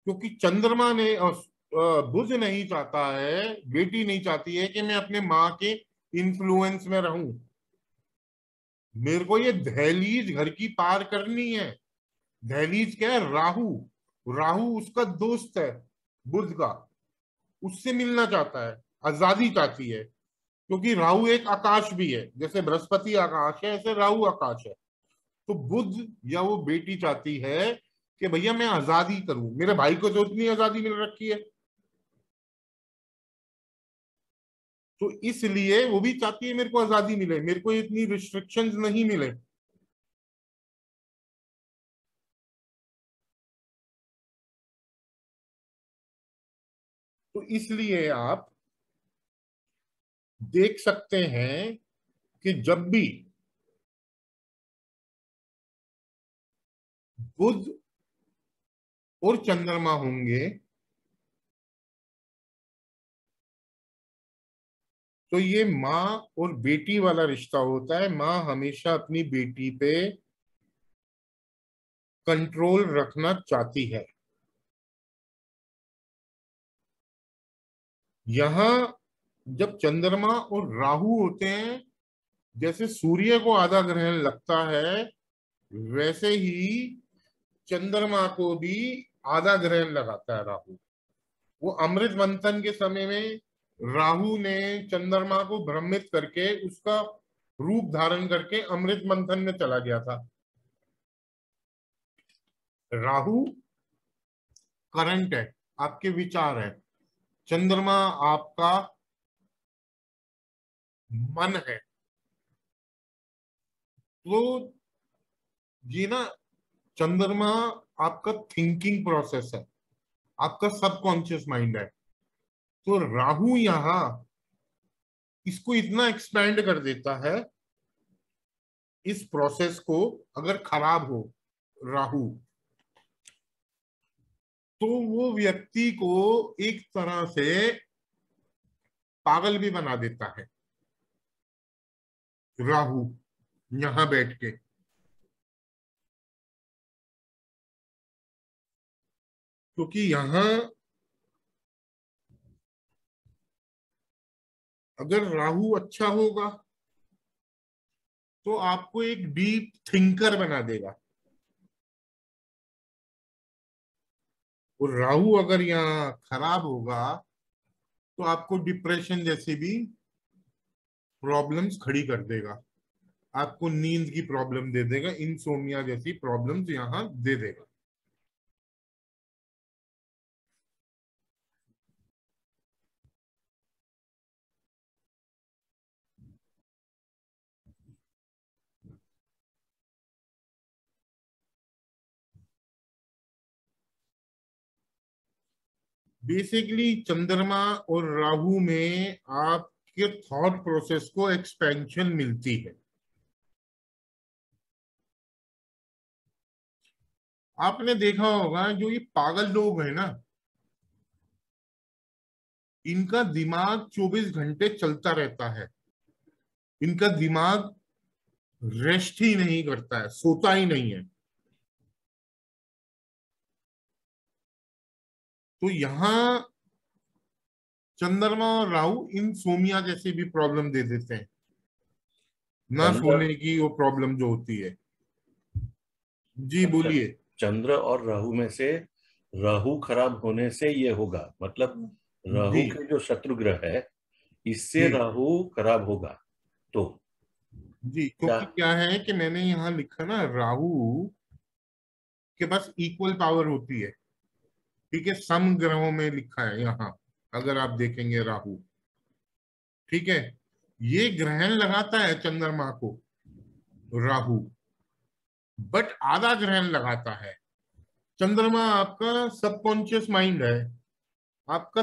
[SPEAKER 1] क्योंकि चंद्रमा ने बुद्ध नहीं चाहता है, बेटी नहीं चाहती है कि मैं अपने माँ के इन्फ्लुएंस में रहूँ। मेरे को ये दहलीज घर की पार करनी है। दहलीज क्या है? राहु। राहु उसका दोस्त है बुद्ध का। उससे मिलना चाहता है, आज़ादी चाहती है। क्योंकि राहु एक आकाश भी है, जैसे बृहस्पति आकाश है, ऐसे राहु आकाश है। तो बुद्ध या वो बेटी चाहती है कि भैया मैं आज़ादी करूँ। मेरे भाई को तो इतनी आज़ादी मिल रखी है। तो इसलिए वो भी चाहती है मेरे को आज़ादी मिले। मेरे को इतनी रिस्ट्रिक्शंस नहीं मिले। तो इसलिए आप देख सकते हैं कि जब भी बुध और चंद्रमा होंगे तो ये माँ और बेटी वाला रिश्ता होता है। माँ हमेशा अपनी बेटी पे कंट्रोल रखना चाहती है। यहाँ जब चंद्रमा और राहु होते हैं, जैसे सूर्य को आधा ग्रहण लगता है, वैसे ही चंद्रमा को भी आधा ग्रहण लगाता है राहु। वो अमृत मंथन के समय में राहु ने चंद्रमा को भ्रमित करके उसका रूप धारण करके अमृत मंथन में चला गया था। राहु करंट है, आपके विचार है। चंद्रमा आपका मन है। तो ये ना चंद्रमा आपका थिंकिंग प्रोसेस है। आपका सबकॉन्शियस माइंड है। तो राहु यहाँ इसको इतना एक्सपैंड कर देता है, इस प्रोसेस को अगर खराब हो राहु तो वो व्यक्ति को एक तरह से पागल भी बना देता है। राहु, यहाँ बैठ के। क्योंकि यहाँ अगर राहु अच्छा होगा तो आपको एक डीप थिंकर बना देगा। और राहु अगर यहाँ खराब होगा तो आपको डिप्रेशन जैसी भी प्रॉब्लम्स खड़ी कर देगा। आपको नींद की प्रॉब्लम दे देगा इंसोमिया जैसी प्रॉब्लम्स यहाँ दे देगा। बेसिकली चंद्रमा और राहु में आपके थॉट प्रोसेस को एक्सपेंशन मिलती है। आपने देखा होगा, जो ये पागल लोग हैं ना, इनका दिमाग 24 घंटे चलता रहता है। इनका दिमाग रेस्ट ही नहीं करता है, सोता ही नहीं है। तो यहाँ चंद्रमा और राहु इन सोमिया जैसे भी प्रॉब्लम दे देते हैं। ना सोने की वो प्रॉब्लम जो होती है। जी अच्छा, बोलिए।
[SPEAKER 6] चंद्र और राहु में से राहु खराब होने से ये होगा। मतलब राहु के जो शत्रु ग्रह है इससे राहु खराब होगा। तो
[SPEAKER 1] जी क्योंकि क्या है कि मैंने यहाँ लिखा ना राहु के पास इक्वल पावर होती है। ठीक है, सम ग्रहों में लिखा है यहाँ, अगर आप देखेंगे राहु। ठीक है, ये ग्रहण लगाता है चंद्रमा को, राहु। बट आधा ग्रहण लगाता है। चंद्रमा आपका सबकॉन्शियस माइंड है, आपका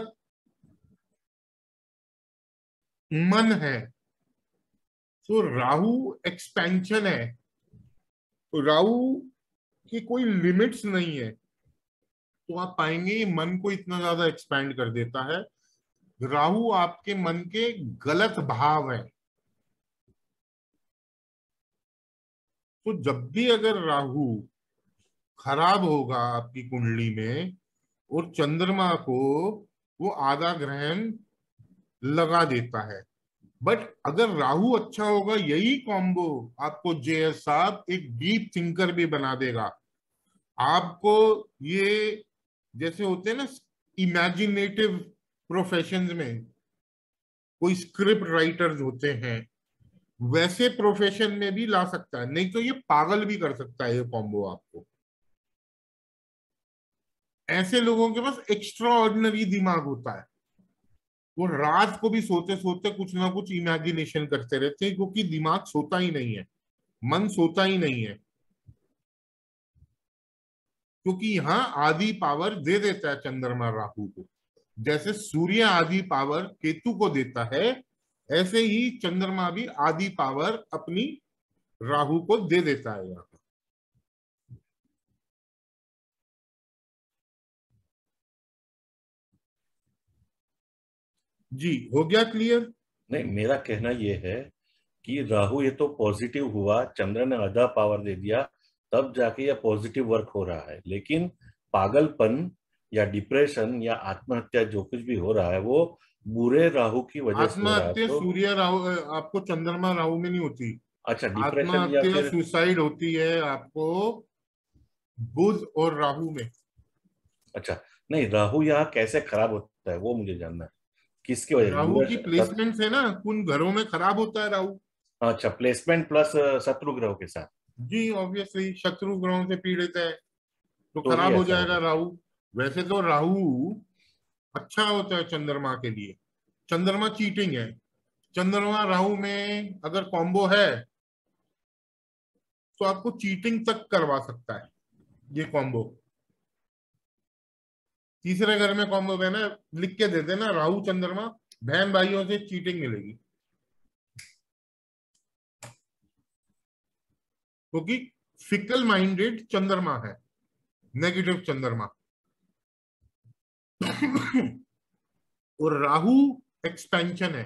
[SPEAKER 1] मन है तो राहु एक्सपेंशन है। तो राहु की कोई लिमिट्स नहीं है। तो आप पाएँगे मन को इतना ज़्यादा एक्सपैंड कर देता है। राहु आपके मन के गलत भाव है। तो जब भी अगर राहु खराब होगा आपकी कुंडली में और चंद्रमा को वो आधा ग्रहण लगा देता है बट अगर राहु अच्छा होगा, यही कॉम्बो आपको जे साहब एक डीप थिंकर भी बना देगा। आपको ये जैसे होते हैं ना इमेजिनेटिव प्रोफेशन में, कोई स्क्रिप्ट राइटर्स होते हैं, वैसे प्रोफेशन में भी ला सकता है, नहीं तो ये पागल भी कर सकता है ये कॉम्बो आपको। ऐसे लोगों के पास एक्स्ट्रा ऑर्डिनरी दिमाग होता है। वो रात को भी सोते सोते कुछ ना कुछ इमेजिनेशन करते रहते हैं, क्योंकि दिमाग सोता ही नहीं है, मन सोता ही नहीं है। क्योंकि यहाँ आदि पावर दे देता है चंद्रमा राहु को। जैसे सूर्य आदि पावर केतु को देता है, ऐसे ही चंद्रमा भी आदि पावर अपनी राहु को दे देता है यहाँ। जी, हो गया क्लियर?
[SPEAKER 6] नहीं, मेरा कहना यह है कि राहु ये तो पॉजिटिव हुआ, चंद्र ने आधा पावर दे दिया तब जाके यह पॉजिटिव वर्क हो रहा है। लेकिन पागलपन या डिप्रेशन या आत्महत्या जो कुछ भी हो रहा है वो बुरे राहु की वजह से
[SPEAKER 1] आत्महत्या तो, सूर्य राहु आपको चंद्रमा राहु में नहीं होती। अच्छा डिप्रेशन या फिर सुसाइड होती है आपको बुध और राहु में।
[SPEAKER 6] अच्छा नहीं राहु यहाँ कैसे खराब होता है वो मुझे जानना है। किसकी वजह
[SPEAKER 1] राहु की प्लेसमेंट है ना उन घरों में खराब होता है राहु।
[SPEAKER 6] अच्छा प्लेसमेंट प्लस शत्रु ग्रहों के साथ।
[SPEAKER 1] जी ऑब्वियसली शत्रु ग्रहों से पीड़ित है तो, तो खराब हो जाएगा राहु। वैसे तो राहु अच्छा होता है चंद्रमा के लिए। चंद्रमा चीटिंग है। चंद्रमा राहु में अगर कॉम्बो है तो आपको चीटिंग तक करवा सकता है ये कॉम्बो तीसरे घर में कॉम्बो है ना लिख के दे देना राहु चंद्रमा बहन भाइयों से चीटिंग मिलेगी। क्योंकि फिकल माइंडेड चंद्रमा है नेगेटिव चंद्रमा। और राहु एक्सपेंशन है।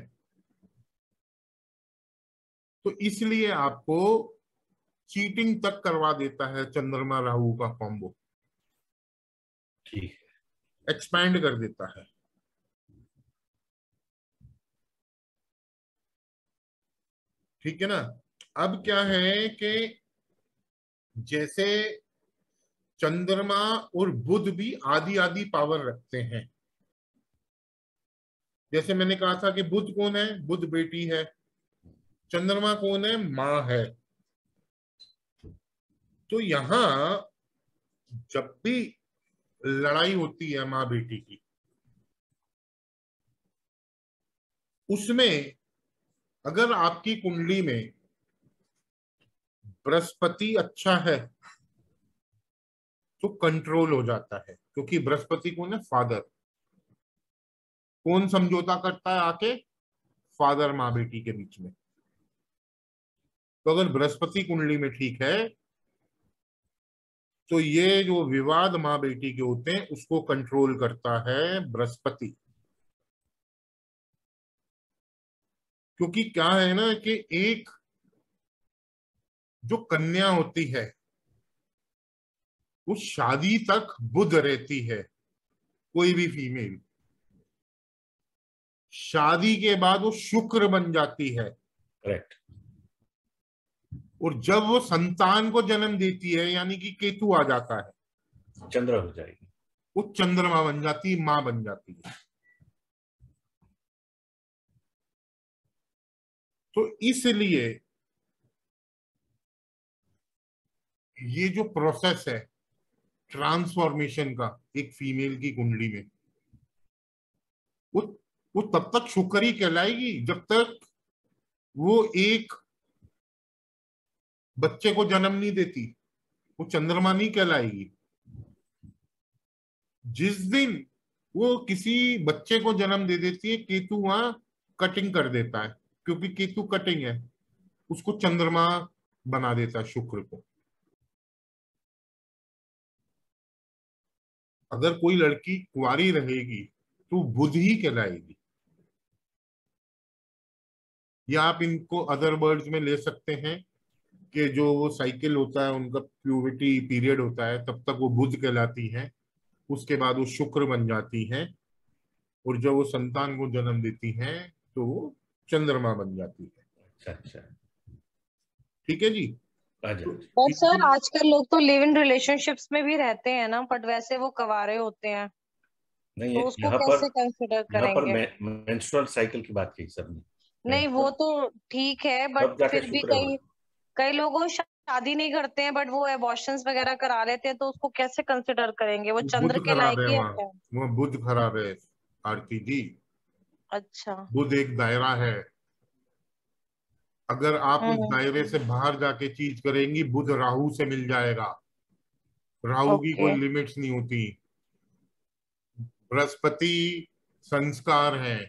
[SPEAKER 1] तो इसलिए आपको चीटिंग तक करवा देता है चंद्रमा राहु का कॉम्बो
[SPEAKER 6] ठीक
[SPEAKER 1] एक्सपैंड कर देता है। ठीक है ना? अब क्या है कि जैसे चंद्रमा और बुध भी आदि आदि पावर रखते हैं। जैसे मैंने कहा था कि बुध कौन है? बुध बेटी है। चंद्रमा कौन है? माँ है। तो यहाँ जब भी लड़ाई होती है माँ बेटी की, उसमें अगर आपकी कुंडली में बृहस्पति अच्छा है तो कंट्रोल हो जाता है, क्योंकि बृहस्पति कौन है? फादर कौन समझौता करता है आके? फादर माँ बेटी के बीच में। तो अगर बृहस्पति कुंडली में ठीक है तो ये जो विवाद माँ बेटी के होते हैं, उसको कंट्रोल करता है बृहस्पति। क्योंकि क्या है ना कि एक जो कन्या होती है वो शादी तक बुध रहती है कोई भी फीमेल शादी के बाद वो शुक्र बन जाती है।
[SPEAKER 6] करेक्ट
[SPEAKER 1] और जब वो संतान को जन्म देती है यानी कि केतु आ जाता है
[SPEAKER 6] चंद्र हो जाएगी।
[SPEAKER 1] वो चंद्रमा बन जाती है माँ बन जाती है। तो इसलिए ये जो प्रोसेस है ट्रांसफॉर्मेशन का, एक फीमेल की कुंडली में, वो वो तब तक शुक्र ही कहलाएगी जब तक वो एक बच्चे को जन्म नहीं देती, वो चंद्रमा नहीं कहलाएगी। जिस दिन वो किसी बच्चे को जन्म दे देती है, केतु वहाँ कटिंग कर देता है, क्योंकि केतु कटिंग है, उसको चंद्रमा बना देता है शुक्र को। अगर कोई लड़की कुंवारी रहेगी तो बुध ही कहलाएगी। या आप इनको अदर वर्ड्स में ले सकते हैं कि जो वो साइकिल होता है उनका प्यूबिटी पीरियड होता है तब तक वो बुध कहलाती है उसके बाद वो शुक्र बन जाती है और जब वो संतान को जन्म देती है तो वो चंद्रमा बन जाती है।
[SPEAKER 6] अच्छा अच्छा।
[SPEAKER 1] ठीक है जी?
[SPEAKER 6] अच्छा
[SPEAKER 7] पर सर आजकल लोग तो लिव इन रिलेशनशिप्स में भी रहते हैं ना बट वैसे वो कवारे होते हैं।
[SPEAKER 6] नहीं
[SPEAKER 7] तो उसको
[SPEAKER 6] यहाँ
[SPEAKER 7] कैसे कंसिडर
[SPEAKER 6] यहाँ पर मेंस्ट्रुअल साइकिल की बात की सर
[SPEAKER 7] नहीं वो तो ठीक है बट फिर भी कई कई लोगों शादी नहीं करते हैं बट वो एबॉर्शंस वगैरह करा लेते हैं तो उसको कैसे कंसिडर करेंगे? वो चंद्र के लायक
[SPEAKER 1] है
[SPEAKER 7] ही है।
[SPEAKER 1] वहाँ बुध खराब है आरती जी।
[SPEAKER 7] अच्छा।
[SPEAKER 1] बुध एक दायरा है। अगर आप उस
[SPEAKER 7] हम्म।
[SPEAKER 1] दायरे से बाहर जाके चीज़ करेंगी बुध राहु से मिल जाएगा। राहु की कोई लिमिट्स नहीं होती। बृहस्पति संस्कार है।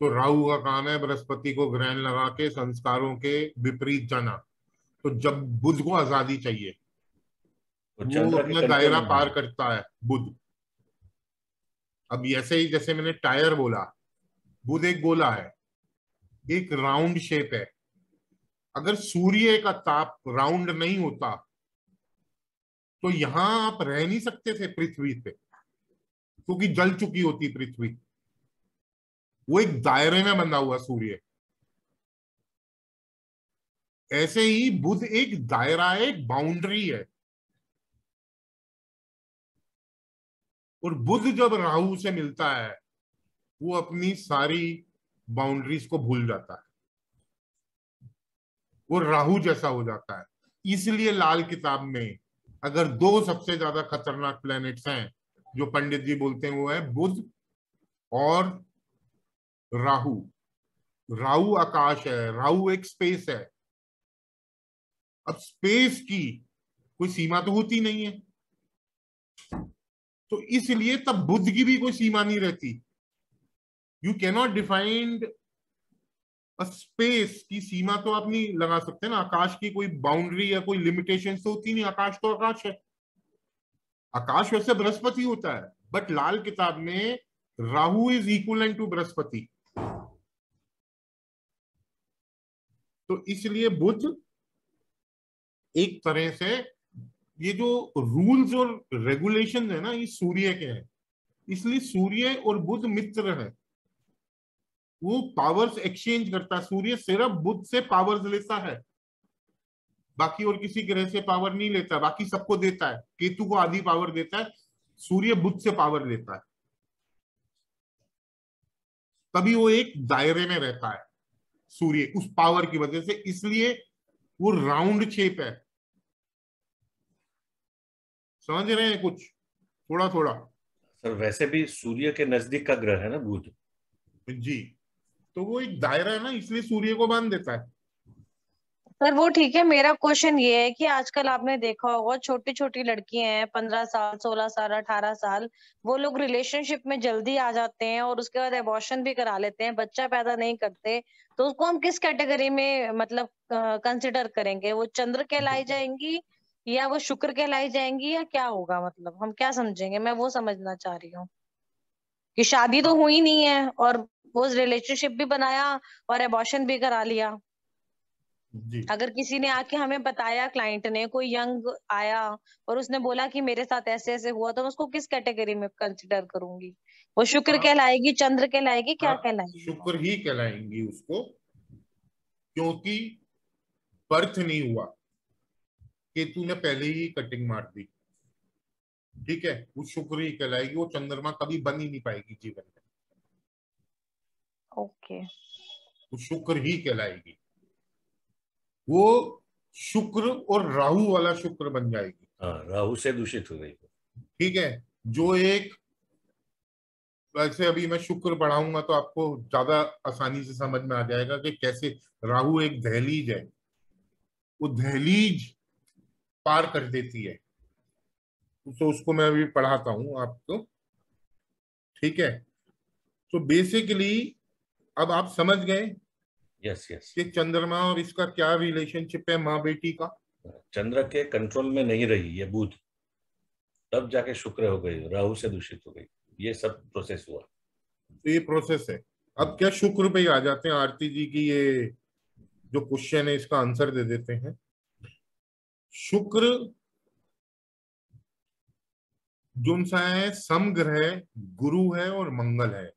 [SPEAKER 1] तो राहु का काम है बृहस्पति को ग्रहण लगा के संस्कारों के विपरीत जाना। तो जब बुध को आज़ादी चाहिए
[SPEAKER 6] वो
[SPEAKER 1] वो अपना दायरा पार करता है बुध। अब ऐसे ही जैसे मैंने टायर बोला बुध एक गोला है एक राउंड शेप है। अगर सूर्य का ताप राउंड नहीं होता तो यहाँ आप रह नहीं सकते थे पृथ्वी पे, क्योंकि जल चुकी होती पृथ्वी। वो एक दायरे में बंधा हुआ सूर्य। ऐसे ही बुध एक दायरा है एक बाउंड्री है। और बुध जब राहु से मिलता है, वो अपनी सारी बाउंड्रीज को भूल जाता है। वो राहु जैसा हो जाता है। इसलिए लाल किताब में अगर दो सबसे ज़्यादा खतरनाक प्लैनेट्स हैं, जो पंडित जी बोलते हैं, वो है बुध और राहु। राहु आकाश है, राहु एक स्पेस है। अब स्पेस की कोई सीमा तो होती नहीं है। तो इसलिए तब बुद्ध की भी कोई सीमा नहीं रहती। यू कैनॉट डिफाइंड स्पेस की सीमा तो आप नहीं लगा सकते ना। आकाश की कोई बाउंड्री या कोई लिमिटेशन तो होती नहीं। आकाश तो आकाश है। आकाश वैसे बृहस्पति होता है बट लाल किताब में Rahu is equal to Brihaspati. तो इसलिए बुद्ध एक तरह से ये जो रूल्स और रेगुलेशन है ना, ये सूर्य के हैं। इसलिए सूर्य और बुद्ध मित्र है। वो पावर्स एक्सचेंज करता है। सूर्य सिर्फ़ बुद्ध से पावर्स लेता है। बाकी और किसी ग्रह से पावर नहीं लेता बाकी सबको देता है। केतु को आधी पावर देता है। सूर्य बुद्ध से पावर लेता है। तभी वो एक दायरे में रहता है सूर्य उस पावर की वजह से। इसलिए वो राउंड शेप है। समझ रहे हैं कुछ? थोड़ा थोड़ा
[SPEAKER 6] सर वैसे भी सूर्य के नज़दीक का ग्रह है ना बुध?
[SPEAKER 1] जी। तो वो एक दायरा है ना इसलिए सूर्य को बाँध देता है।
[SPEAKER 7] सर वो ठीक है मेरा क्वेश्चन ये है कि आजकल आपने देखा होगा छोटी छोटी लड़कियाँ हैं पंद्रह साल सोलह साल अठारह साल वो लोग रिलेशनशिप में जल्दी आ जाते हैं और उसके बाद एबॉर्शन भी करा लेते हैं बच्चा पैदा नहीं करते तो उसको हम किस कैटेगरी में मतलब कंसिडर करेंगे? वो चंद्र कहलाई जाएँगी या वो शुक्र कहलाई जाएँगी या क्या होगा मतलब? हम क्या समझेंगे? मैं वो समझना चाह रही हूँ कि शादी तो हुई नहीं है और वो रिलेशनशिप भी बनाया और एबॉर्शन भी करा लिया।
[SPEAKER 1] जी।
[SPEAKER 7] अगर किसी ने आके हमें बताया क्लाइंट ने कोई यंग आया और उसने बोला कि मेरे साथ ऐसे ऐसे हुआ तो मैं उसको किस कैटेगरी में कंसिडर करूँगी? वो शुक्र
[SPEAKER 1] हाँ।
[SPEAKER 7] कहलाएगी चंद्र कहलाएगी क्या
[SPEAKER 1] हाँ,
[SPEAKER 7] कहलाएगी?
[SPEAKER 1] शुक्र ही कहलाएँगी उसको क्योंकि बर्थ नहीं हुआ। केतु ने पहले ही कटिंग मार दी। ठीक है? वो शुक्र ही कहलाएगी वो चंद्रमा कभी बन ही नहीं पाएगी जीवन में।
[SPEAKER 7] ओके।
[SPEAKER 1] वो शुक्र ही कहलाएगी। वो शुक्र और राहु वाला शुक्र बन जाएगी।
[SPEAKER 6] हाँ राहु से दूषित हो गई।
[SPEAKER 1] ठीक है? जो एक वैसे अभी मैं शुक्र पढ़ाऊँगा तो आपको ज़्यादा आसानी से समझ में आ जाएगा कि कैसे राहु एक दहलीज है। वो दहलीज पार कर देती है। तो उसको मैं अभी पढ़ाता हूँ आपको। ठीक है? तो बेसिकली अब आप समझ गए
[SPEAKER 6] यस यस
[SPEAKER 1] कि चंद्रमा और इसका क्या रिलेशनशिप है माँ बेटी का?
[SPEAKER 6] चंद्र के कंट्रोल में नहीं रही ये बुध। तब जाके शुक्र हो गई राहु से दूषित हो गई। ये सब प्रोसेस हुआ।
[SPEAKER 1] तो ये प्रोसेस है। अब क्या शुक्र पे ही आ जाते हैं? आरती जी की ये जो क्वेश्चन है इसका आंसर दे देते हैं। शुक्र जो सा है समग्रह गुरु है और मंगल है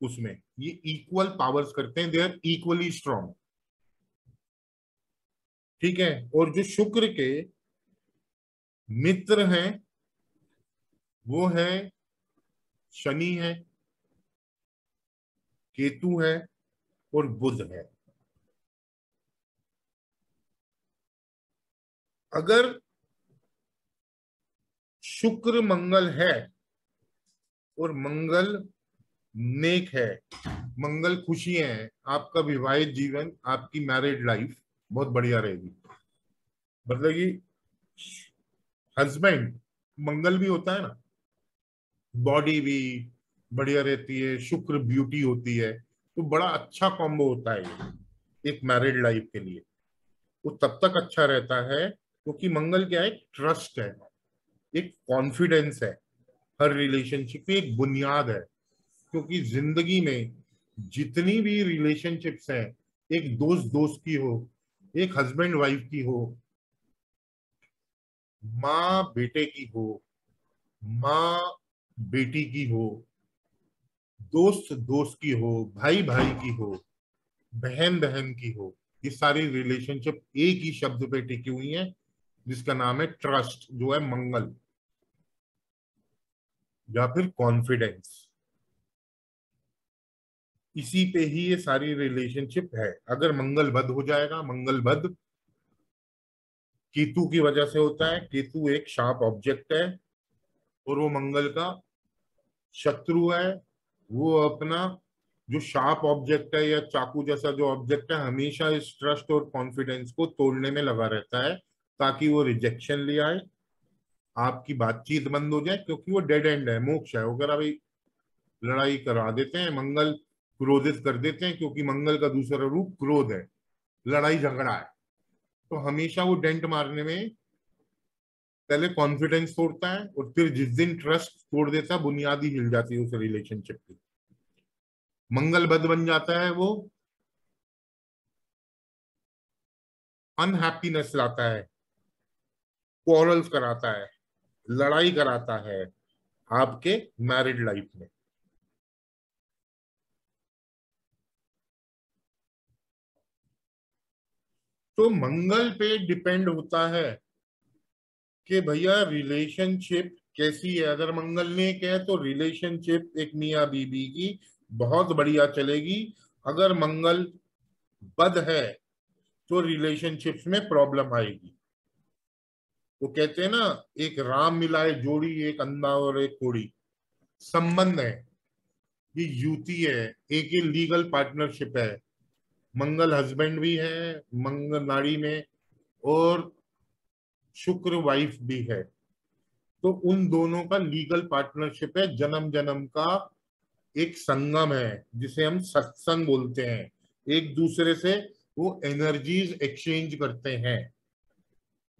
[SPEAKER 1] उसमें। ये इक्वल पावर्स करते हैं दे आर इक्वली स्ट्रॉन्ग ठीक है? और जो शुक्र के मित्र हैं, वो है शनि है, केतु है और बुध है। अगर शुक्र मंगल है और मंगल नेक है, मंगल खुशी है, आपका विवाहित जीवन, आपकी मैरिड लाइफ बहुत बढ़िया रहेगी। मतलब कि हस्बैंड मंगल भी होता है ना बॉडी भी बढ़िया रहती है, शुक्र ब्यूटी होती है तो बड़ा अच्छा कॉम्बो होता है एक मैरिड लाइफ के लिए। वो तब तक अच्छा रहता है, क्योंकि तो मंगल क्या है ट्रस्ट है, एक कॉन्फिडेंस है, हर रिलेशनशिप की एक बुनियाद है। क्योंकि ज़िंदगी में जितनी भी रिलेशनशिप्स है, एक दोस्त दोस्त की हो, एक हस्बैंड वाइफ की हो, माँ बेटे की हो, माँ बेटी की हो, दोस्त दोस्त की हो, भाई भाई की हो, बहन बहन की हो, ये सारी रिलेशनशिप एक ही शब्द पे टिकी हुई है, जिसका नाम है ट्रस्ट जो है मंगल, या फिर कॉन्फिडेंस इसी पे ही ये सारी रिलेशनशिप है। अगर मंगल बद हो जाएगा मंगल बद केतु की वजह से होता है। केतु एक शार्प ऑब्जेक्ट है और वो मंगल का शत्रु है। वो अपना जो शार्प ऑब्जेक्ट है या चाकू जैसा जो ऑब्जेक्ट है, हमेशा इस ट्रस्ट और कॉन्फिडेंस को तोड़ने में लगा रहता है ताकि वो रिजेक्शन ले आए। आपकी बातचीत बंद हो जाए, क्योंकि वो डेड एंड है, मोक्ष है। अगर अभी लड़ाई करा देते हैं, मंगल क्रोधित कर देते हैं क्योंकि मंगल का दूसरा रूप क्रोध है, लड़ाई झगड़ा है। तो हमेशा वो डेंट मारने में पहले कॉन्फिडेंस तोड़ता है और फिर जिस दिन ट्रस्ट तोड़ देता है, बुनियादी हिल जाती है उस रिलेशनशिप की। मंगल बद बन जाता है वो अनहैप्पीनेस लाता है क्वारल्स कराता है, लड़ाई कराता है आपके मैरिड लाइफ में। तो मंगल पे डिपेंड होता है कि भैया रिलेशनशिप कैसी है। अगर मंगल ने कहे तो रिलेशनशिप एक मियाँ बीबी की बहुत बढ़िया चलेगी। अगर मंगल बद है तो रिलेशनशिप्स में प्रॉब्लम आएगी। वो तो कहते हैं ना, एक राम मिलाए जोड़ी, एक अंधा और एक कोड़ी। संबंध है ये युति है, एक ही लीगल पार्टनरशिप है। मंगल हस्बैंड भी है मंगल नाड़ी में और शुक्र वाइफ भी है। तो उन दोनों का लीगल पार्टनरशिप है जन्म जन्म का एक संगम है जिसे हम सत्संग बोलते हैं। एक दूसरे से वो एनर्जीज एक्सचेंज करते हैं।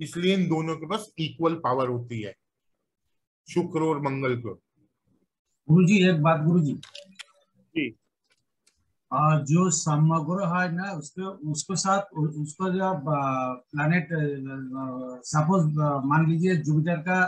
[SPEAKER 1] इसलिए इन दोनों के पास इक्वल पावर होती है शुक्र और मंगल को।
[SPEAKER 4] गुरु जी एक बात गुरु जी
[SPEAKER 1] जी।
[SPEAKER 4] आ, जो समग्र है ना उसके उसके साथ उसको जो प्लानेट सपोज़ मान लीजिए जुपिटर का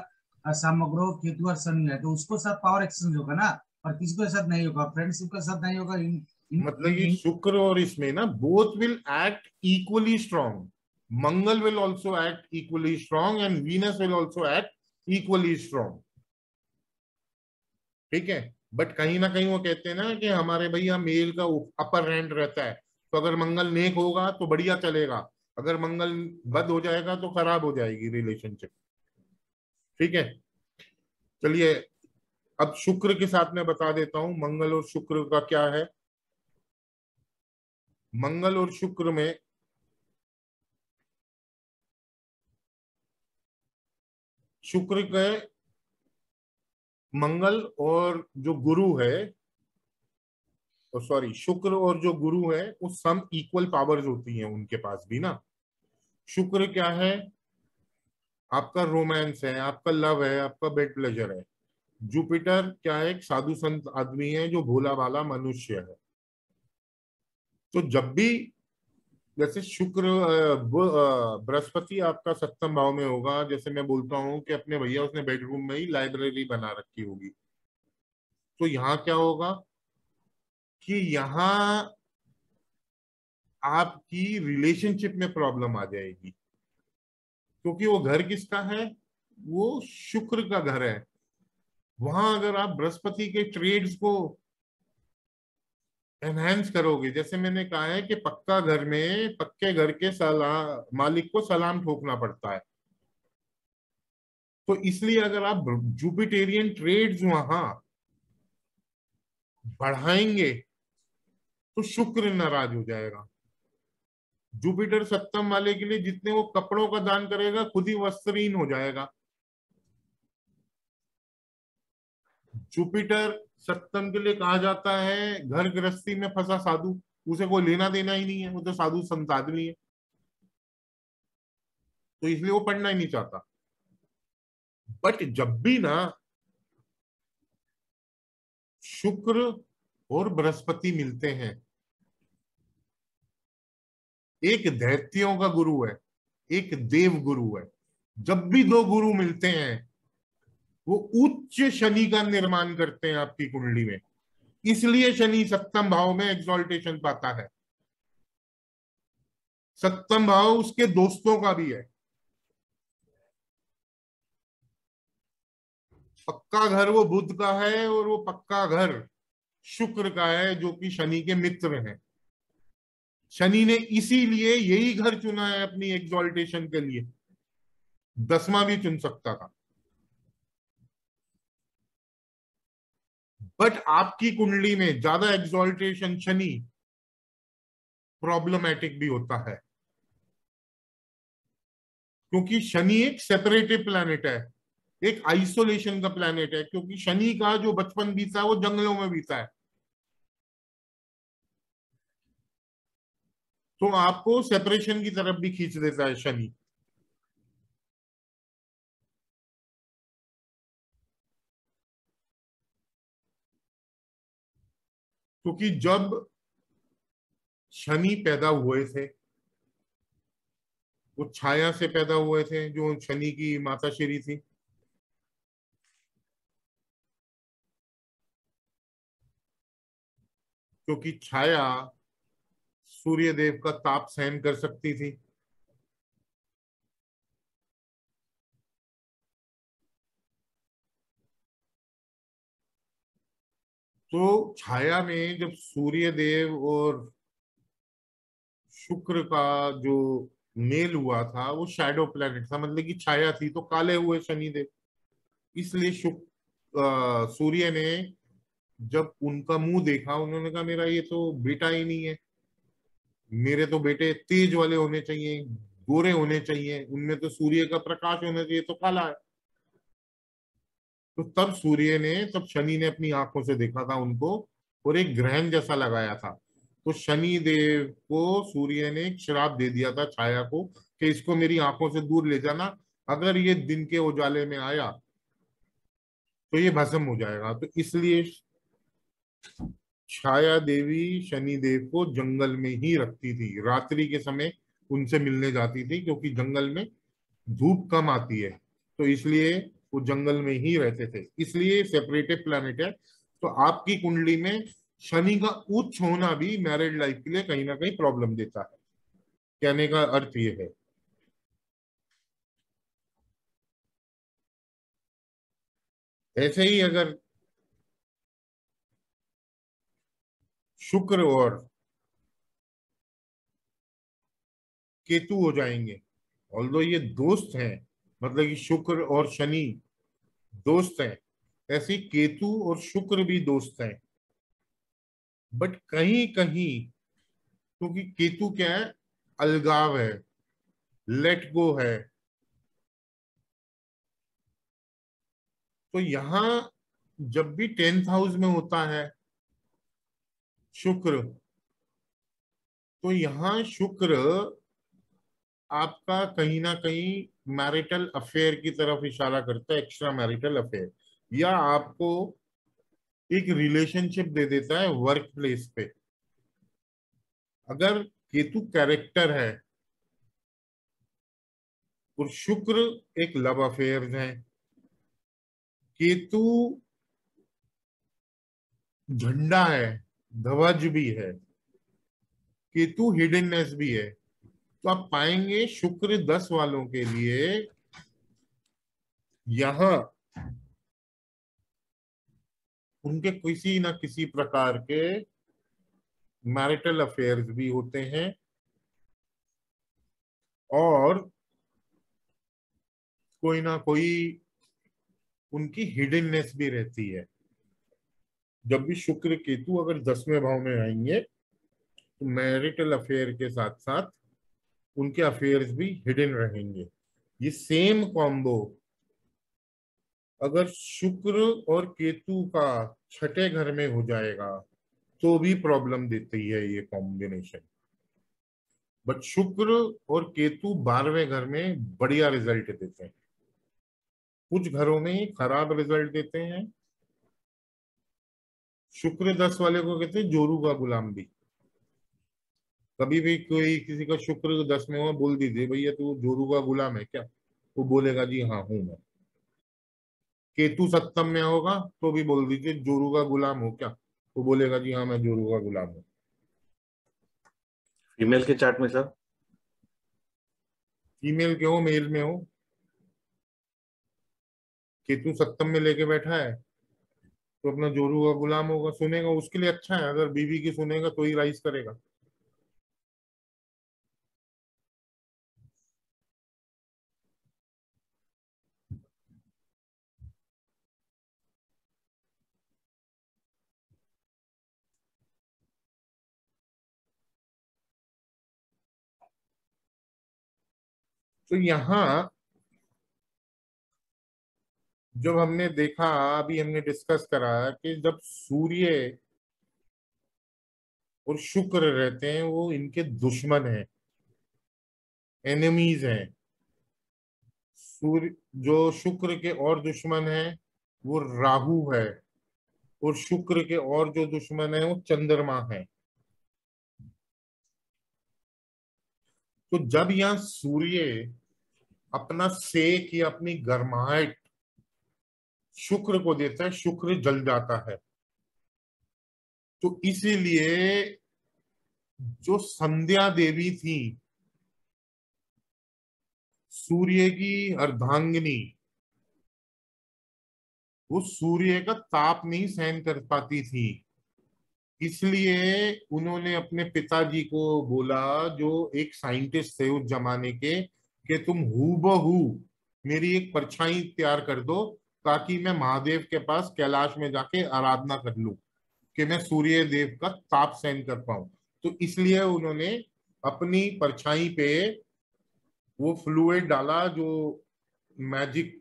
[SPEAKER 4] समग्र केतु और शनि है तो उसको साथ पावर एक्सचेंज होगा ना? और किसी के साथ नहीं होगा? फ्रेंडशिप के साथ नहीं होगा? इन,
[SPEAKER 1] इन, मतलब ये शुक्र और इसमें ना both will act equally strong Mangal will also act equally strong and Venus will also act equally strong ठीक है? बट कहीं ना कहीं वो कहते हैं ना कि हमारे भैया मेल का अपर हैंड रहता है। तो अगर मंगल नेक होगा तो बढ़िया चलेगा। अगर मंगल बद हो जाएगा तो खराब हो जाएगी रिलेशनशिप ठीक है? चलिए, अब शुक्र के साथ में बता देता हूँ, मंगल और शुक्र का क्या है? मंगल और शुक्र में शुक्र के मंगल और जो गुरु है सॉरी शुक्र और जो गुरु है, वो सम इक्वल पावर्स होती हैं उनके पास भी ना। शुक्र क्या है? आपका रोमांस है, आपका लव है, आपका बेड प्लेजर है। जुपिटर क्या है? एक साधु संत आदमी है जो भोला वाला मनुष्य है। तो जब भी जैसे शुक्र बृहस्पति आपका सप्तम भाव में होगा। जैसे मैं बोलता हूँ कि अपने भैया उसने बेडरूम में ही लाइब्रेरी बना रखी होगी। तो यहाँ क्या होगा कि यहाँ आपकी रिलेशनशिप में प्रॉब्लम आ जाएगी। क्योंकि वो घर किसका है? वो शुक्र का घर है। वहाँ अगर आप बृहस्पति के ट्रेड्स को एनहेंस करोगे। जैसे मैंने कहा है कि पक्का घर में, पक्के घर के सलाम मालिक को सलाम ठोकना पड़ता है। तो इसलिए अगर आप जुपिटेरियन ट्रेड्स वहाँ बढ़ाएँगे तो शुक्र नाराज़ हो जाएगा। जुपिटर सप्तम वाले के लिए जितने वो कपड़ों का दान करेगा, खुद ही वस्त्रहीन हो जाएगा। जुपिटर सप्तम के लिए कहा जाता है, घर गृहस्थी में फंसा साधु, उसे कोई लेना देना ही नहीं है, वो तो साधु आदमी है। तो इसलिए वो पढ़ना ही नहीं चाहता। बट जब भी ना, शुक्र और बृहस्पति मिलते हैं, एक दैत्यों का गुरु है, एक देव गुरु है। जब भी दो गुरु मिलते हैं वो उच्च शनि का निर्माण करते हैं आपकी कुंडली में। इसलिए शनि सप्तम भाव में एक्सोल्टेशन पाता है। सप्तम भाव उसके दोस्तों का भी है। पक्का घर वो बुद्ध का है और वो पक्का घर शुक्र का है, जो कि शनि के मित्र हैं। शनि ने इसीलिए यही घर चुना है अपनी एक्सोल्टेशन के लिए। दसवां भी चुन सकता था। बट आपकी कुंडली में ज़्यादा एक्सोल्टेशन शनि प्रॉब्लमेटिक भी होता है। क्योंकि शनि एक सेपरेटिव प्लैनेट है, एक आइसोलेशन का प्लैनेट है, क्योंकि शनि का जो बचपन बीता है, वो जंगलों में बीता है। तो आपको सेपरेशन की तरफ़ भी खींच देता है शनि। क्योंकि जब शनि पैदा हुए थे, वो छाया से पैदा हुए थे, जो शनि की माता श्री थी। क्योंकि छाया सूर्य देव का ताप सहन कर सकती थी। तो छाया में जब सूर्य देव और शुक्र का जो मेल हुआ था, वो शैडो प्लेनेट था मतलब कि छाया थी तो काले हुए शनिदेव। इसलिए शुक्र सूर्य ने जब उनका मुँह देखा, उन्होंने कहा, मेरा ये तो बेटा ही नहीं है। मेरे तो बेटे तेज वाले होने चाहिए, गोरे होने चाहिए। उनमें तो सूर्य का प्रकाश होना चाहिए तो काला है। तो तब सूर्य ने, तब शनि ने अपनी आँखों से देखा था उनको और एक ग्रहण जैसा लगाया था। तो शनि देव को, सूर्य ने एक श्राप दे दिया था छाया को कि इसको मेरी आँखों से दूर ले जाना। अगर ये दिन के उजाले में आया तो ये भस्म हो जाएगा। तो इसलिए छाया देवी शनि देव को जंगल में ही रखती थी। रात्रि के समय उनसे मिलने जाती थी क्योंकि जंगल में धूप कम आती है। तो इसलिए वो जंगल में ही रहते थे। इसलिए सेपरेटेड प्लानिट है। तो आपकी कुंडली में शनि का उच्च होना भी मैरिड लाइफ के लिए कहीं ना कहीं प्रॉब्लम देता है। कहने का अर्थ ये है। ऐसे ही अगर शुक्र और केतु हो जाएँगे ऑल ये दोस्त हैं मतलब कि शुक्र और शनि दोस्त हैं। ऐसे केतु और शुक्र भी दोस्त हैं। बट कहीं कहीं क्योंकि तो केतु क्या है? अलगाव है। लेट गो है। तो यहाँ जब भी टेंथ हाउस में होता है, शुक्र तो यहाँ शुक्र आपका कहीं ना कहीं मैरिटल अफेयर की तरफ़ इशारा करता है एक्स्ट्रा मैरिटल अफेयर या आपको एक रिलेशनशिप दे देता है वर्क प्लेस पे। अगर केतु कैरेक्टर है, और शुक्र एक लव अफेयर है, केतु झंडा है, ध्वज भी है, केतु हिडननेस भी है तो आप पाएँगे शुक्र दस वालों के लिए यहाँ उनके किसी ना किसी प्रकार के मैरिटल अफेयर्स भी होते हैं और कोई ना कोई उनकी हिडननेस भी रहती है। जब भी शुक्र केतु अगर दसवें भाव में आएँगे तो मैरिटल अफेयर के साथ साथ उनके अफेयर्स भी हिडन रहेंगे। ये सेम कॉम्बो अगर शुक्र और केतु का छठे घर में हो जाएगा तो भी प्रॉब्लम देती है ये कॉम्बिनेशन बट शुक्र और केतु बारहवें घर में बढ़िया रिज़ल्ट देते हैं। कुछ घरों में खराब रिज़ल्ट देते हैं। शुक्र दस वाले को कहते हैं जोरू का गुलाम भी। कभी भी कोई किसी का शुक्र दस में हुआ बोल दीजिए भैया तू जोरू का गुलाम है क्या? वो बोलेगा जी हाँ हूँ मैं। केतु सप्तम में होगा तो भी बोल दीजिए जोरू का गुलाम हो क्या? वो बोलेगा जी हाँ मैं जोरू का गुलाम हूँ।
[SPEAKER 6] फीमेल के चार्ट में सर
[SPEAKER 1] फीमेल के हो मेल में हो। केतु सप्तम में लेके बैठा है तो अपना जोरू का गुलाम होगा सुनेगा उसके लिए अच्छा है। अगर बीवी की सुनेगा तो ही राइज करेगा। तो यहाँ जब हमने देखा, अभी हमने डिस्कस करा कि जब सूर्य और शुक्र रहते हैं, वो इनके दुश्मन हैं एनिमीज हैं। सूर्य, जो शुक्र के और दुश्मन है, वो राहु है और शुक्र के और जो दुश्मन है, वो चंद्रमा है। तो जब यहाँ सूर्य अपना सेक या अपनी गर्माहट शुक्र को देता है, शुक्र जल जाता है। तो इसीलिए जो संध्या देवी थी, सूर्य की अर्धांगिनी, वो सूर्य का ताप नहीं सहन कर पाती थी। इसलिए उन्होंने अपने पिताजी को बोला, जो एक साइंटिस्ट थे उस जमाने के, कि तुम हूबहू मेरी एक परछाई तैयार कर दो, ताकि मैं महादेव के पास कैलाश में जाके आराधना कर लू, कि मैं सूर्य देव का ताप सहन कर पाऊँ। तो इसलिए उन्होंने अपनी परछाई पे वो फ्लूड डाला, जो मैजिक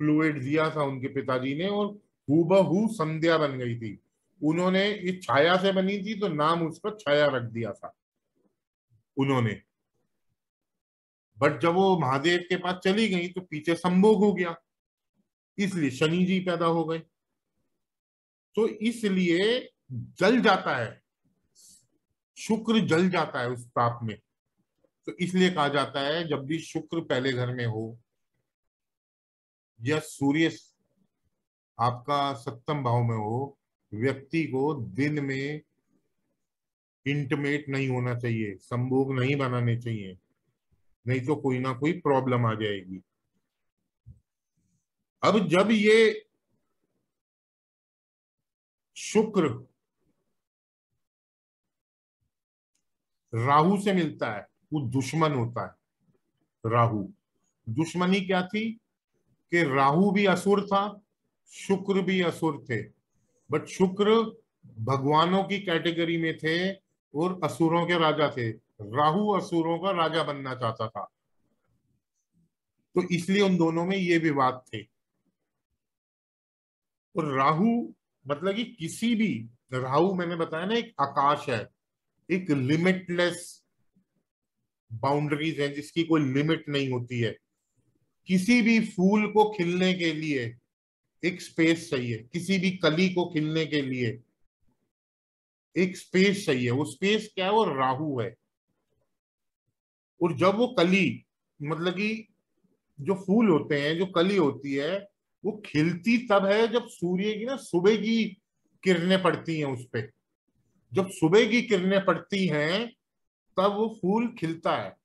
[SPEAKER 1] फ्लूड दिया था उनके पिताजी ने, और हूबहू संध्या बन गई थी। उन्होंने इस छाया से बनी थी तो नाम उस पर छाया रख दिया था। उन्होंने। बट जब वो महादेव के पास चली गई तो पीछे संभोग हो गया। इसलिए शनि जी पैदा हो गए। तो इसलिए जल जाता है। शुक्र जल जाता है उस ताप में। तो इसलिए कहा जाता है, जब भी शुक्र पहले घर में हो, या सूर्य आपका सप्तम भाव में हो व्यक्ति को दिन में इंटमेट नहीं होना चाहिए, संभोग नहीं बनाने चाहिए, नहीं तो कोई ना कोई प्रॉब्लम आ जाएगी। अब जब ये शुक्र राहु से मिलता है, वो दुश्मन होता है, राहु। दुश्मनी क्या थी? कि राहु भी असुर था, शुक्र भी असुर थे। बट शुक्र भगवानों की कैटेगरी में थे और असुरों के राजा थे। राहु असुरों का राजा बनना चाहता था। तो इसलिए उन दोनों में ये विवाद थे। और राहु मतलब कि किसी भी, राहु मैंने बताया ना, एक आकाश है। एक लिमिटलेस बाउंड्रीज है, जिसकी कोई लिमिट नहीं होती है। किसी भी फूल को खिलने के लिए एक स्पेस चाहिए, किसी भी कली को खिलने के लिए। एक स्पेस चाहिए, वो स्पेस क्या है? वो राहु है। और जब वो कली मतलब कि जो फूल होते हैं, जो कली होती है, वो खिलती तब है जब सूर्य की ना सुबह की किरणें पड़ती हैं उस पर जब सुबह की किरणें पड़ती हैं, तब वो फूल खिलता है।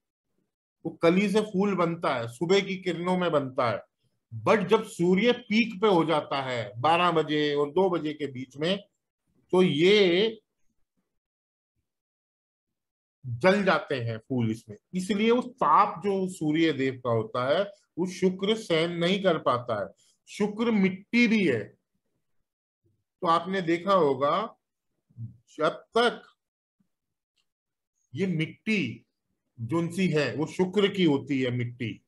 [SPEAKER 1] वो कली से फूल बनता है, सुबह की किरणों में बनता है। बट जब सूर्य पीक पे हो जाता है 12 बजे और 2 बजे के बीच में तो ये जल जाते हैं फूल इसमें। इसलिए उस ताप जो सूर्य देव का होता है, वो शुक्र सहन नहीं कर पाता है। शुक्र मिट्टी भी है। तो आपने देखा होगा, जब तक ये मिट्टी, जो सी है, वो शुक्र की होती है मिट्टी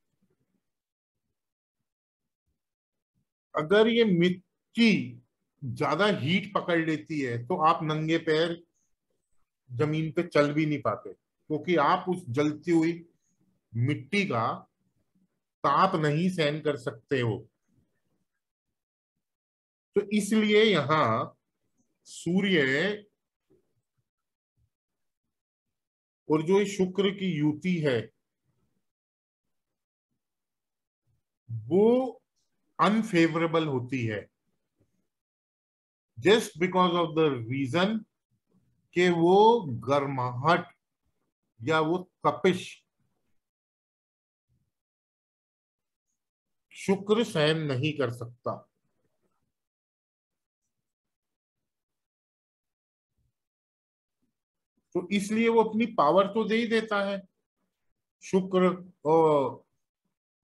[SPEAKER 1] अगर ये मिट्टी ज़्यादा हीट पकड़ लेती है तो आप नंगे पैर ज़मीन पे चल भी नहीं पाते, क्योंकि आप उस जलती हुई मिट्टी का ताप नहीं सहन कर सकते हो। तो इसलिए यहाँ सूर्य और जो शुक्र की युति है, वो अनफेवरेबल होती है। Just because of the reason के वो गर्माहट या वो कपिश शुक्र सहन नहीं कर सकता। तो इसलिए वो अपनी पावर तो दे ही देता है। शुक्र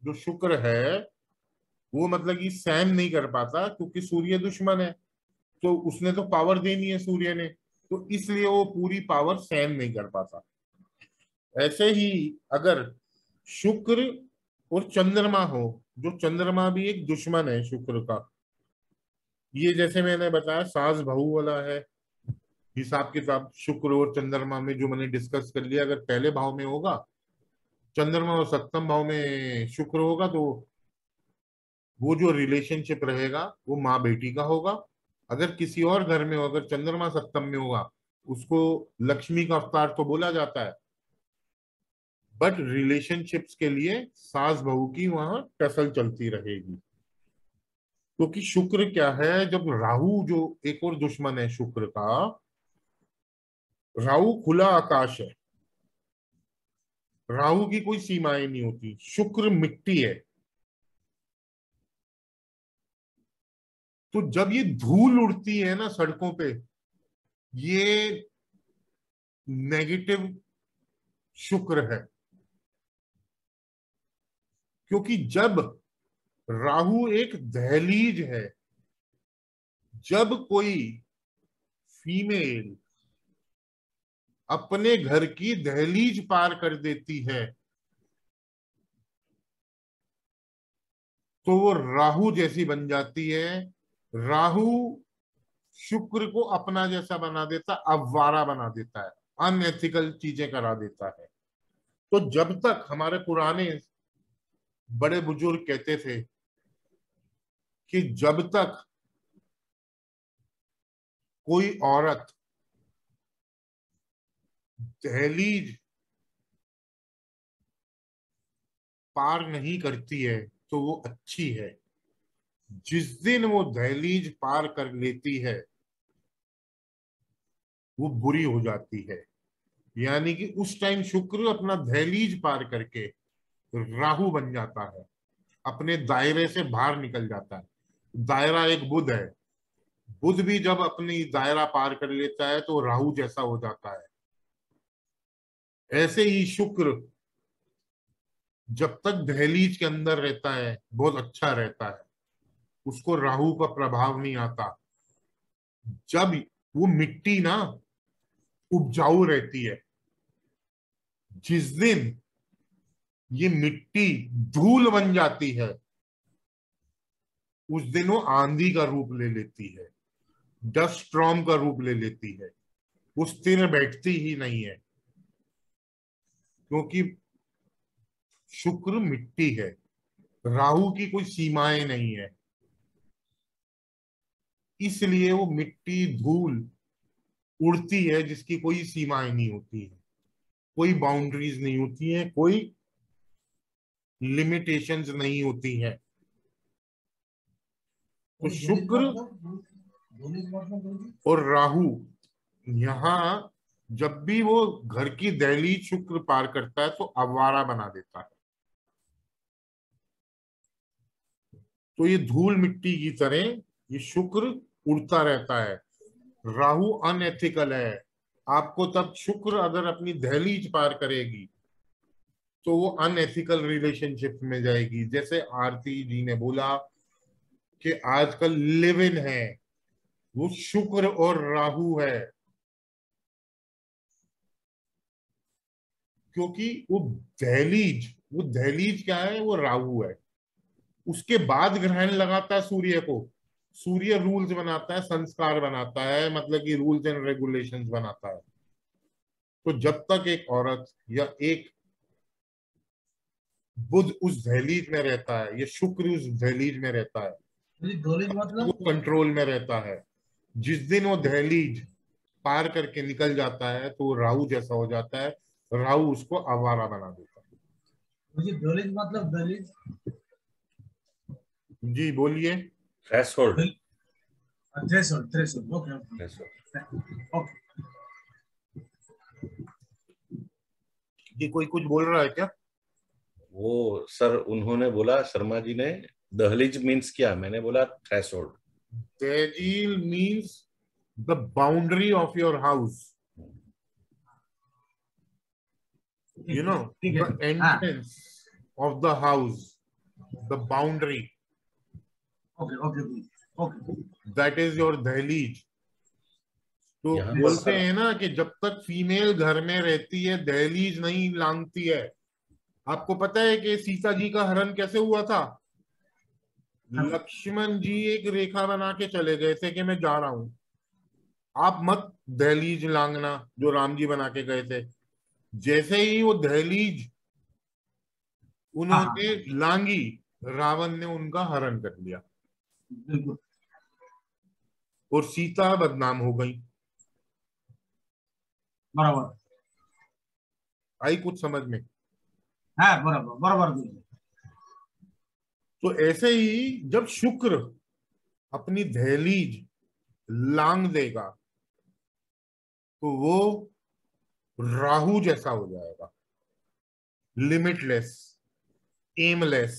[SPEAKER 1] जो शुक्र है वो मतलब कि सहन नहीं कर पाता क्योंकि सूर्य दुश्मन है। तो उसने तो पावर देनी है सूर्य ने तो इसलिए वो पूरी पावर सहन नहीं कर पाता। ऐसे ही अगर शुक्र और चंद्रमा हो, जो चंद्रमा भी एक दुश्मन है शुक्र का, ये जैसे मैंने बताया, सास बहु वाला है, हिसाब किताब शुक्र और चंद्रमा में जो मैंने डिस्कस कर लिया, अगर पहले भाव में होगा, चंद्रमा और सप्तम भाव में शुक्र होगा तो वो जो रिलेशनशिप रहेगा, वो माँ बेटी का होगा। अगर किसी और घर में हो, अगर चंद्रमा सप्तम में होगा, उसको लक्ष्मी का अवतार तो बोला जाता है। बट रिलेशनशिप्स के लिए सास बहू की वहाँ टसल चलती रहेगी। क्योंकि तो शुक्र क्या है, जब राहु जो एक और दुश्मन है शुक्र का, राहु खुला आकाश है। राहु की कोई सीमाएँ नहीं होती। शुक्र मिट्टी है। तो जब ये धूल उड़ती है ना सड़कों पे, ये नेगेटिव शुक्र है। क्योंकि जब राहु एक दहलीज है, जब कोई फीमेल अपने घर की दहलीज पार कर देती है तो वो राहु जैसी बन जाती है राहु शुक्र को अपना जैसा बना देता अवारा बना देता है अनएथिकल चीज़ें करा देता है। तो जब तक हमारे पुराने बड़े बुज़ुर्ग कहते थे कि जब तक कोई औरत दहलीज पार नहीं करती है तो वो अच्छी है। जिस दिन वो दहलीज पार कर लेती है, वो बुरी हो जाती है। यानी कि उस टाइम शुक्र अपना दहलीज पार करके राहु बन जाता है। अपने दायरे से बाहर निकल जाता है। दायरा एक बुध है। बुध भी जब अपनी दायरा पार कर लेता है तो राहु जैसा हो जाता है। ऐसे ही शुक्र जब तक दहलीज के अंदर रहता है, बहुत अच्छा रहता है। उसको राहु का प्रभाव नहीं आता। जब वो मिट्टी ना उपजाऊ रहती है, जिस दिन ये मिट्टी धूल बन जाती है, उस दिन वो आंधी का रूप ले लेती है डस्ट स्ट्रॉम का रूप ले लेती है। वो स्थिर बैठती ही नहीं है, क्योंकि शुक्र मिट्टी है, राहु की कोई सीमाएँ नहीं है। इसलिए वो मिट्टी धूल उड़ती है जिसकी कोई सीमाएँ नहीं होती है। कोई बाउंड्रीज नहीं होती है कोई लिमिटेशंस नहीं होती है। तो शुक्र और राहु यहाँ जब भी वो घर की दहली शुक्र पार करता है तो अवारा बना देता है। तो ये धूल मिट्टी की तरह ये शुक्र उड़ता रहता है। राहु अनएथिकल है। आपको तब शुक्र अगर अपनी दहलीज पार करेगी तो वो अनएथिकल रिलेशनशिप में जाएगी। जैसे आरती जी ने बोला कि आजकल लिव इन है, वो शुक्र और राहु है। क्योंकि वो दहलीज वो दहलीज क्या है? वो राहु है। उसके बाद ग्रहण लगाता है सूर्य को। सूर्य रूल्स बनाता है संस्कार बनाता है मतलब कि रूल्स एंड रेगुलेशन बनाता है। तो जब तक एक औरत या एक बुध उस दहलीज में रहता है या शुक्र उस दहलीज में रहता है मतलब वो कंट्रोल में रहता है। जिस दिन वो दहलीज पार करके निकल जाता है तो राहु जैसा हो जाता है राहु उसको आवारा बना देता
[SPEAKER 4] है। दहलीज मतलब दहलीज।
[SPEAKER 1] जी बोलिए।
[SPEAKER 6] Threshold
[SPEAKER 4] threshold threshold okay okay
[SPEAKER 1] ये कोई कुछ बोल रहा है क्या?
[SPEAKER 6] वो सर उन्होंने बोला शर्मा जी ने दहलीज मींस क्या? मैंने बोला threshold
[SPEAKER 1] तहजील means the boundary of your house you know the entrance of the house the boundary.
[SPEAKER 4] Okay okay okay.
[SPEAKER 1] That is your दहलीज। तो बोलते हैं ना कि जब तक फीमेल घर में रहती है दहलीज नहीं लांगती है। आपको पता है कि सीता जी का हरण कैसे हुआ था? लक्ष्मण जी एक रेखा बना के चले गए थे कि मैं जा रहा हूँ। आप मत दहलीज लांगना जो राम जी बना के गए थे। जैसे ही वो दहलीज उन्होंने हाँ। लांगी रावण ने उनका हरण कर लिया। और सीता बदनाम हो गई।
[SPEAKER 4] बराबर।
[SPEAKER 1] आई कुछ समझ में?
[SPEAKER 4] हाँ बराबर बराबर
[SPEAKER 1] तो ऐसे ही जब शुक्र अपनी दहलीज लांग देगा तो वो राहु जैसा हो जाएगा। लिमिटलेस एमलेस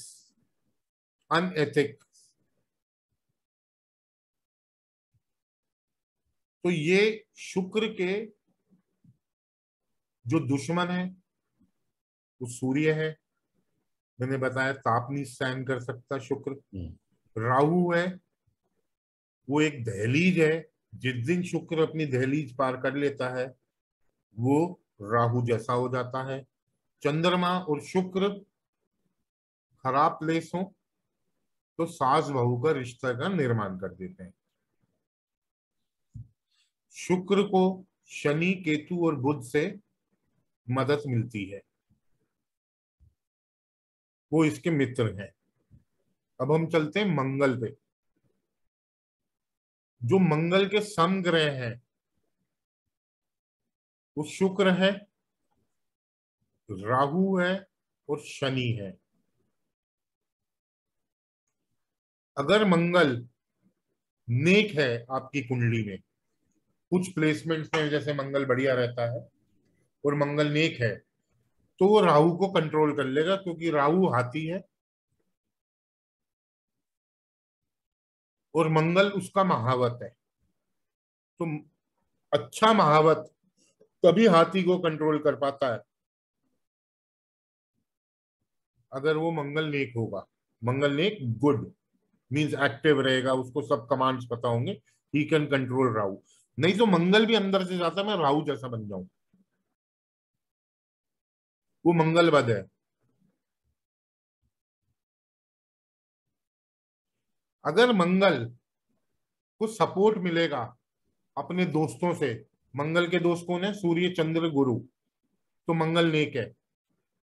[SPEAKER 1] अनएथिक तो ये शुक्र के जो दुश्मन है वो सूर्य है। मैंने बताया ताप नहीं सहन कर सकता शुक्र।
[SPEAKER 6] हम्म।
[SPEAKER 1] राहु है वो एक दहलीज है। जिस दिन शुक्र अपनी दहलीज पार कर लेता है वो राहु जैसा हो जाता है। चंद्रमा और शुक्र खराब प्लेस हो तो सास बहू का रिश्ता का निर्माण कर देते हैं। शुक्र को शनि, केतु और बुध से मदद मिलती है। वो इसके मित्र हैं। अब हम चलते हैं मंगल पे। जो मंगल के सम ग्रह हैं, वो शुक्र है, राहु है और शनि है। अगर मंगल नेक है आपकी कुंडली में कुछ प्लेसमेंट्स में जैसे मंगल बढ़िया रहता है और मंगल नेक है तो वो राहु को कंट्रोल कर लेगा क्योंकि राहु हाथी है। और मंगल उसका महावत है। तो अच्छा महावत तभी हाथी को कंट्रोल कर पाता है। अगर वो मंगल नेक होगा, मंगल नेक गुड मींस एक्टिव रहेगा, उसको सब कमांड्स पता होंगे ही कैन कंट्रोल राहु। नहीं तो मंगल भी अंदर से जाता मैं राहु जैसा बन जाऊँ। वो मंगल बद है। अगर मंगल को सपोर्ट मिलेगा अपने दोस्तों से, मंगल के दोस्त कौन है? सूर्य चंद्र गुरु। तो मंगल नेक है।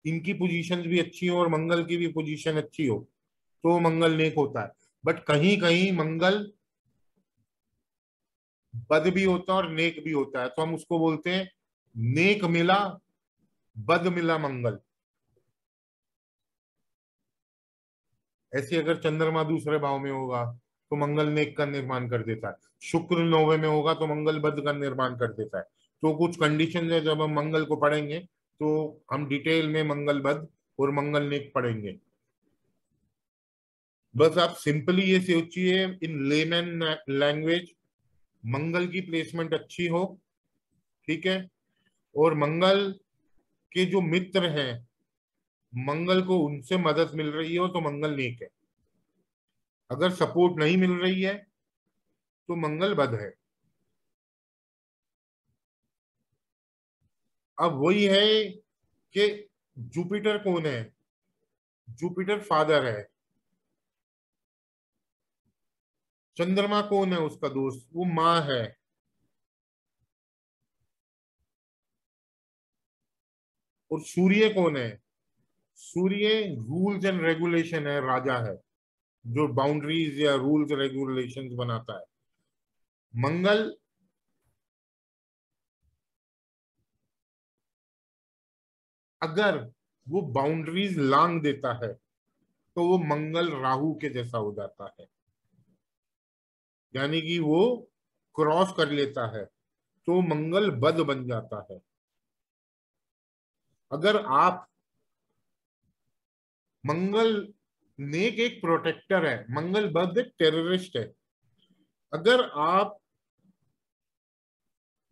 [SPEAKER 1] इनकी पोजीशन भी अच्छी हो और मंगल की भी पोजीशन अच्छी हो तो मंगल नेक होता है। बट कहीं कहीं मंगल बद भी होता है और नेक भी होता है। तो हम उसको बोलते हैं, नेक मिला, बद मिला मंगल। ऐसे अगर चंद्रमा दूसरे भाव में होगा तो मंगल नेक का निर्माण कर देता है। शुक्र नौवे में होगा तो मंगल बद का निर्माण कर देता है। तो कुछ कंडीशन है, जब हम मंगल को पढ़ेंगे तो हम डिटेल में मंगल बद और मंगल नेक पढ़ेंगे। बस आप सिंपली ये सोचिए इन लेमैन लैंग्वेज मंगल की प्लेसमेंट अच्छी हो, ठीक है? और मंगल के जो मित्र हैं, मंगल को उनसे मदद मिल रही हो तो मंगल नेक है। अगर सपोर्ट नहीं मिल रही है तो मंगल बद है। अब वही है कि जुपिटर कौन है? जुपिटर फादर है। चंद्रमा कौन है उसका दोस्त? वो माँ है। और सूर्य कौन है? सूर्य रूल्स एंड रेगुलेशन है, राजा है, जो बाउंड्रीज या रूल्स रेगुलेशंस बनाता है। मंगल अगर वो बाउंड्रीज लांग देता है तो वो मंगल राहु के जैसा हो जाता है। यानी कि वो क्रॉस कर लेता है तो मंगल बद बन जाता है। अगर आप मंगल नेक एक प्रोटेक्टर है, मंगल बद एक टेररिस्ट है, अगर आप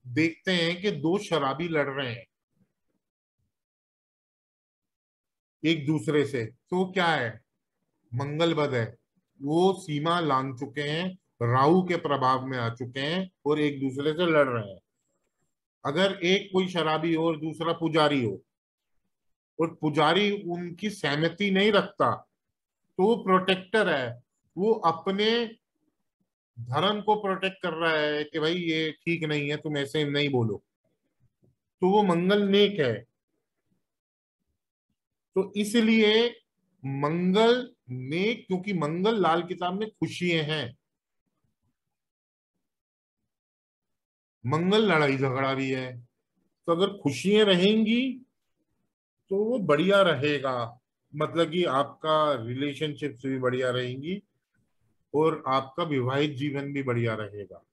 [SPEAKER 1] देखते हैं कि दो शराबी लड़ रहे हैं, एक दूसरे से तो क्या है? मंगल बद है। वो सीमा लांग चुके हैं राहु के प्रभाव में आ चुके हैं और एक दूसरे से लड़ रहे हैं। अगर एक कोई शराबी हो और दूसरा पुजारी हो, और पुजारी उनकी सहमति नहीं रखता तो वो प्रोटेक्टर है। वो अपने धर्म को प्रोटेक्ट कर रहा है कि भाई ये ठीक नहीं है, तुम ऐसे नहीं बोलो। तो वो मंगल नेक है। तो इसलिए मंगल नेक, क्योंकि मंगल लाल किताब में खुशियाँ हैं। मंगल लड़ाई झगड़ा भी है। तो अगर खुशियाँ रहेंगी तो वो बढ़िया रहेगा। मतलब कि आपका रिलेशनशिप्स भी बढ़िया रहेंगी और आपका विवाहित जीवन भी बढ़िया रहेगा।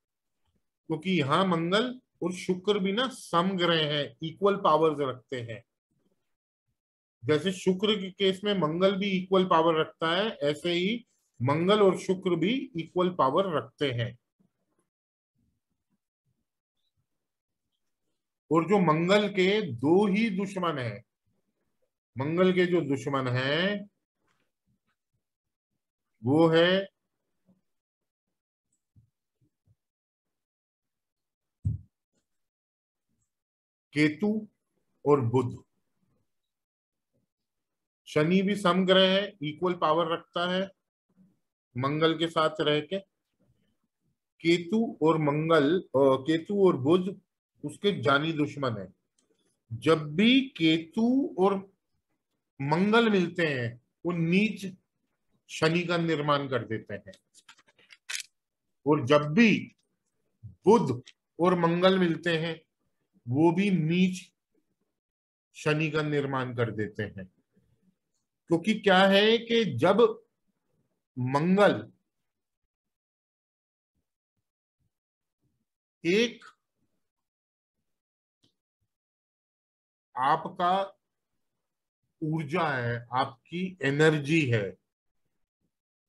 [SPEAKER 1] क्योंकि तो यहाँ मंगल और शुक्र भी ना समग्रह है इक्वल पावर्स रखते हैं। जैसे शुक्र के केस में मंगल भी इक्वल पावर रखता है, ऐसे ही मंगल और शुक्र भी इक्वल पावर रखते हैं। और जो मंगल के दो ही दुश्मन है, मंगल के जो दुश्मन है, वो है केतु और बुध। शनि भी समग्रह है इक्वल पावर रखता है, मंगल के साथ रह के, केतु और मंगल केतु और बुध उसके जानी दुश्मन है। जब भी केतु और मंगल मिलते हैं, वो नीच शनि का निर्माण कर देते हैं। और जब भी बुध और मंगल मिलते हैं, वो भी नीच शनि का निर्माण कर देते हैं। क्योंकि क्या है कि जब मंगल एक आपका ऊर्जा है, आपकी एनर्जी है।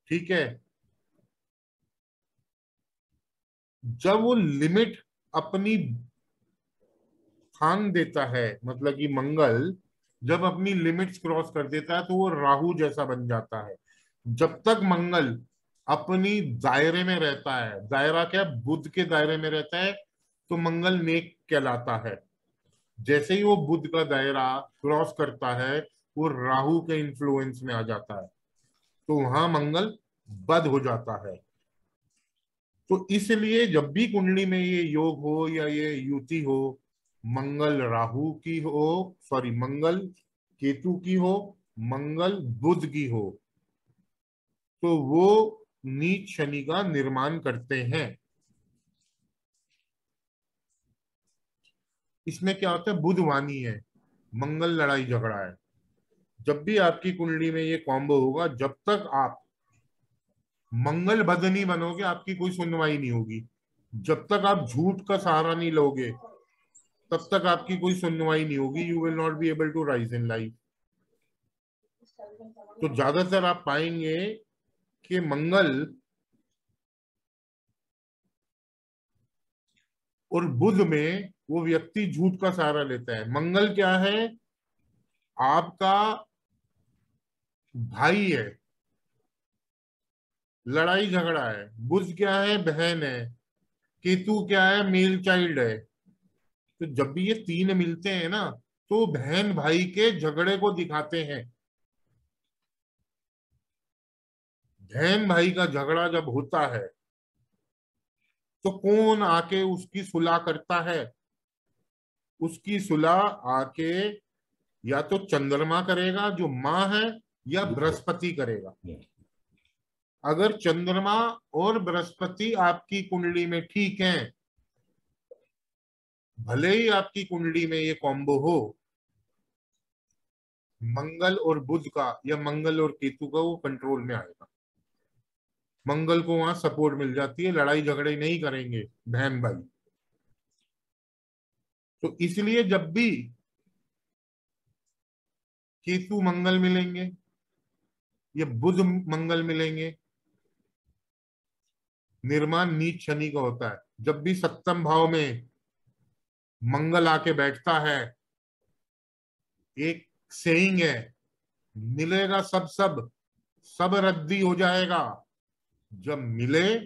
[SPEAKER 1] ठीक है? जब वो लिमिट अपनी खान देता है मतलब कि मंगल, जब अपनी लिमिट्स क्रॉस कर देता है तो वो राहु जैसा बन जाता है। जब तक मंगल अपनी दायरे में रहता है, दायरा क्या? बुद्ध के दायरे में रहता है तो मंगल नेक कहलाता है। जैसे ही वो बुद्ध का दायरा क्रॉस करता है, वो राहु के इन्फ्लुएंस में आ जाता है। तो वहाँ मंगल बद हो जाता है। तो इसलिए जब भी कुंडली में ये योग हो या ये युति हो, मंगल राहु की हो सॉरी मंगल केतु की हो, मंगल बुध की हो तो वो नीच शनि का निर्माण करते हैं। इसमें क्या होता है? बुध वाणी है। मंगल लड़ाई झगड़ा है। जब भी आपकी कुंडली में ये कॉम्बो होगा, जब तक आप मंगल बदनी बनोगे, आपकी कोई सुनवाई नहीं होगी। जब तक आप झूठ का सहारा नहीं लोगे, तब तक आपकी कोई सुनवाई नहीं होगी। You will not be able to rise in life तो ज़्यादातर आप पाएँगे कि मंगल और बुध में वो व्यक्ति झूठ का सहारा लेता है। मंगल क्या है? आपका भाई है। लड़ाई झगड़ा है। बुध क्या है? बहन है। केतु क्या है? मेल चाइल्ड है। तो जब भी ये तीन मिलते हैं ना तो बहन भाई के झगड़े को दिखाते हैं। बहन भाई का झगड़ा जब होता है तो कौन आके उसकी सुलह करता है? उसकी सुलह आके या तो चंद्रमा करेगा जो माँ है या बृहस्पति करेगा। अगर चंद्रमा और बृहस्पति आपकी कुंडली में ठीक है भले ही आपकी कुंडली में ये कॉम्बो हो मंगल और बुध का या मंगल और केतु का वो कंट्रोल में आएगा। मंगल को वहाँ सपोर्ट मिल जाती है लड़ाई झगड़े नहीं करेंगे बहन भाई तो इसलिए जब भी केतु मंगल मिलेंगे, या बुध मंगल मिलेंगे, निर्माण नीच शनि का होता है। जब भी सप्तम भाव में मंगल आके बैठता है, एक सेइंग है, मिलेगा सब सब सब रद्दी हो जाएगा। जब मिले,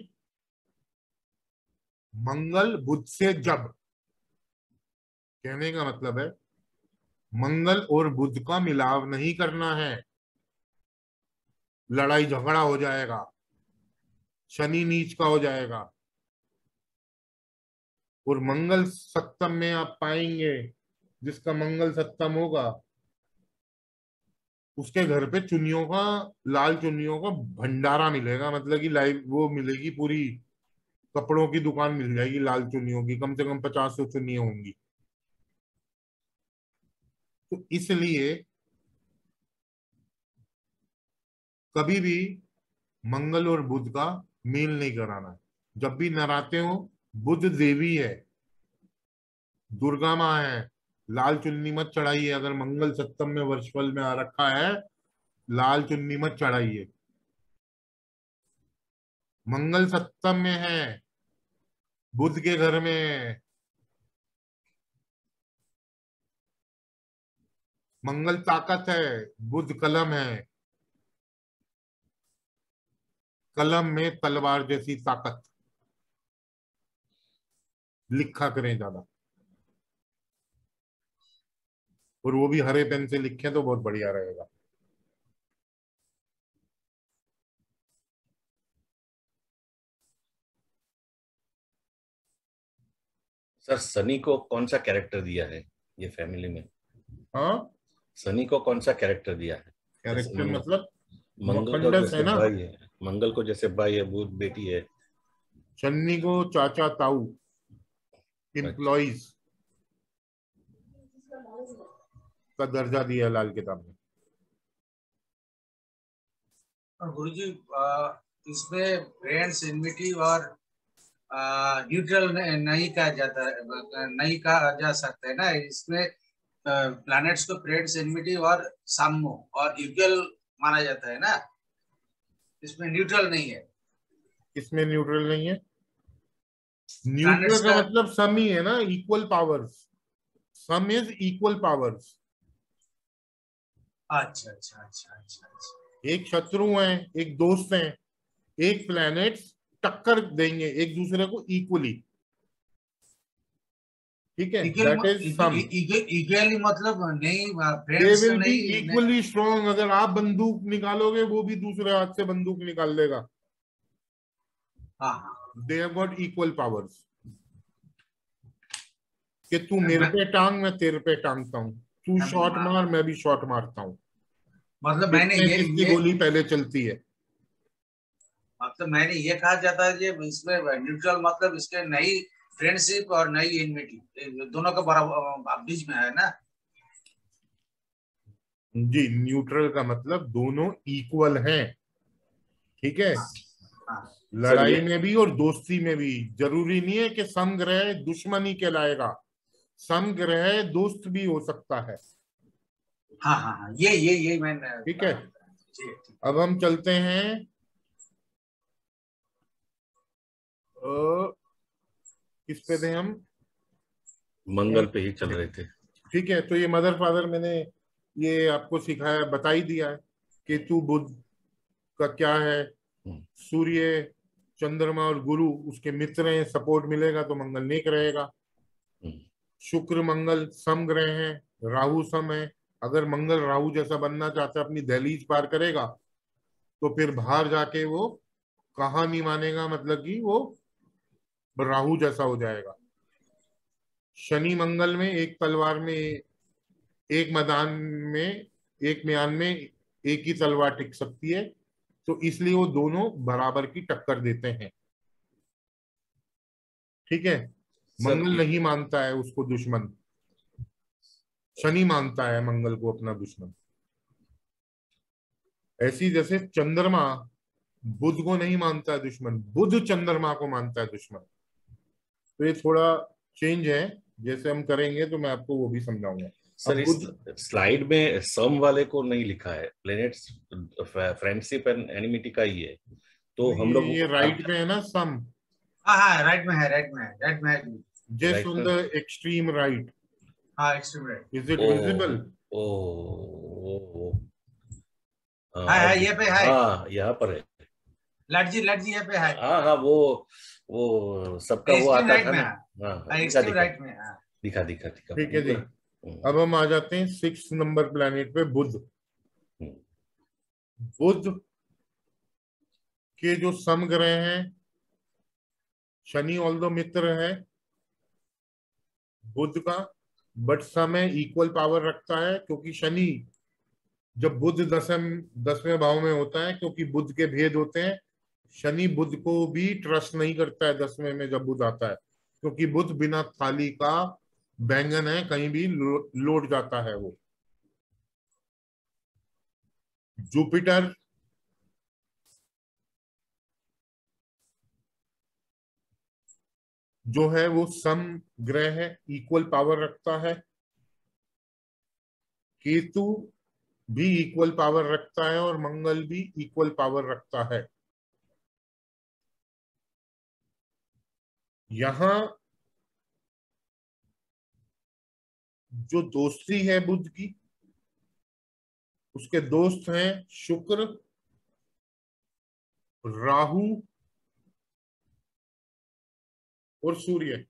[SPEAKER 1] मंगल, बुध से जब। कहने का मतलब है, मंगल और बुद्ध का मिलाव नहीं करना है। लड़ाई झगड़ा हो जाएगा, शनि नीच का हो जाएगा। और मंगल सप्तम में आप पाएँगे, जिसका मंगल सप्तम होगा, उसके घर पे चुनियों का, लाल चुनियों का भंडारा मिलेगा। मतलब कि लाइव वो मिलेगी पूरी, कपड़ों की दुकान मिल जाएगी लाल चुनियों की, कम से कम पचास सौ चुनिया होंगी। तो इसलिए कभी भी मंगल और बुध का मेल नहीं कराना। जब भी नराते हो बुद्ध देवी है, दुर्गा माँ है, लाल चुन्नी मत चढ़ाइए। अगर मंगल सप्तम में वर्षफल में आ रखा है, लाल चुन्नी मत चढ़ाइए। मंगल सप्तम में है बुद्ध के घर में मंगल ताकत है बुद्ध कलम है। कलम में तलवार जैसी ताकत। लिखा करें ज़्यादा। और वो भी हरे पेन से लिखें तो बहुत बढ़िया रहेगा।
[SPEAKER 6] सर सनी को कौन सा कैरेक्टर दिया है ये फैमिली में?
[SPEAKER 1] हाँ?
[SPEAKER 6] सनी को कौन सा कैरेक्टर दिया है?
[SPEAKER 1] कैरेक्टर मतलब
[SPEAKER 6] मंगल को
[SPEAKER 1] है
[SPEAKER 6] जैसे
[SPEAKER 1] ना?
[SPEAKER 6] भाई है। मंगल को जैसे भाई है बुध बेटी है।
[SPEAKER 1] चन्नी को चाचा ताऊ एम्प्लॉइज का दर्जा दिया है लाल किताब में।
[SPEAKER 4] और गुरु जी इसमें और न्यूट्रल नहीं कहा जाता नहीं कहा जा सकता है ना? इसमें प्लैनेट्स को फ्रेंड्स इनविटी और सामो और इक्वल माना जाता है ना इसमें न्यूट्रल नहीं है
[SPEAKER 1] इसमें न्यूट्रल नहीं है न्यूट्रल का मतलब सम ही है ना इक्वल पावर्स सम इज़ इक्वल पावर्स
[SPEAKER 4] अच्छा अच्छा अच्छा अच्छा अच्छा
[SPEAKER 1] एक शत्रु है एक दोस्त है एक प्लैनेट टक्कर देंगे एक दूसरे को इक्वली ठीक है दैट इज़ सम
[SPEAKER 4] इक्वली मतलब नहीं
[SPEAKER 1] they will
[SPEAKER 4] be
[SPEAKER 1] equally strong अगर आप बंदूक निकालोगे वो भी दूसरे हाथ से बंदूक निकाल लेगा। They have got equal powers कि तू मेरे पे टांग मैं तेरे पे टांगता हूँ। तू शॉट। मार मैं भी शॉट मारता हूँ।
[SPEAKER 4] मतलब मैंने ये, ये
[SPEAKER 1] गोली पहले चलती है?
[SPEAKER 4] मतलब मैंने ये कहा जाता है कि इसमें न्यूट्रल मतलब इसके नई फ्रेंडशिप और नई इनविटी दोनों का बराबर बीच में है ना?
[SPEAKER 1] जी न्यूट्रल का मतलब दोनों इक्वल हैं। ठीक है?
[SPEAKER 4] हाँ।
[SPEAKER 1] लड़ाई में भी और दोस्ती में भी। ज़रूरी नहीं है कि समग्रह दुश्मनी कहलाएगा। समग्रह दोस्त भी हो सकता है।
[SPEAKER 4] हाँ हाँ हाँ ये ये ये मैंने
[SPEAKER 1] ठीक है। अब हम चलते हैं। किस पे थे हम
[SPEAKER 6] मंगल पे ही चल रहे थे
[SPEAKER 1] ठीक है तो ये मदर फादर मैंने ये आपको सिखाया बता ही दिया है कि तू बुद्ध का क्या है
[SPEAKER 6] हम्म।
[SPEAKER 1] सूर्य चंद्रमा और गुरु उसके मित्र हैं सपोर्ट मिलेगा तो मंगल नेक रहेगा
[SPEAKER 6] हम्म।
[SPEAKER 1] शुक्र मंगल सम ग्रह हैं राहु सम है अगर मंगल राहु जैसा बनना चाहता है अपनी दहलीज पार करेगा तो फिर बाहर जाके वो कहा नहीं मानेगा मतलब कि वो राहु जैसा हो जाएगा। शनि मंगल में एक तलवार में एक मैदान में एक म्यान में एक ही तलवार टिक सकती है तो इसलिए वो दोनों बराबर की टक्कर देते हैं। ठीक है? मंगल नहीं मानता है उसको दुश्मन। शनि मानता है मंगल को अपना दुश्मन। ऐसी जैसे चंद्रमा बुध को नहीं मानता है दुश्मन बुध चंद्रमा को मानता है दुश्मन। तो ये थोड़ा चेंज है जैसे हम करेंगे तो मैं आपको वो भी समझाऊँगा।
[SPEAKER 6] सर इस स्लाइड में सम वाले को नहीं लिखा है। प्लेनेट्स फ्रेंडशिप एंड एनिमिटी का ही है। तो हम लोग
[SPEAKER 1] ये राइट में है ना सम
[SPEAKER 4] हाँ हाँ राइट में है राइट में है राइट में है
[SPEAKER 1] just
[SPEAKER 6] on
[SPEAKER 1] the extreme right
[SPEAKER 4] हाँ extreme
[SPEAKER 1] right is
[SPEAKER 6] it
[SPEAKER 1] visible
[SPEAKER 6] ओ, हाँ,
[SPEAKER 4] हाँ हाँ ये पे है।
[SPEAKER 6] हाँ यहाँ पर है।
[SPEAKER 4] लड़जी लड़जी ये पे है।
[SPEAKER 6] हाँ हाँ वो वो सबका वो आता था ना।
[SPEAKER 4] हाँ
[SPEAKER 6] हाँ, हाँ, दिखा दिखा।
[SPEAKER 4] राइट में हाँ
[SPEAKER 6] दिखा दिखा
[SPEAKER 1] ठीक है जी।
[SPEAKER 6] हम्म,
[SPEAKER 1] अब हम आ जाते हैं सिक्स नंबर प्लेनेट पे बुध
[SPEAKER 6] हम्म।
[SPEAKER 1] बुध के जो सम ग्रह हैं शनि ऑल दो मित्र है बुध का बट समय इक्वल पावर रखता है क्योंकि शनि जब बुध दसम दसवें भाव में होता है क्योंकि बुध के भेद होते हैं शनि बुध को भी ट्रस्ट नहीं करता है दसवें में जब बुध आता है क्योंकि बुध बिना थाली का बैंगन है कहीं भी लो, लौट जाता है वो। जुपिटर जो है वो सम ग्रह है इक्वल पावर रखता है। केतु भी इक्वल पावर रखता है और मंगल भी इक्वल पावर रखता है। यहाँ जो दोस्ती है बुद्ध की उसके दोस्त हैं शुक्र राहु और सूर्य।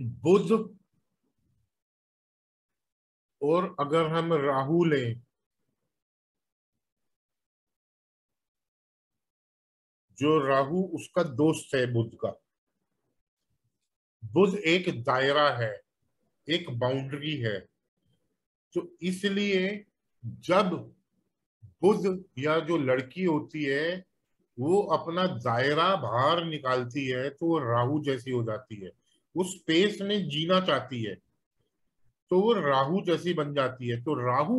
[SPEAKER 1] बुध और अगर हम राहु लें, जो राहु उसका दोस्त है बुध का। बुध एक दायरा है, एक बाउंड्री है। तो इसलिए जब बुध या जो लड़की होती है, वो अपना दायरा बाहर निकालती है तो वो राहु जैसी हो जाती है। उस स्पेस में जीना चाहती है। तो वो राहु जैसी बन जाती है। तो राहु,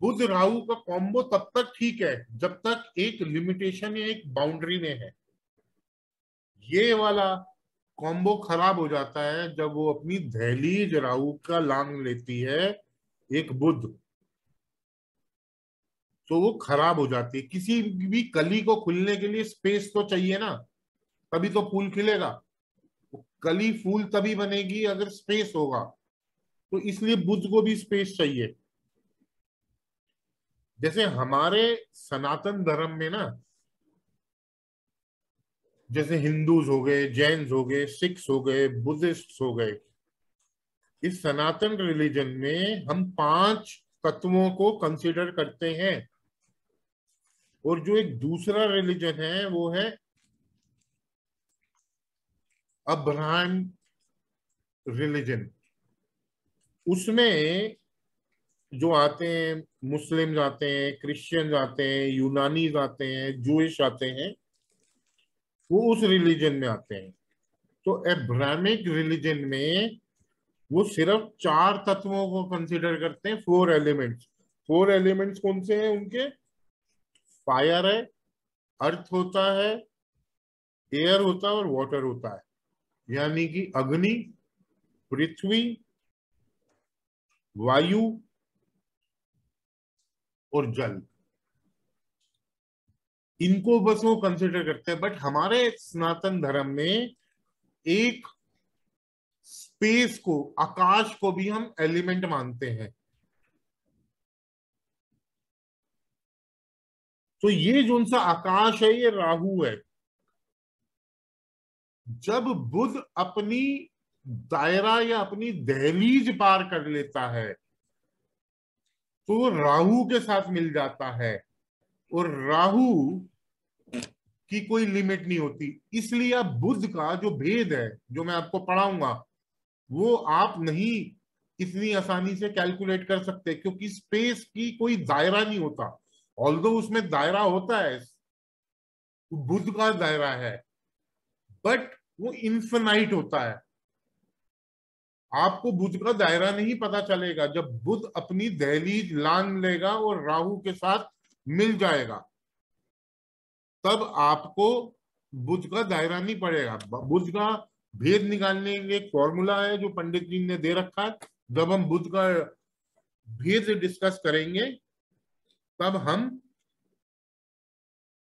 [SPEAKER 1] बुध राहु का कॉम्बो तब तक ठीक है, जब तक एक लिमिटेशन या एक बाउंड्री में है। ये वाला कॉम्बो खराब हो जाता है जब वो अपनी दहलीज राहु का लांग लेती है एक बुध। तो वो खराब हो जाती है। किसी भी कली को खुलने के लिए स्पेस तो चाहिए ना, तभी तो फूल खिलेगा। कली फूल तभी बनेगी अगर स्पेस होगा। तो इसलिए बुद्ध को भी स्पेस चाहिए। जैसे हमारे सनातन धर्म में ना, जैसे हिंदूज हो गए जैन हो गए सिख्स हो गए बुद्धिस्ट हो गए, इस सनातन रिलीजन में हम पाँच तत्वों को कंसिडर करते हैं। और जो एक दूसरा रिलीजन है, वो है अब्राहम रिलीजन उसमें जो आते हैं, मुस्लिम आते हैं क्रिश्चियन आते हैं यूनानी आते हैं जूश आते हैं, वो उस रिलीजन में आते हैं। तो एब्राहमिक रिलीजन में वो सिर्फ़ चार तत्वों को कंसिडर करते हैं फोर एलिमेंट्स फोर एलिमेंट्स कौन से हैं उनके? फायर है अर्थ होता है एयर होता है और वाटर होता है। यानी कि अग्नि, पृथ्वी वायु और जल। इनको बस वो कंसिडर करते हैं बट हमारे सनातन धर्म में एक स्पेस को, आकाश को भी हम एलिमेंट मानते हैं। तो ये जो सा आकाश है, ये राहु है। जब बुध अपनी दायरा या अपनी दहलीज पार कर लेता है तो राहु के साथ मिल जाता है। और राहु की कोई लिमिट नहीं होती। इसलिए आप बुद्ध का जो भेद है, जो मैं आपको पढ़ाऊँगा, वो आप नहीं इतनी आसानी से कैलकुलेट कर सकते, क्योंकि स्पेस की कोई दायरा नहीं होता। ऑल उसमें दायरा होता है, बुद्ध का दायरा है बट वो इन्फेनाइट होता है। आपको बुध का दायरा नहीं पता चलेगा जब बुध अपनी दहलीज लान लेगा और राहु के साथ मिल जाएगा। तब आपको बुध का दायरा नहीं पड़ेगा। बुध का भेद निकालने के एक फॉर्मूला है जो पंडित जी ने दे रखा है। जब हम बुध का भेद डिस्कस करेंगे, तब हम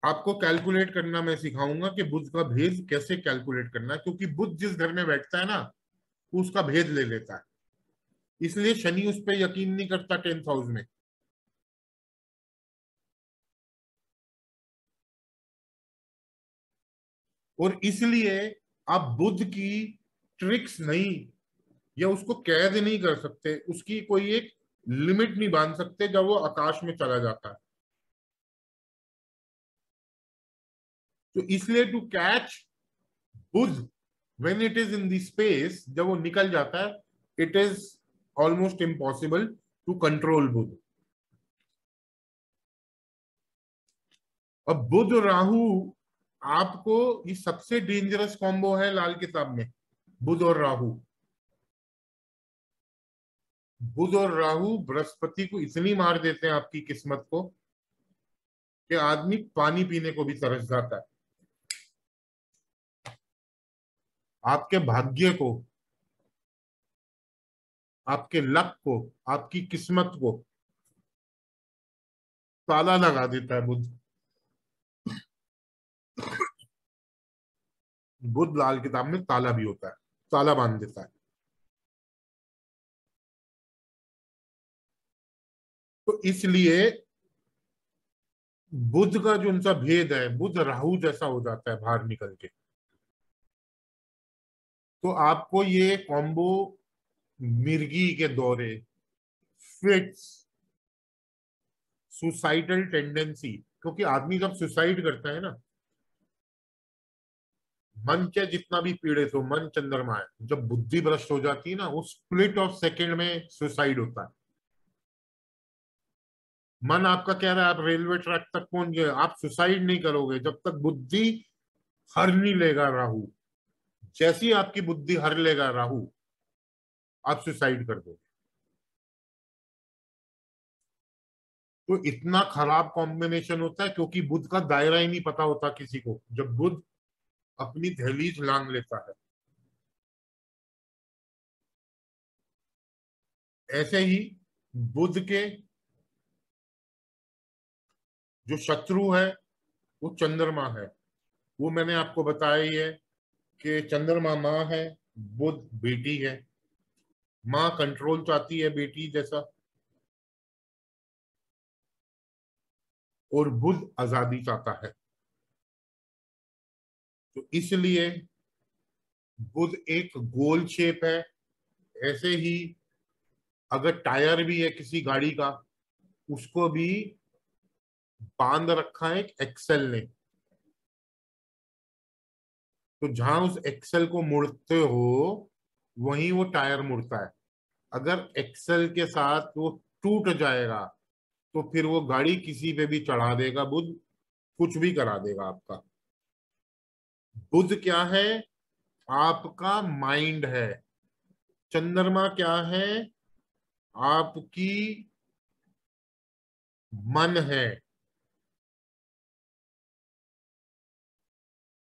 [SPEAKER 1] आपको कैलकुलेट करना मैं सिखाऊँगा कि बुद्ध का भेद कैसे कैलकुलेट करना क्योंकि बुद्ध जिस घर में बैठता है ना उसका भेद ले लेता है। इसलिए शनि उस पर यकीन नहीं करता टेंथ हाउस में। और इसलिए आप बुद्ध की ट्रिक्स नहीं या उसको कैद नहीं कर सकते, उसकी कोई एक लिमिट नहीं बाँध सकते जब वो आकाश में चला जाता है। तो इसलिए to catch Budh when it is in the space जब वो निकल जाता है it is almost impossible to control Budh. अब बुध राहु आपको ये सबसे डेंजरस कॉम्बो है लाल किताब में बुध और राहु। बुध और राहु बृहस्पति को इतनी मार देते हैं आपकी किस्मत को कि आदमी पानी पीने को भी तरस जाता है। आपके भाग्य को, आपके लक को, आपकी किस्मत को ताला लगा देता है बुद्ध। बुद्ध लाल किताब में ताला भी होता है, ताला बाँध देता है। तो इसलिए बुद्ध का जो उनका भेद है, बुद्ध राहु जैसा हो जाता है बाहर निकल के। तो आपको ये कॉम्बो मिर्गी के दौरे फिट्स सुसाइडल टेंडेंसी क्योंकि आदमी जब सुसाइड करता है ना, मन के जितना भी पीड़ित हो, मन चंद्रमा है, जब बुद्धि भ्रष्ट हो जाती है ना, वो स्प्लिट ऑफ़ सेकेंड में सुसाइड होता है। मन आपका कह रहा है, आप रेलवे ट्रैक तक पहुँच गए, आप सुसाइड नहीं करोगे, जब तक बुद्धि हर नहीं लेगा राहु। जैसी आपकी बुद्धि हर लेगा राहु, आप सुसाइड कर दोगे। तो इतना खराब कॉम्बिनेशन होता है क्योंकि बुद्ध का दायरा ही नहीं पता होता किसी को। जब बुद्ध अपनी दहलीज लांग लेता है, ऐसे ही बुद्ध के जो शत्रु है, वो चंद्रमा है। वो मैंने आपको बताया ही है कि चंद्रमा माँ है, बुद्ध बेटी है। माँ कंट्रोल चाहती है बेटी जैसा। और बुद्ध आज़ादी चाहता है। तो इसलिए बुद्ध एक गोल शेप है। ऐसे ही अगर टायर भी है किसी गाड़ी का, उसको भी बाँध रखा है एक एक्सेल ने। तो जहाँ उस एक्सेल को मुड़ते हो, वहीं वो टायर मुड़ता है। अगर एक्सेल के साथ वो टूट जाएगा तो फिर वो गाड़ी किसी पे भी चढ़ा देगा बुद्ध कुछ भी करा देगा आपका। बुद्ध क्या है? आपका माइंड है। चंद्रमा क्या है? आपकी मन है।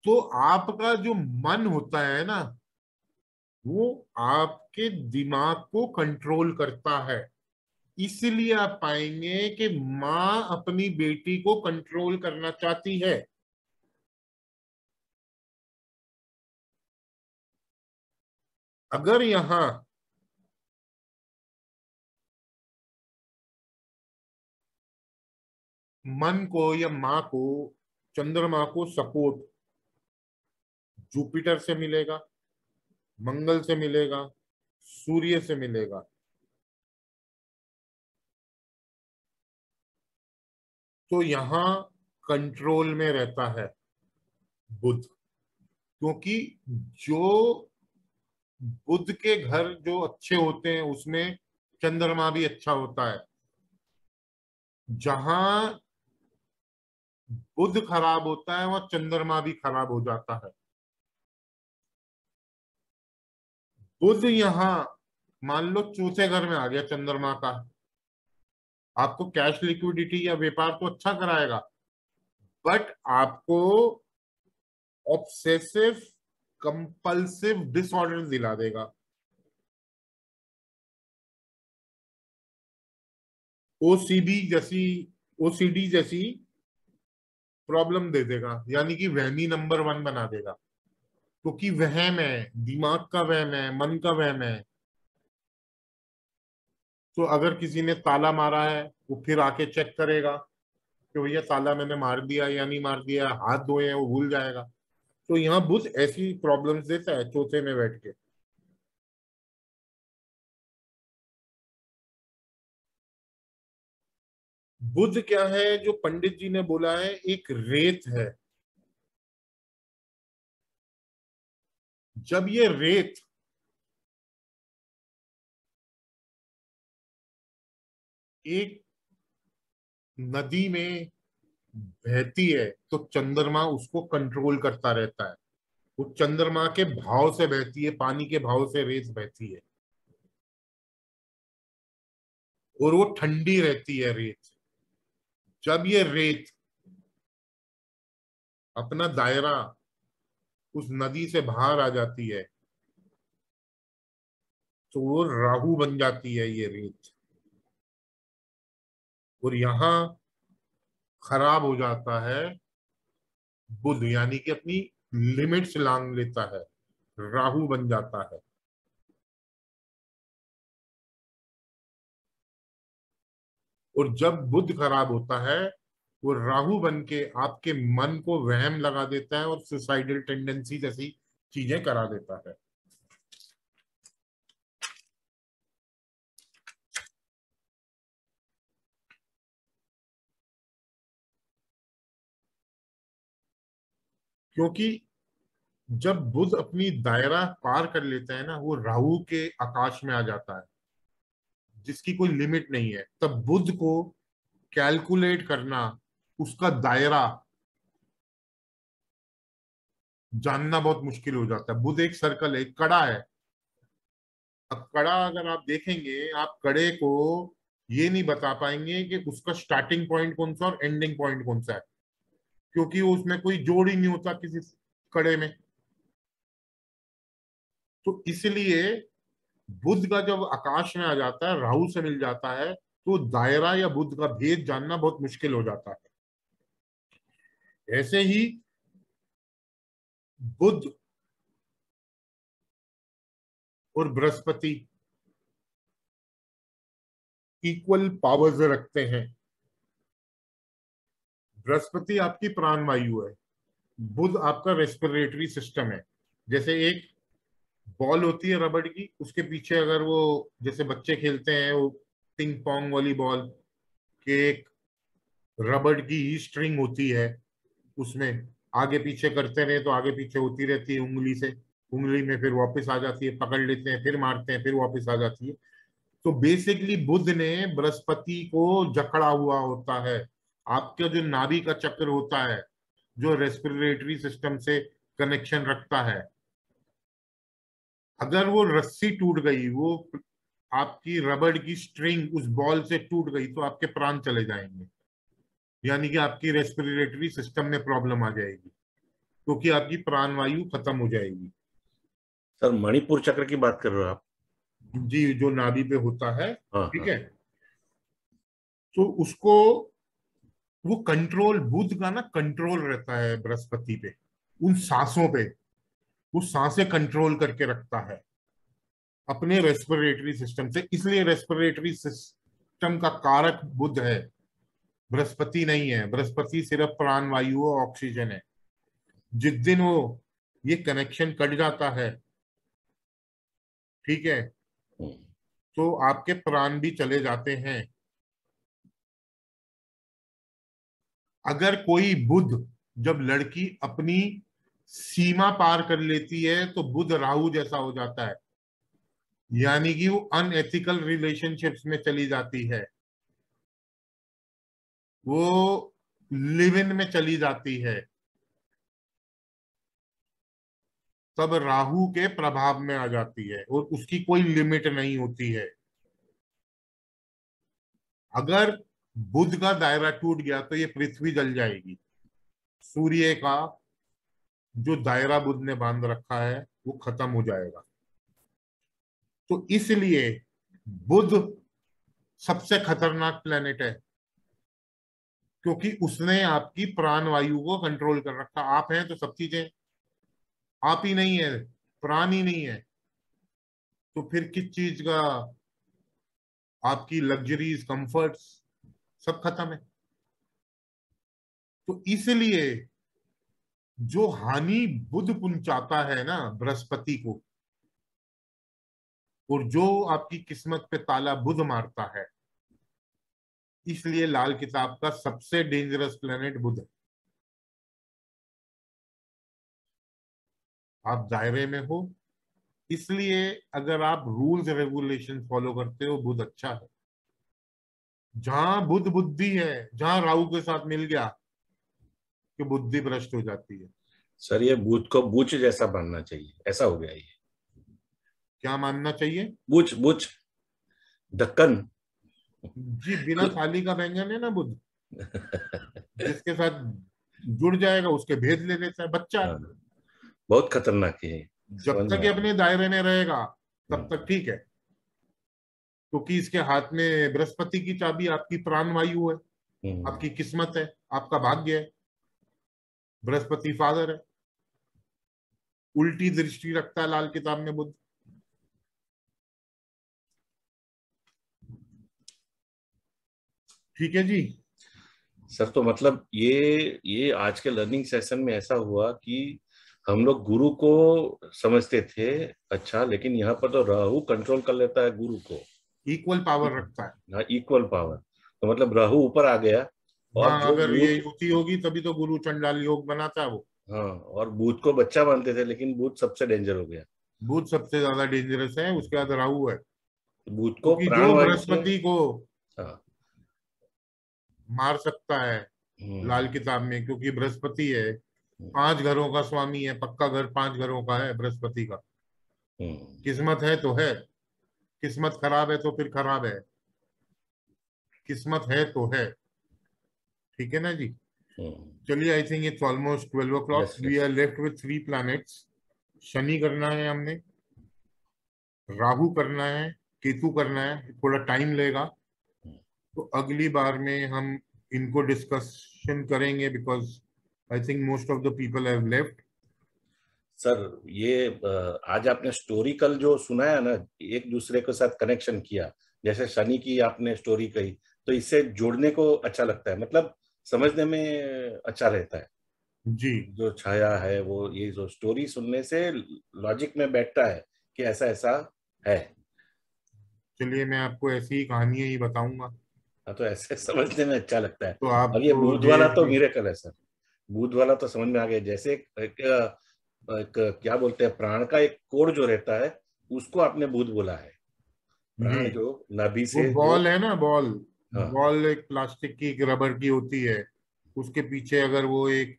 [SPEAKER 1] तो आपका जो मन होता है ना, वो आपके दिमाग को कंट्रोल करता है। इसलिए आप पाएँगे कि माँ अपनी बेटी को कंट्रोल करना चाहती है। अगर यहाँ मन को या माँ को, चंद्रमा को सपोर्ट जुपिटर से मिलेगा, मंगल से मिलेगा, सूर्य से मिलेगा। तो यहाँ कंट्रोल में रहता है बुद्ध क्योंकि जो बुद्ध के घर जो अच्छे होते हैं, उसमें चंद्रमा भी अच्छा होता है। जहाँ बुद्ध खराब होता है, वह चंद्रमा भी खराब हो जाता है। बुद्ध यहाँ, मान लो चौथे घर में आ गया चंद्रमा का। आपको कैश लिक्विडिटी या व्यापार तो अच्छा कराएगा बट आपको ऑब्सेसिव कंपल्सिव डिसऑर्डर दिला देगा। ओसीबी जैसी ओसीडी जैसी प्रॉब्लम दे देगा, यानी कि वहमी नंबर वन बना देगा। क्योंकि तो वहम है, दिमाग का वहम है, मन का वहम है। तो अगर किसी ने ताला मारा है, वो फिर आके चेक करेगा कि भैया ताला मैंने मार दिया या नहीं मार दिया, हाथ धोए हैं, वो भूल जाएगा। तो यहाँ बुद्ध ऐसी प्रॉब्लम्स देता है, चौथे में बैठ के। बुद्ध क्या है, जो पंडित जी ने बोला है, एक रेत है। जब ये रेत एक नदी में बहती है तो चंद्रमा उसको कंट्रोल करता रहता है। वो चंद्रमा के भाव से बहती है, पानी के भाव से रेत बहती है। और वो ठंडी रहती है रेत। जब ये रेत अपना दायरा उस नदी से बाहर आ जाती है तो वो राहु बन जाती है ये रेत। और यहाँ खराब हो जाता है, बुद्ध यानी कि अपनी लिमिट्स लांग लेता है, राहु बन जाता है। और जब बुद्ध खराब होता है वो राहु बन के आपके मन को वहम लगा देता है और सुसाइडल टेंडेंसी जैसी चीज़ें करा देता है। क्योंकि जब बुध अपनी दायरा पार कर लेता है ना, वो राहु के आकाश में आ जाता है, जिसकी कोई लिमिट नहीं है। तब बुध को कैलकुलेट करना उसका दायरा जानना बहुत मुश्किल हो जाता है। बुध एक सर्कल है कड़ा है। अब कड़ा अगर आप देखेंगे, आप कड़े को ये नहीं बता पाएँगे कि उसका स्टार्टिंग पॉइंट कौन सा और एंडिंग पॉइंट कौन सा है। क्योंकि उसमें कोई जोड़ ही नहीं होता किसी कड़े में। तो इसलिए बुद्ध का जब आकाश में आ जाता है, राहु से मिल जाता है तो दायरा या बुद्ध का भेद जानना बहुत मुश्किल हो जाता है। ऐसे ही बुद्ध और बृहस्पति इक्वल पावर्स रखते हैं। बृहस्पति आपकी प्राण वायु है, बुध आपका रेस्पिरेटरी सिस्टम है। जैसे एक बॉल होती है रबड़ की, उसके पीछे अगर वो, जैसे बच्चे खेलते हैं, वो पिंग पोंग वाली बॉल के एक रबड़ की ही स्ट्रिंग होती है उसमें आगे पीछे करते रहे तो आगे पीछे होती रहती है उंगली से। उंगली में फिर वापस आ जाती है, पकड़ लेते हैं, फिर मारते हैं, फिर वापस आ जाती है। तो बेसिकली बुद्ध ने बृहस्पति को जकड़ा हुआ होता है। आपका जो नाभि का चक्र होता है, जो रेस्पिरेटरी सिस्टम से कनेक्शन रखता है, अगर वो रस्सी टूट गई, वो आपकी रबड़ की स्ट्रिंग उस बॉल से टूट गई तो आपके प्राण चले जाएँगे। यानी कि आपकी रेस्पिरेटरी सिस्टम में प्रॉब्लम आ जाएगी क्योंकि तो आपकी प्राण वायु खत्म हो जाएगी।
[SPEAKER 6] सर मणिपुर चक्र की बात कर रहे हो आप?
[SPEAKER 1] जी जो नाभि पे होता है
[SPEAKER 6] हाँ,
[SPEAKER 1] ठीक
[SPEAKER 6] हाँ।
[SPEAKER 1] है? तो उसको वो कंट्रोल बुद्ध का ना कंट्रोल रहता है बृहस्पति पे उन सांसों पे। वो साँसें कंट्रोल करके रखता है अपने रेस्पिरेटरी सिस्टम से। इसलिए रेस्पिरेटरी सिस्टम का कारक बुद्ध है। बृहस्पति नहीं है। बृहस्पति सिर्फ़ प्राण वायु और ऑक्सीजन है। जिस दिन वो ये कनेक्शन कट जाता है ठीक है तो आपके प्राण भी चले जाते हैं। अगर कोई बुध जब लड़की अपनी सीमा पार कर लेती है तो बुध राहु जैसा हो जाता है। यानी कि वो अनएथिकल रिलेशनशिप्स में चली जाती है। वो लिव इन में चली जाती है। तब राहु के प्रभाव में आ जाती है और उसकी कोई लिमिट नहीं होती है। अगर बुध का दायरा टूट गया तो ये पृथ्वी जल जाएगी। सूर्य का जो दायरा बुध ने बाँध रखा है, वो खत्म हो जाएगा। तो इसलिए बुध सबसे खतरनाक प्लेनेट है। क्योंकि उसने आपकी प्राण वायु को कंट्रोल कर रखा। आप हैं तो सब चीज़ें आप ही नहीं है, प्राण ही नहीं है। तो फिर किस चीज़ का? आपकी लग्जरीज कंफर्ट्स सब खत्म है। तो इसलिए जो हानि बुद्ध पहुंचाता है ना बृहस्पति को, और जो आपकी किस्मत पे ताला बुध मारता है इसलिए लाल किताब का सबसे डेंजरस प्लेनेट बुध है। आप दायरे में हो इसलिए अगर आप रूल्स रेगुलेशन फॉलो करते हो बुध अच्छा है। जहाँ बुद्ध बुद्धि है जहाँ राहु के साथ मिल गया कि बुद्धि भ्रष्ट हो जाती है।
[SPEAKER 6] सर ये बुध को बूच जैसा बनना चाहिए ऐसा हो गया ये।
[SPEAKER 1] क्या मानना चाहिए?
[SPEAKER 6] बूच बूच दक्कन।
[SPEAKER 1] जी बिना थाली का व्यंजन है ना बुद्ध? <laughs> जिसके साथ जुड़ जाएगा उसके भेद ले लेता है बच्चा।
[SPEAKER 6] हाँ, बहुत खतरनाक है।
[SPEAKER 1] जब तक अपने दायरे में रहेगा तब
[SPEAKER 6] हम्म।
[SPEAKER 1] तक ठीक है। क्योंकि इसके हाथ में बृहस्पति की चाबी आपकी प्राण वायु है
[SPEAKER 6] हम्म,
[SPEAKER 1] आपकी किस्मत है आपका भाग्य है। बृहस्पति फादर है। उल्टी दृष्टि रखता है लाल किताब में बुद्ध। ठीक है जी।
[SPEAKER 6] सर तो मतलब ये ये आज के लर्निंग सेशन में ऐसा हुआ कि हम लोग गुरु को समझते थे अच्छा लेकिन यहाँ पर तो राहु कंट्रोल कर लेता है गुरु को।
[SPEAKER 1] इक्वल पावर रखता है।
[SPEAKER 6] हाँ इक्वल पावर तो मतलब राहु ऊपर आ गया
[SPEAKER 1] और हाँ, अगर ये युति होगी तभी तो गुरु चंडाल योग बनाता है वो।
[SPEAKER 6] हाँ और बुध को बच्चा मानते थे लेकिन बुध सबसे डेंजर हो गया।
[SPEAKER 1] बुध सबसे ज़्यादा डेंजरस है उसके बाद राहु है।
[SPEAKER 6] बुध को
[SPEAKER 1] जो बृहस्पति को हाँ। मार सकता है हम्म। लाल किताब में क्योंकि बृहस्पति है। हम्म। पाँच घरों का स्वामी है पक्का घर पाँच घरों का है बृहस्पति का। हम्म। किस्मत है तो है किस्मत खराब है तो फिर खराब है। किस्मत है तो है। ठीक है ना जी? चलिए I think it's almost twelve o'clock we are left with three planets Shani करना है हमने राहु करना है केतु करना है थोड़ा टाइम लेगा। तो अगली बार में हम इनको डिस्कशन करेंगे because I think most of the people have left
[SPEAKER 6] sir ये आज आपने स्टोरी कल जो सुनाया ना एक दूसरे के साथ कनेक्शन किया जैसे शनि की आपने स्टोरी कही तो इससे जोड़ने को अच्छा लगता है मतलब समझने में अच्छा रहता है।
[SPEAKER 1] जी।
[SPEAKER 6] जो छाया है वो ये जो स्टोरी सुनने से लॉजिक में बैठता है कि ऐसा ऐसा है।
[SPEAKER 1] चलिए मैं आपको ऐसी ही कहानियाँ ही बताऊँगा।
[SPEAKER 6] हाँ तो ऐसे समझने में अच्छा लगता है। तो आप अब ये बुध वाला तो कल है सर बुध वाला तो समझ में आ गया जैसे एक, एक, एक क्या बोलते हैं प्राण का एक कोड जो रहता है उसको आपने बुध बोला है। प्राण जो नभी से
[SPEAKER 1] बॉल है ना बॉल। हाँ। बॉल एक प्लास्टिक की एक रबर की होती है। उसके पीछे अगर वो एक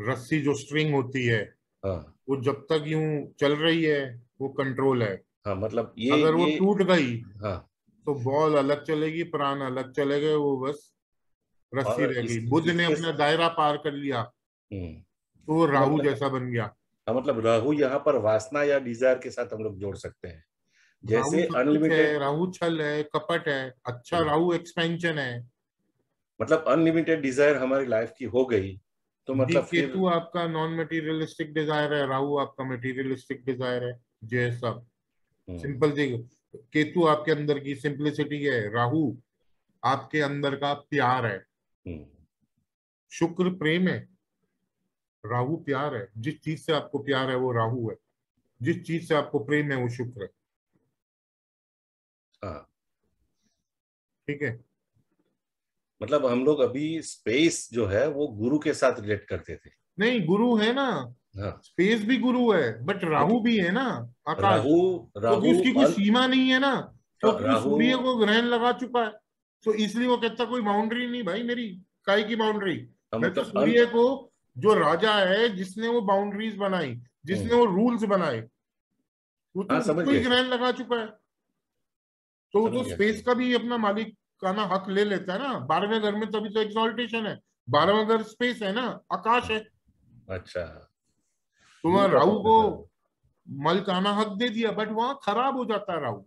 [SPEAKER 1] रस्सी जो स्ट्रिंग होती है हाँ। वो जब तक यूँ चल रही है वो कंट्रोल है।
[SPEAKER 6] हाँ मतलब ये
[SPEAKER 1] अगर
[SPEAKER 6] ये,
[SPEAKER 1] वो टूट गई
[SPEAKER 6] हाँ।
[SPEAKER 1] तो बॉल अलग चलेगी प्राण अलग चलेगा वो बस रस्सी रहेगी बुद्ध ने अपना दायरा पार कर लिया। हम्म। तो राहु मतलब, जैसा बन गया।
[SPEAKER 6] हाँ मतलब राहु यहाँ पर वासना या डिज़ायर के साथ हम लोग जोड़ सकते हैं। जैसे अनलिमिटेड
[SPEAKER 1] राहु छल है कपट है अच्छा हम्म। राहु एक्सपेंशन है।
[SPEAKER 6] मतलब अनलिमिटेड डिज़ायर हमारी लाइफ की हो गई तो मतलब
[SPEAKER 1] केतु आपका नॉन मटेरियलिस्टिक डिज़ायर है राहु आपका मटेरियलिस्टिक डिज़ायर है जय सब सिंपल जी केतु आपके अंदर की सिंप्लिसिटी है राहु आपके अंदर का प्यार है हम्म। शुक्र प्रेम है राहु प्यार है जिस चीज़ से आपको प्यार है वो राहु है जिस चीज़ से आपको प्रेम है वो शुक्र है हाँ। ठीक है
[SPEAKER 6] मतलब हम लोग अभी स्पेस जो है वो गुरु के साथ रिलेट करते थे
[SPEAKER 1] नहीं गुरु है ना। स्पेस भी गुरु है बट राहु भी है ना
[SPEAKER 6] आकाश। राहु राहु
[SPEAKER 1] तो उसकी कोई सीमा नहीं है ना तो सूर्य को ग्रहण लगा चुका है। तो इसलिए वो कहता कोई बाउंड्री नहीं भाई मेरी काय की बाउंड्री हाँ, मैं तो मतलब सूर्य को जो राजा है जिसने वो बाउंड्रीज बनाई जिसने। वो रूल्स बनाए वो तो हाँ, कोई ग्रहण लगा चुका है। तो वो तो स्पेस का भी अपना मालिक का ना हक ले लेता है ना। बारहवें घर में तभी तो एक्सॉल्टेशन है। बारहवें घर स्पेस है ना आकाश है।
[SPEAKER 6] अच्छा।
[SPEAKER 1] तो वहाँ राहु को मलकाना हक दे दिया बट वहाँ खराब हो जाता है राहु।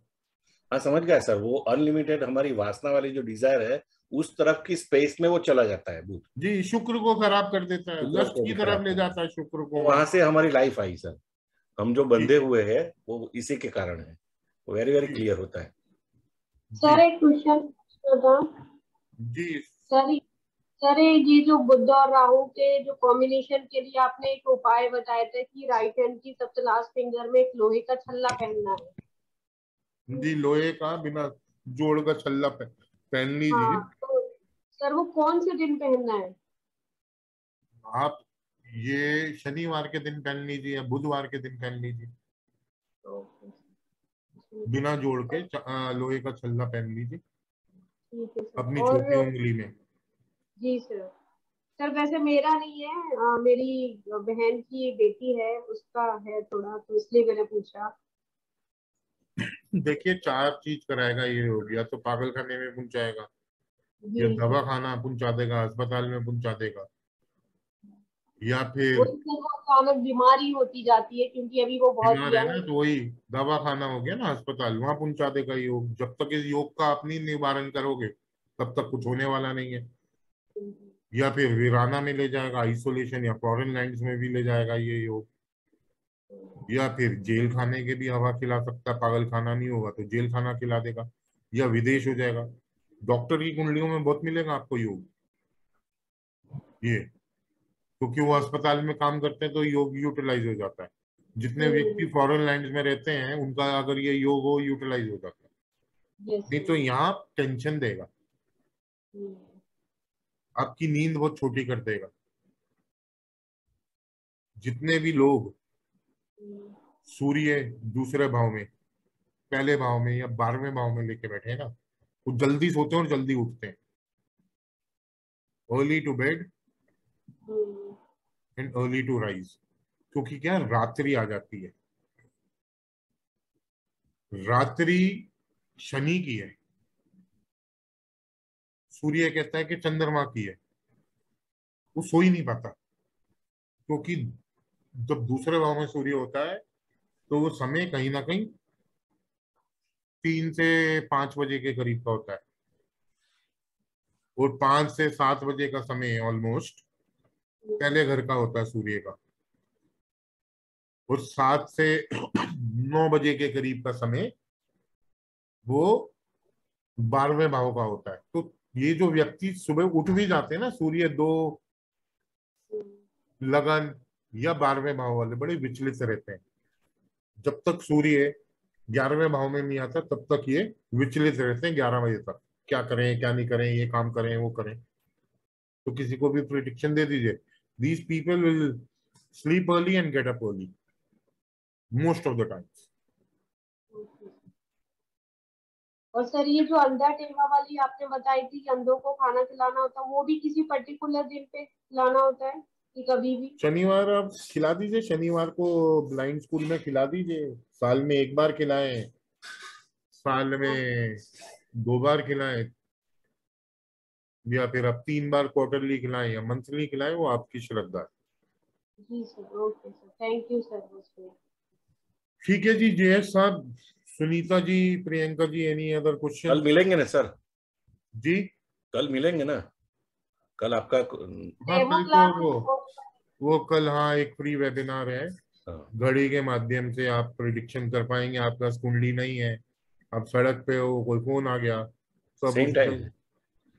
[SPEAKER 6] हाँ समझ गया सर वो अनलिमिटेड हमारी वासना वाली जो डिज़ायर है उस तरफ़ की स्पेस में वो चला जाता है बुध
[SPEAKER 1] जी शुक्र को खराब कर देता है लस्ट की तरफ़ ले जाता है शुक्र को।
[SPEAKER 6] वहाँ से हमारी लाइफ आई सर। हम जो बंधे हुए हैं वो इसी के कारण है। वेरी वेरी क्लियर होता है।
[SPEAKER 8] सर एक क्वेश्चन
[SPEAKER 1] जी।
[SPEAKER 8] सर सर ये जो बुद्ध और राहु के जो कॉम्बिनेशन के लिए आपने एक उपाय बताया था कि राइट हैंड की सबसे लास्ट फिंगर में एक लोहे का छल्ला पहनना है।
[SPEAKER 1] जी लोहे का बिना जोड़ का छल्ला पहन लीजिए। हाँ, तो
[SPEAKER 8] सर वो कौन से दिन पहनना है?
[SPEAKER 1] आप ये शनिवार के दिन पहन लीजिए या बुधवार के दिन पहन लीजिए। बिना जोड़ के लोहे का छल्ला पहन लीजिए। अपनी छोटी उंगली में।
[SPEAKER 8] जी सर सर वैसे मेरा नहीं है। आ, मेरी बहन की बेटी है उसका है थोड़ा तो इसलिए मैंने पूछा।
[SPEAKER 1] देखिए चार चीज़ कराएगा ये हो गया तो पागल खाने में पहुंचाएगा या दवा खाना पहुँचा देगा अस्पताल में पहुँचा देगा। या फिर
[SPEAKER 8] अचानक बीमारी होती जाती है क्योंकि अभी वो बहुत
[SPEAKER 1] बीमार है ना तो वही दवा खाना हो गया ना अस्पताल वहाँ पहुँचा देगा योग। जब तक इस योग का अपनी निवारण करोगे तब तक कुछ होने वाला नहीं है। या फिर वीराना में ले जाएगा आइसोलेशन या फॉरेन लैंड्स में भी ले जाएगा ये योग। या फिर जेल खाने के भी हवा खिला सकता है पागल खाना नहीं होगा तो जेल खाना खिला देगा या विदेश हो जाएगा। डॉक्टर की कुंडलियों में बहुत मिलेगा आपको योग। ये क्योंकि तो वो अस्पताल में काम करते हैं तो योग यूटिलाइज हो जाता है। जितने व्यक्ति फॉरेन लैंड में रहते हैं उनका अगर ये योग हो यूटिलाइज हो जाता है। नहीं तो यहाँ टेंशन देगा। आपकी नींद बहुत छोटी कर देगा। जितने भी लोग सूर्य दूसरे भाव में, पहले भाव में या बारहवें भाव में लेके बैठे हैं ना, वो जल्दी सोते हैं और जल्दी उठते हैं। Early to bed and early to rise क्योंकि क्या? रात्रि आ जाती है। रात्रि शनि की है। सूर्य कहता है कि चंद्रमा की है। वो सो ही नहीं पाता। क्योंकि जब दूसरे भाव में सूर्य होता है तो वो समय कहीं ना कहीं तीन से पाँच बजे के करीब का होता है। और पाँच से सात बजे का समय ऑलमोस्ट पहले घर का होता है सूर्य का। और सात से नौ बजे के करीब का समय वो बारहवें भाव का होता है। तो ये जो व्यक्ति सुबह उठ भी जाते हैं ना, सूर्य दो, लगन, या बारहवें भाव वाले, बड़े विचलित रहते हैं। जब तक सूर्य ग्यारहवें भाव में नहीं आता, तब तक ये विचलित रहते हैं ग्यारह बजे तक। क्या करें, क्या नहीं करें, ये काम करें, वो करें। तो किसी को भी प्रिडिक्शन दे दीजिए। These people will sleep early and get up early most of the times
[SPEAKER 8] और सर ये जो अंधा टेवा वाली आपने बताई थी कि अंधों को खाना खिलाना होता है वो भी किसी पर्टिकुलर दिन पे खिलाना होता है कि कभी भी?
[SPEAKER 1] शनिवार आप खिला दीजिए शनिवार को ब्लाइंड स्कूल में खिला दीजिए। साल में एक बार खिलाएँ। साल में दो बार खिलाएँ। या फिर आप तीन बार क्वार्टरली खिलाएँ या मंथली खिलाएँ वो आपकी श्रद्धा है।
[SPEAKER 8] जी sir okay sir thank you sir
[SPEAKER 1] ठीक है जी जयेश साहब। Sunita ji Priyanka ji any other
[SPEAKER 6] question
[SPEAKER 1] कल
[SPEAKER 6] मिलेंगे ना सर?
[SPEAKER 1] जी।
[SPEAKER 6] कल मिलेंगे ना? कल आपका
[SPEAKER 1] हाँ कल तो वो वो कल हाँ एक फ्री वेबिनार है।
[SPEAKER 6] हाँ,
[SPEAKER 1] घड़ी के माध्यम से आप प्रिडिक्शन कर पाएँगे। आपका कुंडली नहीं है। आप सड़क पे हो कोई फ़ोन आ गया तो
[SPEAKER 6] सेम टाइम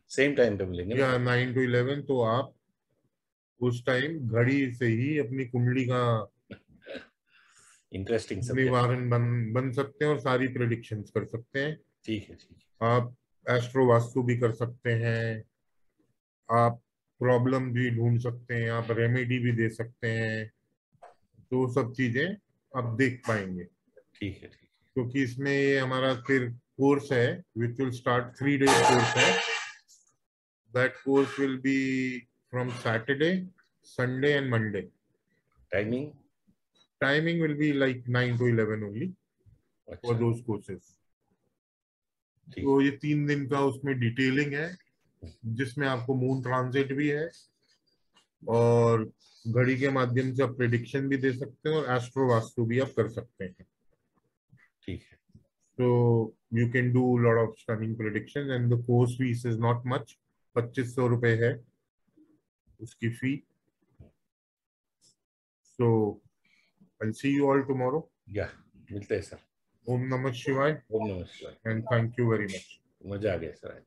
[SPEAKER 6] सेम टाइम पे मिलेंगे
[SPEAKER 1] या नाइन टू इलेवन तो आप उस टाइम घड़ी से ही अपनी कुंडली का
[SPEAKER 6] इंटरेस्टिंग
[SPEAKER 1] निवारण बन बन सकते हैं और सारी प्रिडिक्शन कर सकते हैं।
[SPEAKER 6] ठीक है ठीक है।
[SPEAKER 1] आप एस्ट्रो वास्तु भी कर सकते हैं आप प्रॉब्लम भी ढूंढ सकते हैं आप रेमेडी भी दे सकते हैं। तो सब चीज़ें आप देख पाएँगे।
[SPEAKER 6] ठीक है ठीक है।
[SPEAKER 1] क्योंकि इसमें ये हमारा फिर कोर्स है which will start three days course है। That course will be from Saturday Sunday and Monday
[SPEAKER 6] timing
[SPEAKER 1] timing will be like 9 to 11 only for
[SPEAKER 6] अच्छा।
[SPEAKER 1] those courses. तो ये तीन दिन का उसमें डिटेलिंग है जिसमें आपको मून ट्रांजिट भी है और घड़ी के माध्यम से आप प्रिडिक्शन भी दे सकते हैं और एस्ट्रो वास्तु भी आप कर सकते हैं।
[SPEAKER 6] ठीक है।
[SPEAKER 1] तो you can do lot of stunning prediction and the course fees is not much पच्चीस सौ रुपए है उसकी fee so I see you all tomorrow
[SPEAKER 6] या मिलते हैं सर
[SPEAKER 1] ओम नमः शिवाय.
[SPEAKER 6] ओम नमः शिवाय.
[SPEAKER 1] And thank you very much
[SPEAKER 6] मज़ा आ गया सर